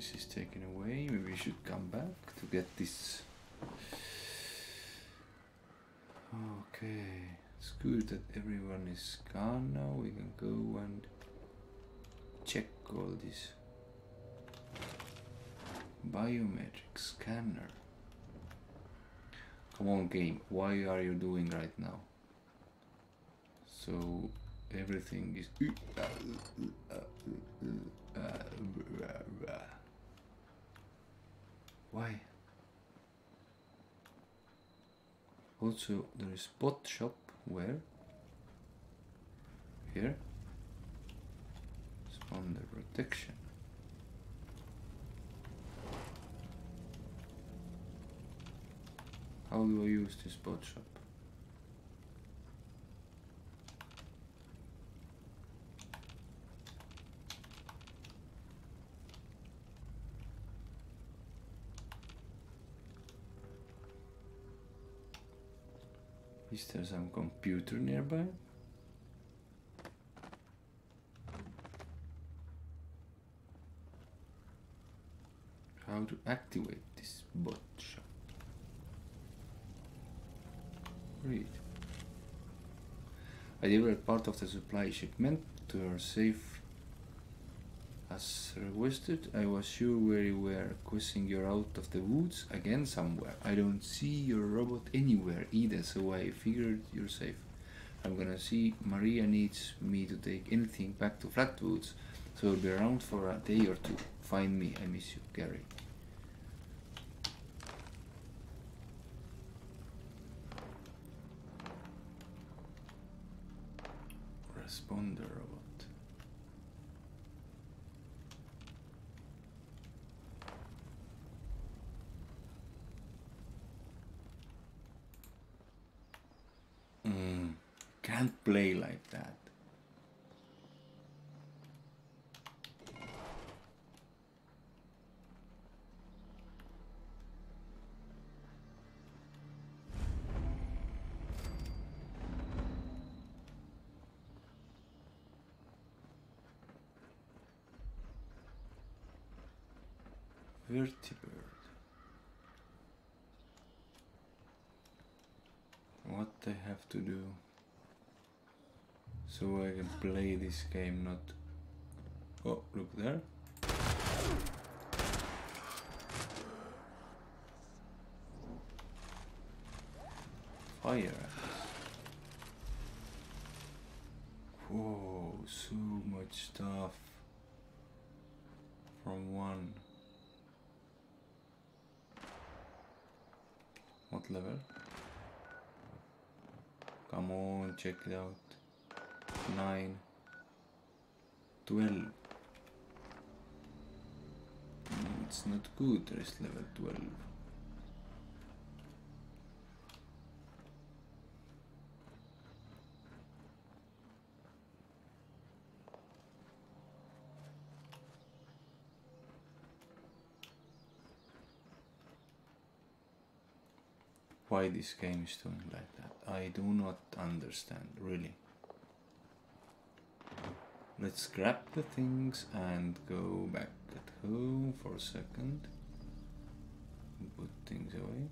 This is taken away. Maybe we should come back to get this. Okay, it's good that everyone is gone now. We can go and check all this. Biometric scanner. Come on, game. Why are you doing right now? So everything is. Why? Also, there is bot shop. Where? Here. Spawner protection. How do I use this bot shop? Is there some computer nearby? How to activate this bot shop? Read. I delivered part of the supply shipment to your safe as requested. I was sure where you were, guessing you're out of the woods again somewhere. I don't see your robot anywhere either, so I figured you're safe. I'm gonna see Maria needs me to take anything back to Flatwoods, so I'll be around for a day or two. Find me, I miss you, Gary. Responder robot. Mm, can't play like that. Vertibird. What I have to do so I can play this game not Oh look there Fire axe. Whoa, so much stuff from one. What level? Come on, check it out. 9, 12. Mm, It's not good, rest level 12. Why this game is doing like that. I do not understand, really. Let's grab the things and go back at home for a second. Put things away.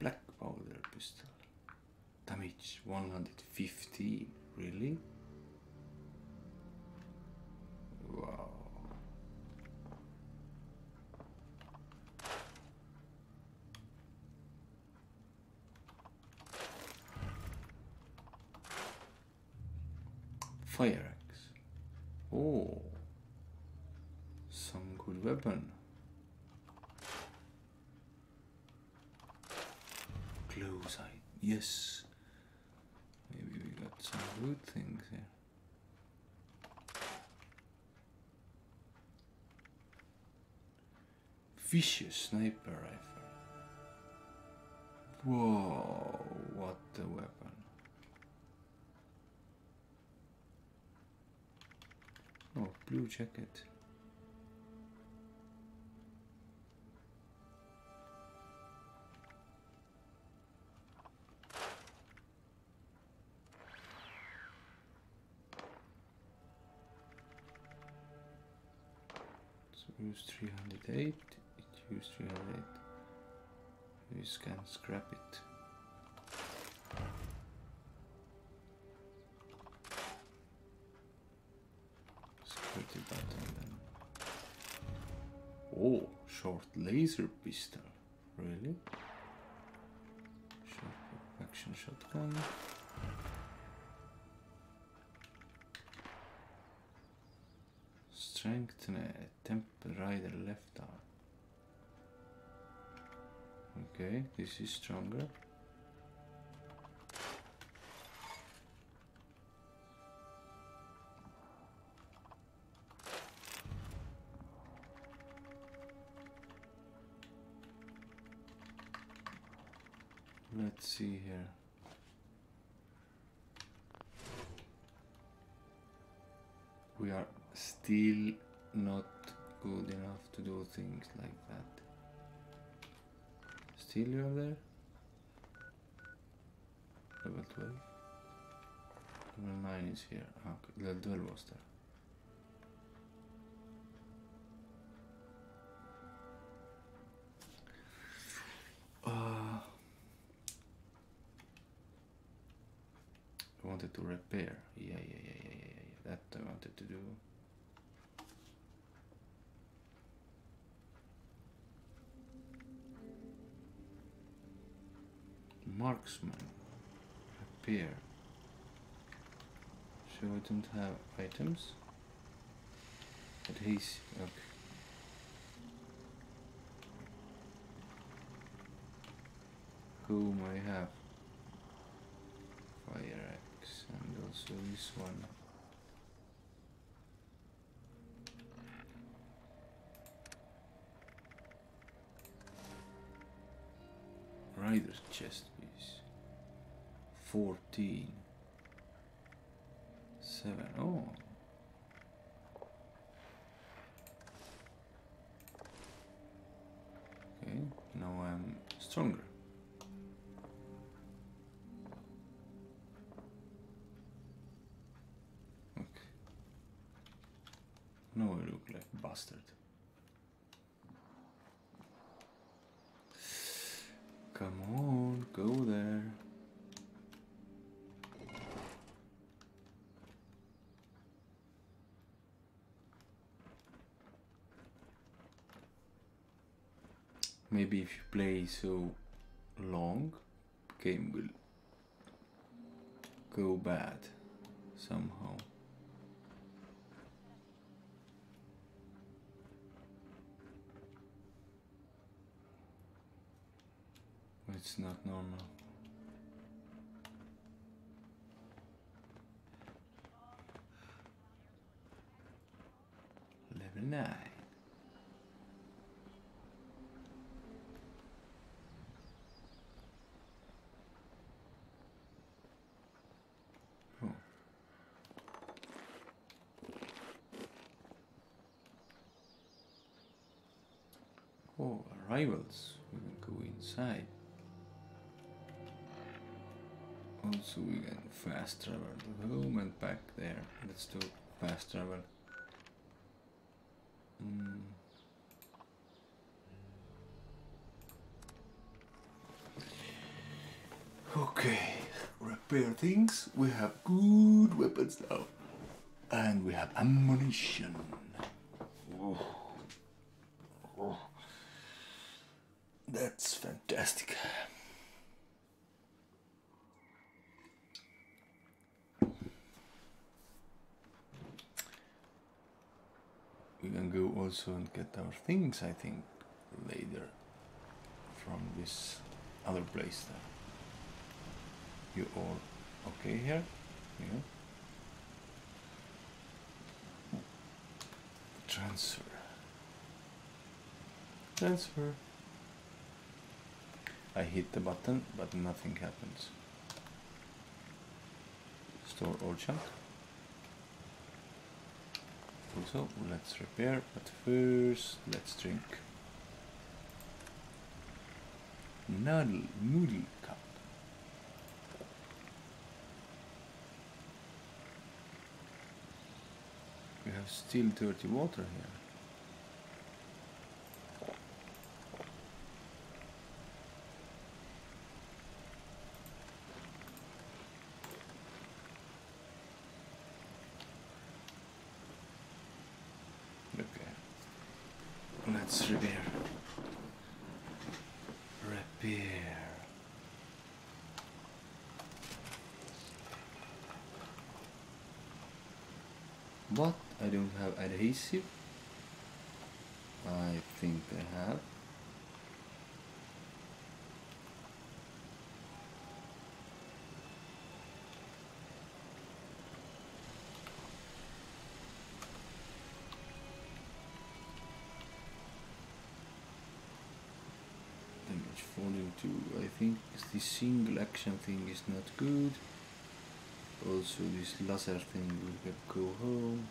Black powder pistol. Damage 115. Really? Wow. Fire axe. Oh, some good weapon. Glow sight. Yes. Maybe we got some good things here. Vicious sniper rifle. Whoa, what a weapon. Oh, blue jacket. Use 308, it use 308. We can scrap it. Security button then. Oh, short laser pistol. Really? Short action shotgun. Strengthen a temple rider left arm. Okay, this is stronger. Let's see here. We are still not good enough to do things like that. You are there? Level 12. Level 9 is here. Ah, Okay, level 12 was there. Uh, I wanted to repair. Yeah, yeah, yeah, yeah, yeah. yeah. That I wanted to do. Marksman. appear I don't have items. Adhesive. Okay. Whom I have? Fire axe and also this one. Rider's chest piece. 14. 7. Oh. Okay, now I'm stronger. Maybe if you play so long, game will go bad somehow. It's not normal. Level 9. Oh. We can go inside. Also, we can fast travel home and back there. Let's do fast travel. Mm. Okay, repair things. We have good weapons now. And we have ammunition. Oh. Oh. That's fantastic. Get our things, I think, later from this other place there. You all okay here? Yeah. Transfer. Transfer. I hit the button, but nothing happens. Store or junk. Also, let's repair, but first, let's drink. Noodle, noodle cup. We have still dirty water here. Okay. Let's repair. Repair. What? I don't have adhesive? I think I have. Damage falling to I think the single action thing is not good. Also this laser thing will go home.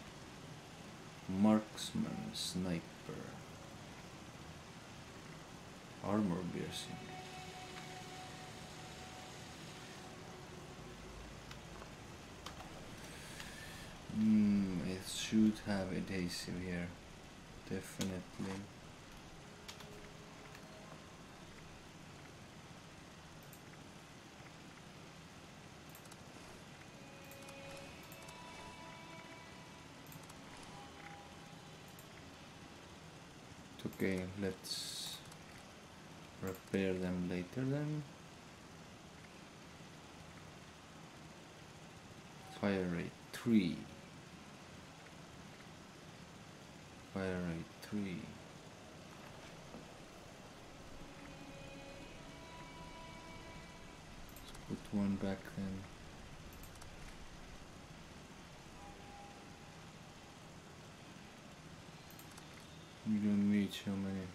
Marksman sniper. Armor piercing. Hmm, it should have adhesive here. Definitely. Okay, let's repair them later then. Fire rate 3. Fire rate 3. Let's put one back then. We so many.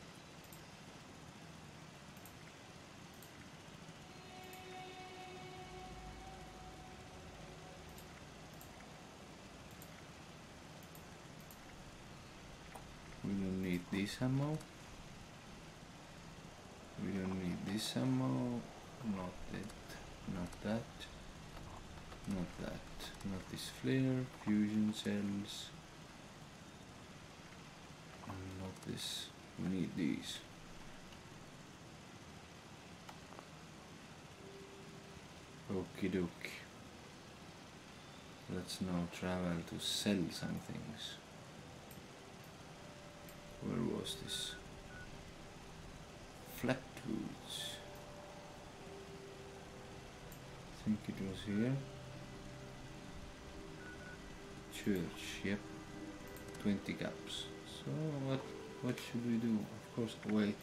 We don't need this ammo. We don't need this ammo. Not it. Not that. Not that. Not this flare. Fusion cells. And not this. We need these. Okie doke. Let's now travel to sell some things. Where was this? Flatwoods. I think it was here. Church, yep. 20 caps. So what what should we do? Of course wait.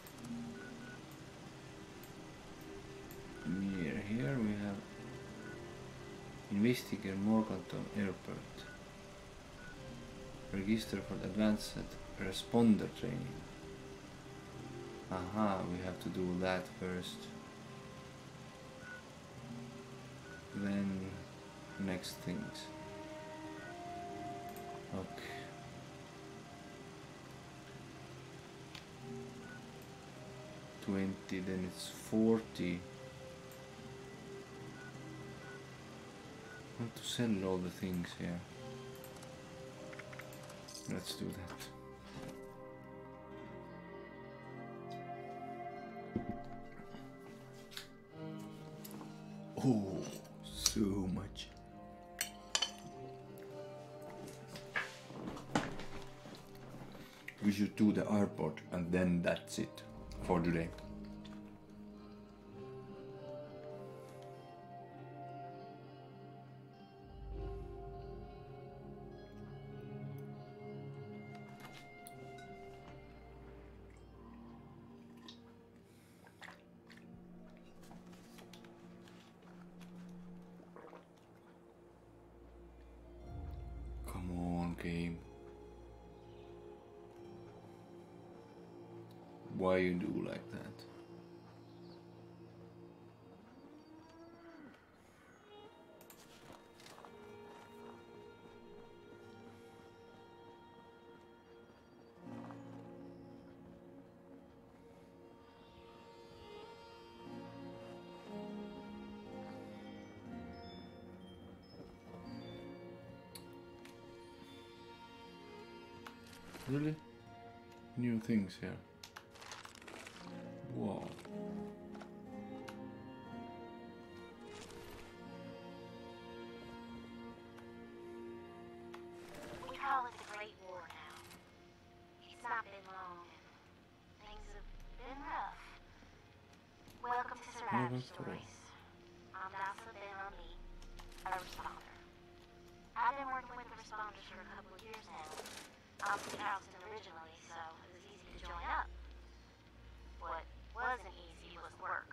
Near here we have Investigate Morgantown Airport. Register for advanced responder training. Aha, we have to do that first. Then next things. Okay. Twenty, then it's forty. I want to send all the things here. Let's do that. Oh, so much. We should do the airport and then that's it for today. Come on, game. Why you do like that? Really? New things here. To Survivor Never thought. Stories. I'm Nasa Ben Ali, a responder. I've been working with the responders for a couple of years now. I'm from Charleston originally, so it was easy to join up. What wasn't easy was work.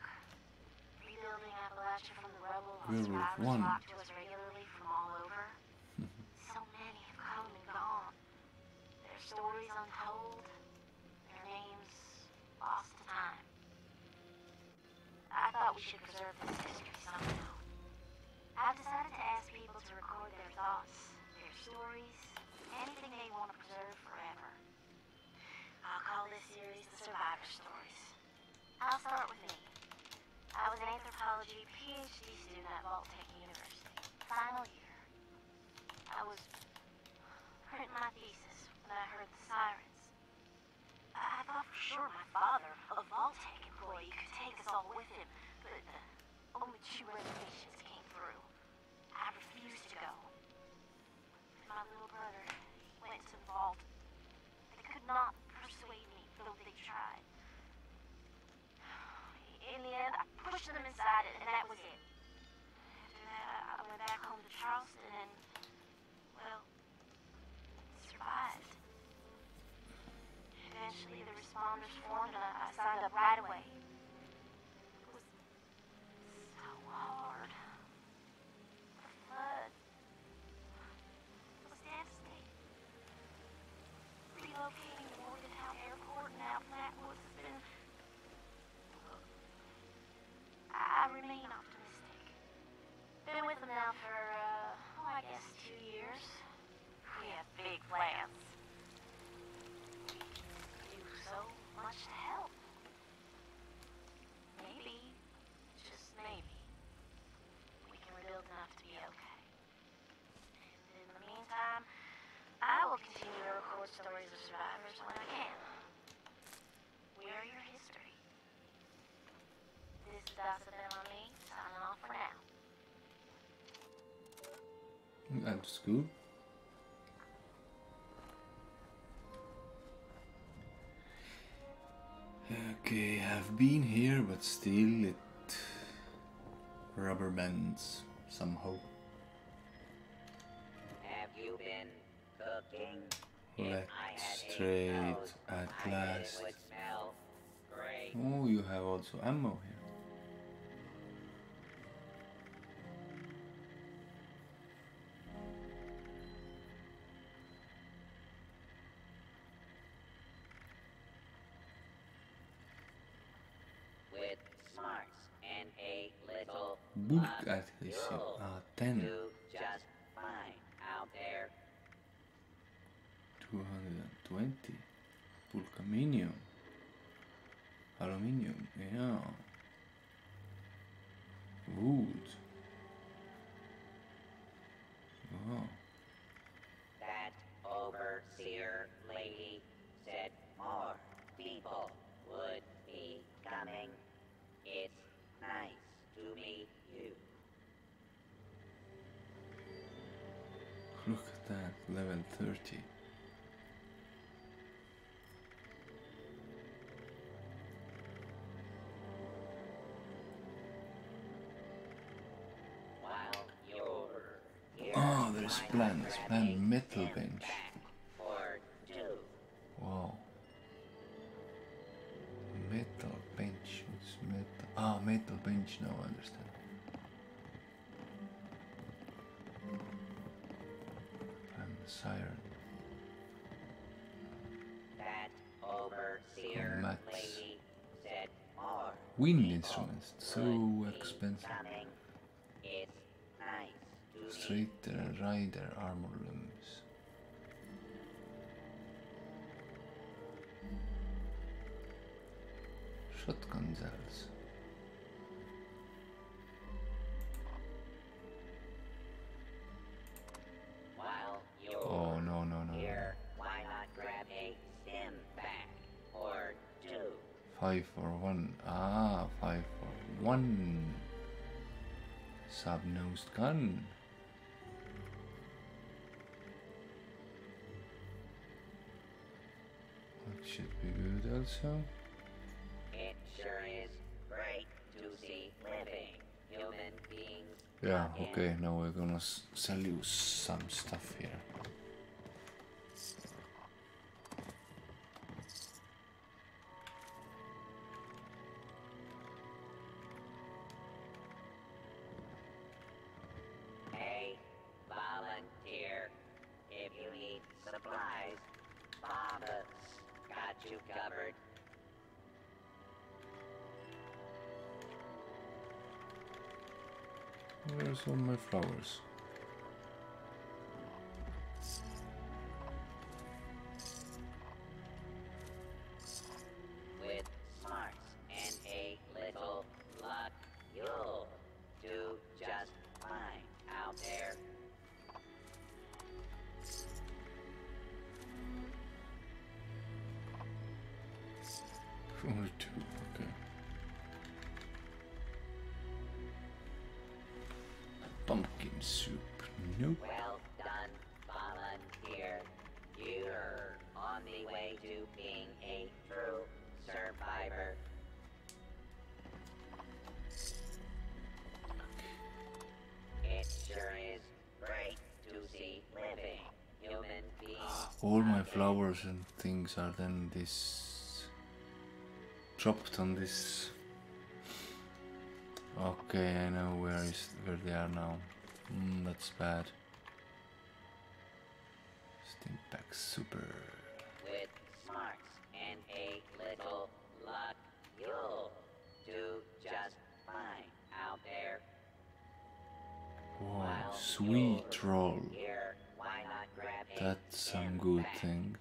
Rebuilding Appalachia from the rubble while Werewolf survivors one. flock to us regularly from all over. So many have come and gone. Their stories untold, their names lost to time. I thought we should preserve this history somehow. I've decided to ask people to record their thoughts, their stories, anything they want to preserve forever. I'll call this series the Survivor Stories. I'll start with me. I was an anthropology PhD student at Vault-Tec University. Final year. I was printing my thesis when I heard the sirens. I I thought for sure my father, a Vault-Tec employee, could take us all with him, but uh, only two reservations came through. I refused to go. My little brother went to the vault. They could not persuade me, though they tried. In the end, I pushed them inside, and that was it. After that, I- I went back home to Charleston and, well, survived. Eventually, the responders formed, and I signed up right away. It was so hard. The flood was devastating. Relocating to Morgantown Airport and out in that woods has been. I, I remain optimistic. Been with them now for, uh, oh, I guess two years. We have big plans. We do so much to help. Maybe, just maybe, we can rebuild enough to be okay. And in the meantime, I will continue to record stories of survivors when I can. We are your history. This is on me, signing off for now. That's good. Okay, I've been here, but still it rubber bands somehow. Have you been cooking? Left I had straight at I bet it last. would smell great. Oh, you have also ammo here. Bulk luck, adhesive. Ah, 10. do just fine out there. 220. Pulcaminium. Aluminium, yeah. Wood. Wow. That overseer lady said more people would be coming. 11.30. Oh, ah, there's plans. Plan metal bench. Wow. Metal bench. It's metal. Ah, metal bench. Now I understand. sire. That overseer lady said more. Wind instruments, so expensive. Nice Straighter and rider armor looms. Shotgun shells. Five for one. Ah, five for one. Sub-nosed gun. That should be good also. It sure is great to see living human beings. Yeah, okay, now we're gonna sell you some stuff here. Flowers? Soup. Nope. Well done, volunteer. You're on the way to being a true survivor. It sure is great to see living human beings. All my flowers and things are then this dropped on this. Okay, I know where is where they are now. Mm, that's bad. Stimpak super. With smarts and a little luck, you'll do just fine out there. Wow, sweet you're roll. Here, why not grab That's some good thing.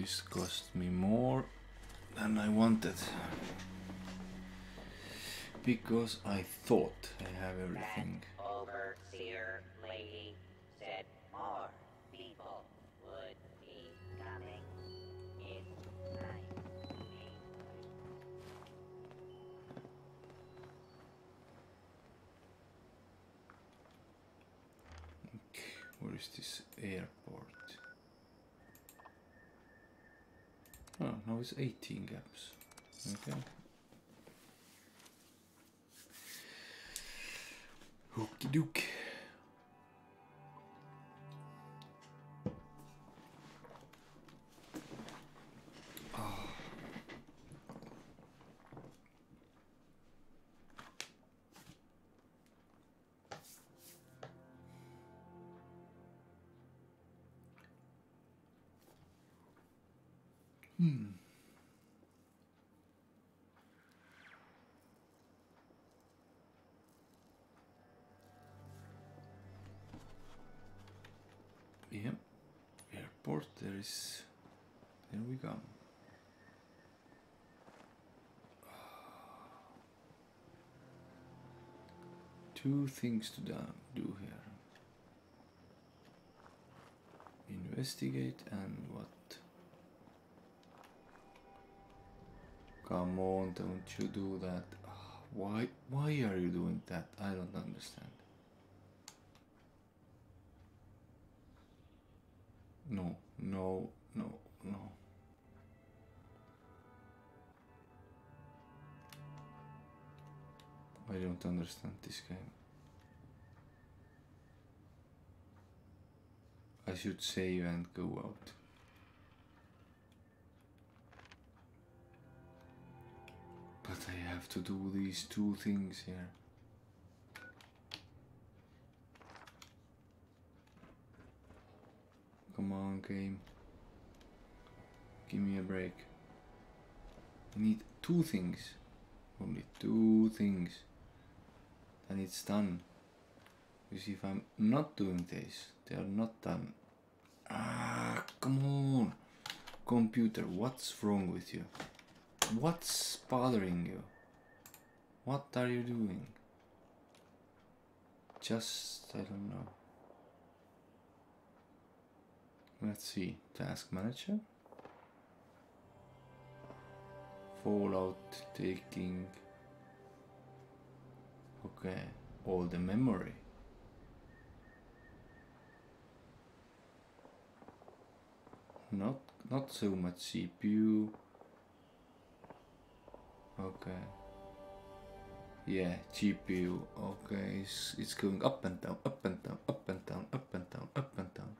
This cost me more than I wanted. Because I thought I have everything. That overseer lady said more people would be coming. It's nice Okay, where is this airport? Oh, now it's 18 gaps. Okay. Okie doke. Airport, there we go. Two things to do, here investigate and what? Come on, don't you do that. Why, why are you doing that? I don't understand. No, no, no, no. I don't understand this game. I should save and go out. But I have to do these two things here. Come on, game. Give me a break. I need two things. Only two things. Then it's done. You see, if I'm not doing this, they are not done. Ah, come on. Computer, what's wrong with you? What's bothering you? What are you doing? Just, I don't know. Let's see. Task manager. Fallout taking. Okay. All the memory. Not not so much CPU. Okay. Yeah, GPU. Okay, it's, it's going up and down, up and down, up and down, up and down, up and down.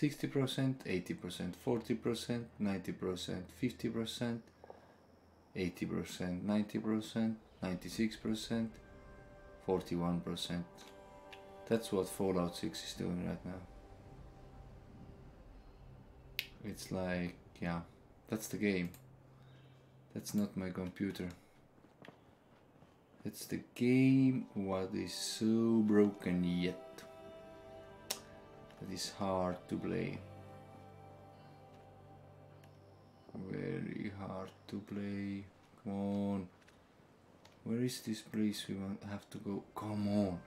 60%, 80%, 40%, 90%, 50%, 80%, 90%, 96%, 41%. That's what Fallout 6 is doing right now. It's like, yeah, that's the game. That's not my computer. It's the game what is so broken yet. That is hard to play. Very hard to play. Come on. Where is this place we want have to go? Come on.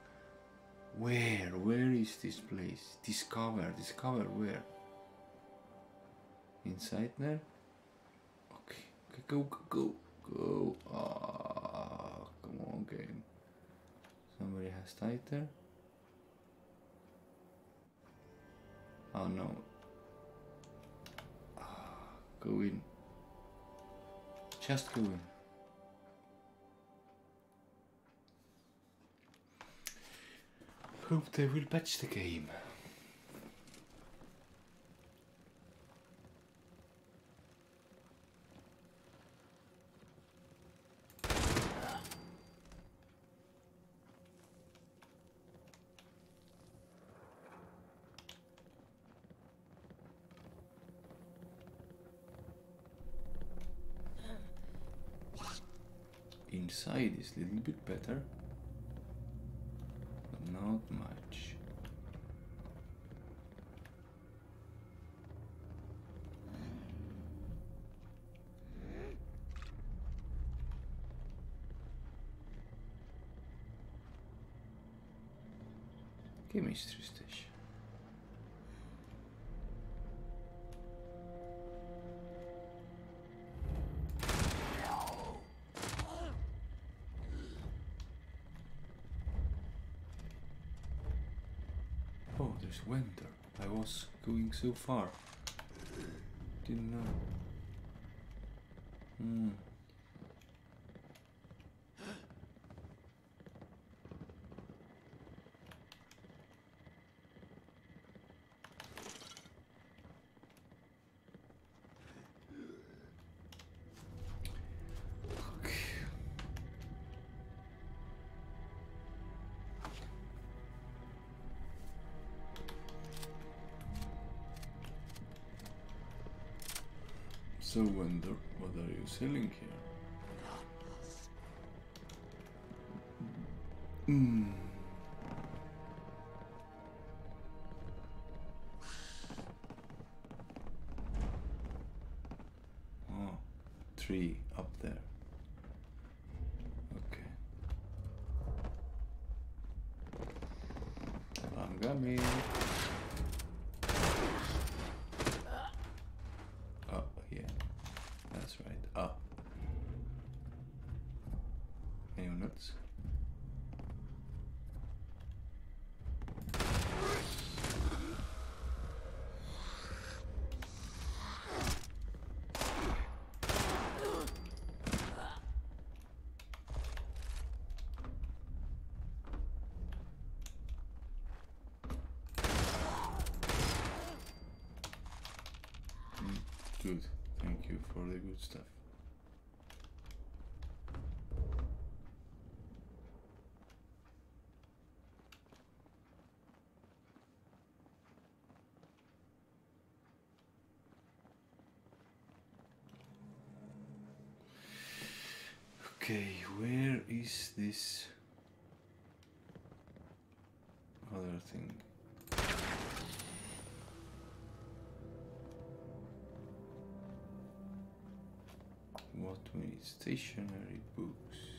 Where? Where is this place? Discover. Discover where? Inside there? Okay. Okay, go, go, go. Go. Ah, come on, game. Somebody has died Oh no. Ah, go in. Just go in. Hope they will patch the game. Inside is a little bit better, but not much. Chemistry so far. Didn't know. You selling here? Hmm. Oh, three up there. for the good stuff. Okay, where is this other thing? about stationary books.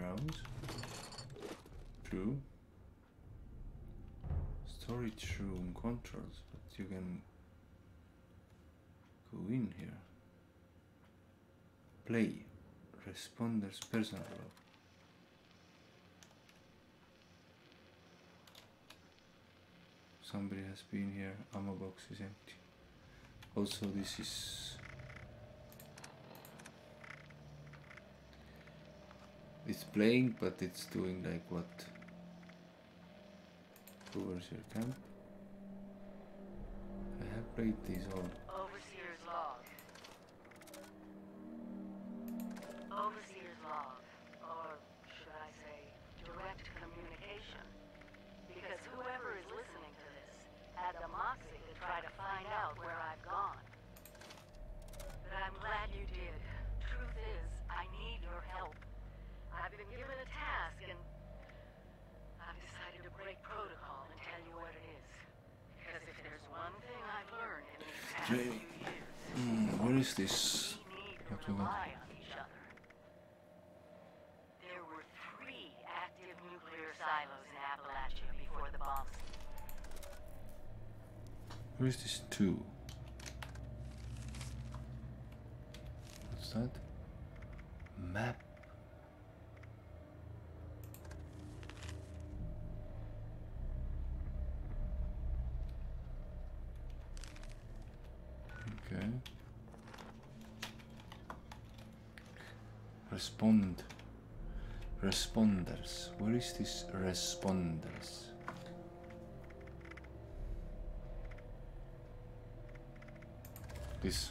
around. True. Storage room controls, but you can go in here. Play. Responder's personal log. Somebody has been here. Ammo box is empty. Also, this is playing, but it's doing like what? Towards your camp. I have played these all. What is this? What? There were three active nuclear silos in Appalachia before the bombs. Where is this two? What's that? Map respond. Responders. Where is this responders? This.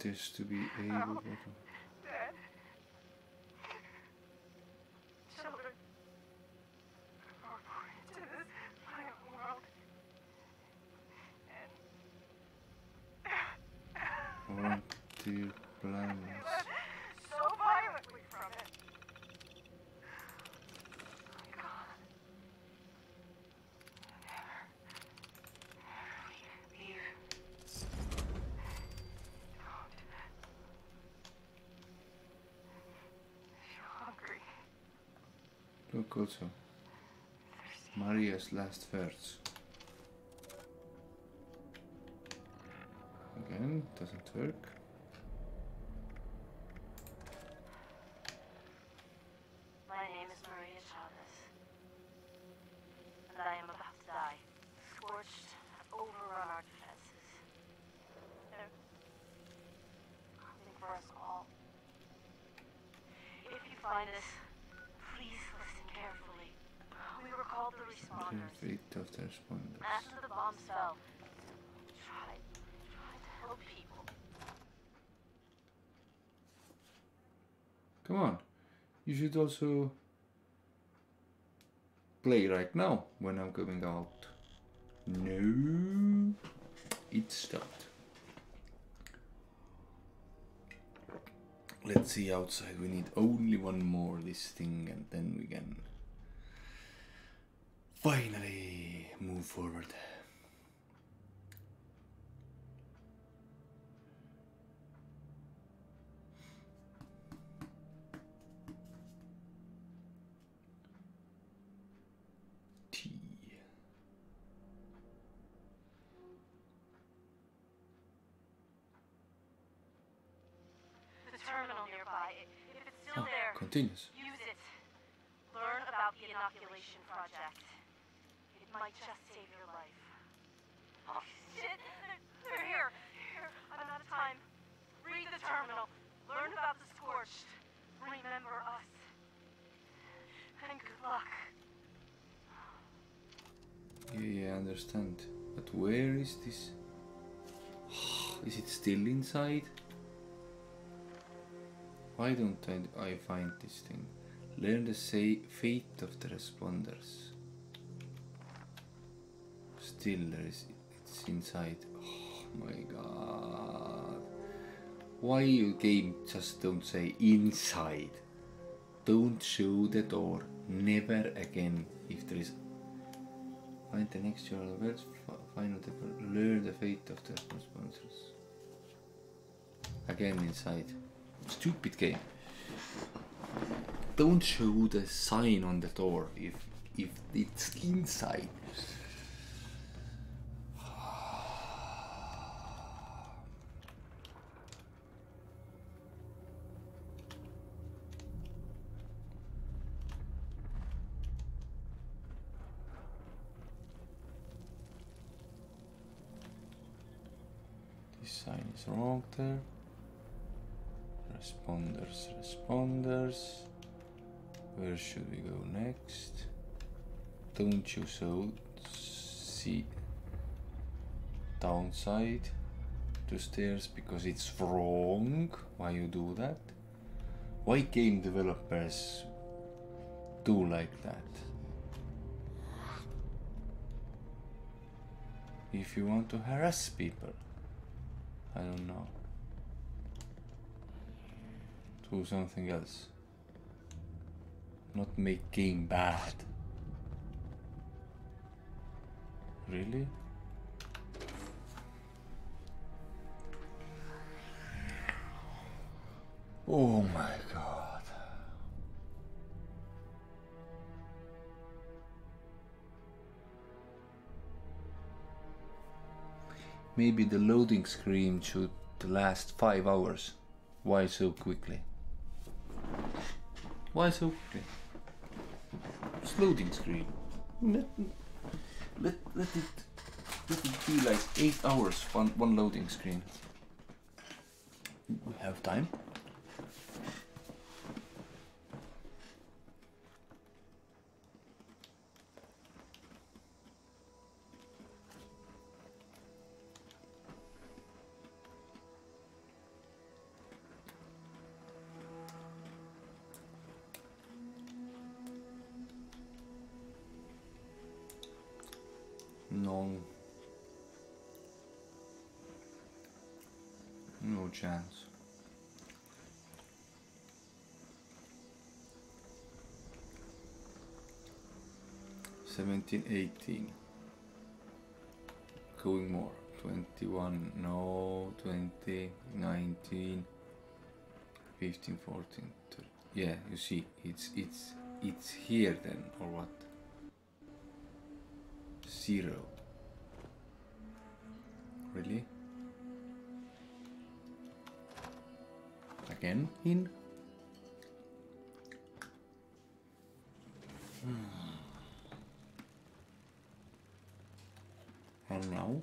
this to be able oh. to also. Maria's last words. Again, doesn't work. My name is Maria Chavez. And I am about to die. Scorched have overrun our defenses. They're coming for us all. If you find us, please listen carefully. We were called the responders. Fate of the responders. After the bombs fell, we tried, tried to help people. Come on. You should also play right now when I'm coming out. No. It stopped. Let's see outside. We need only one more this thing and then we can finally move forward. Continues. use it. Learn about the inoculation project. It might just save your life. Oh shit! They're, here! Here! I'm out of time. Read the terminal. Learn about the scorched. Remember us. And good luck. Yeah, I understand. But where is this? Is it still inside? Why don't I, I find this thing? Learn the say, fate of the responders. Still, there is. It's inside. Oh my god. Why you game just don't say inside? Don't show the door. Never again. If there is Find the next journal words, fi- find out the learn the fate of the sponsors. Again inside. Stupid game. Don't show the sign on the door if if it's inside. This sign is wrong there. Responders, responders. Where should we go next? Don't you so see downside to stairs because it's wrong? Why you do that? Why game developers do like that? If you want to harass people, I don't know. Do something else. Not make game bad. Really? Oh my god. Maybe the loading screen should last five hours. Why so quickly? Why so quickly? It's loading screen. Let, let, let it let it be like eight hours one one loading screen. We have time. 17, 18. Going more. 21, no, 20, 19, 15, 14, 13. Yeah, you see, it's, it's, it's here then, or what? Zero. Really? Again, in? Hmm. não.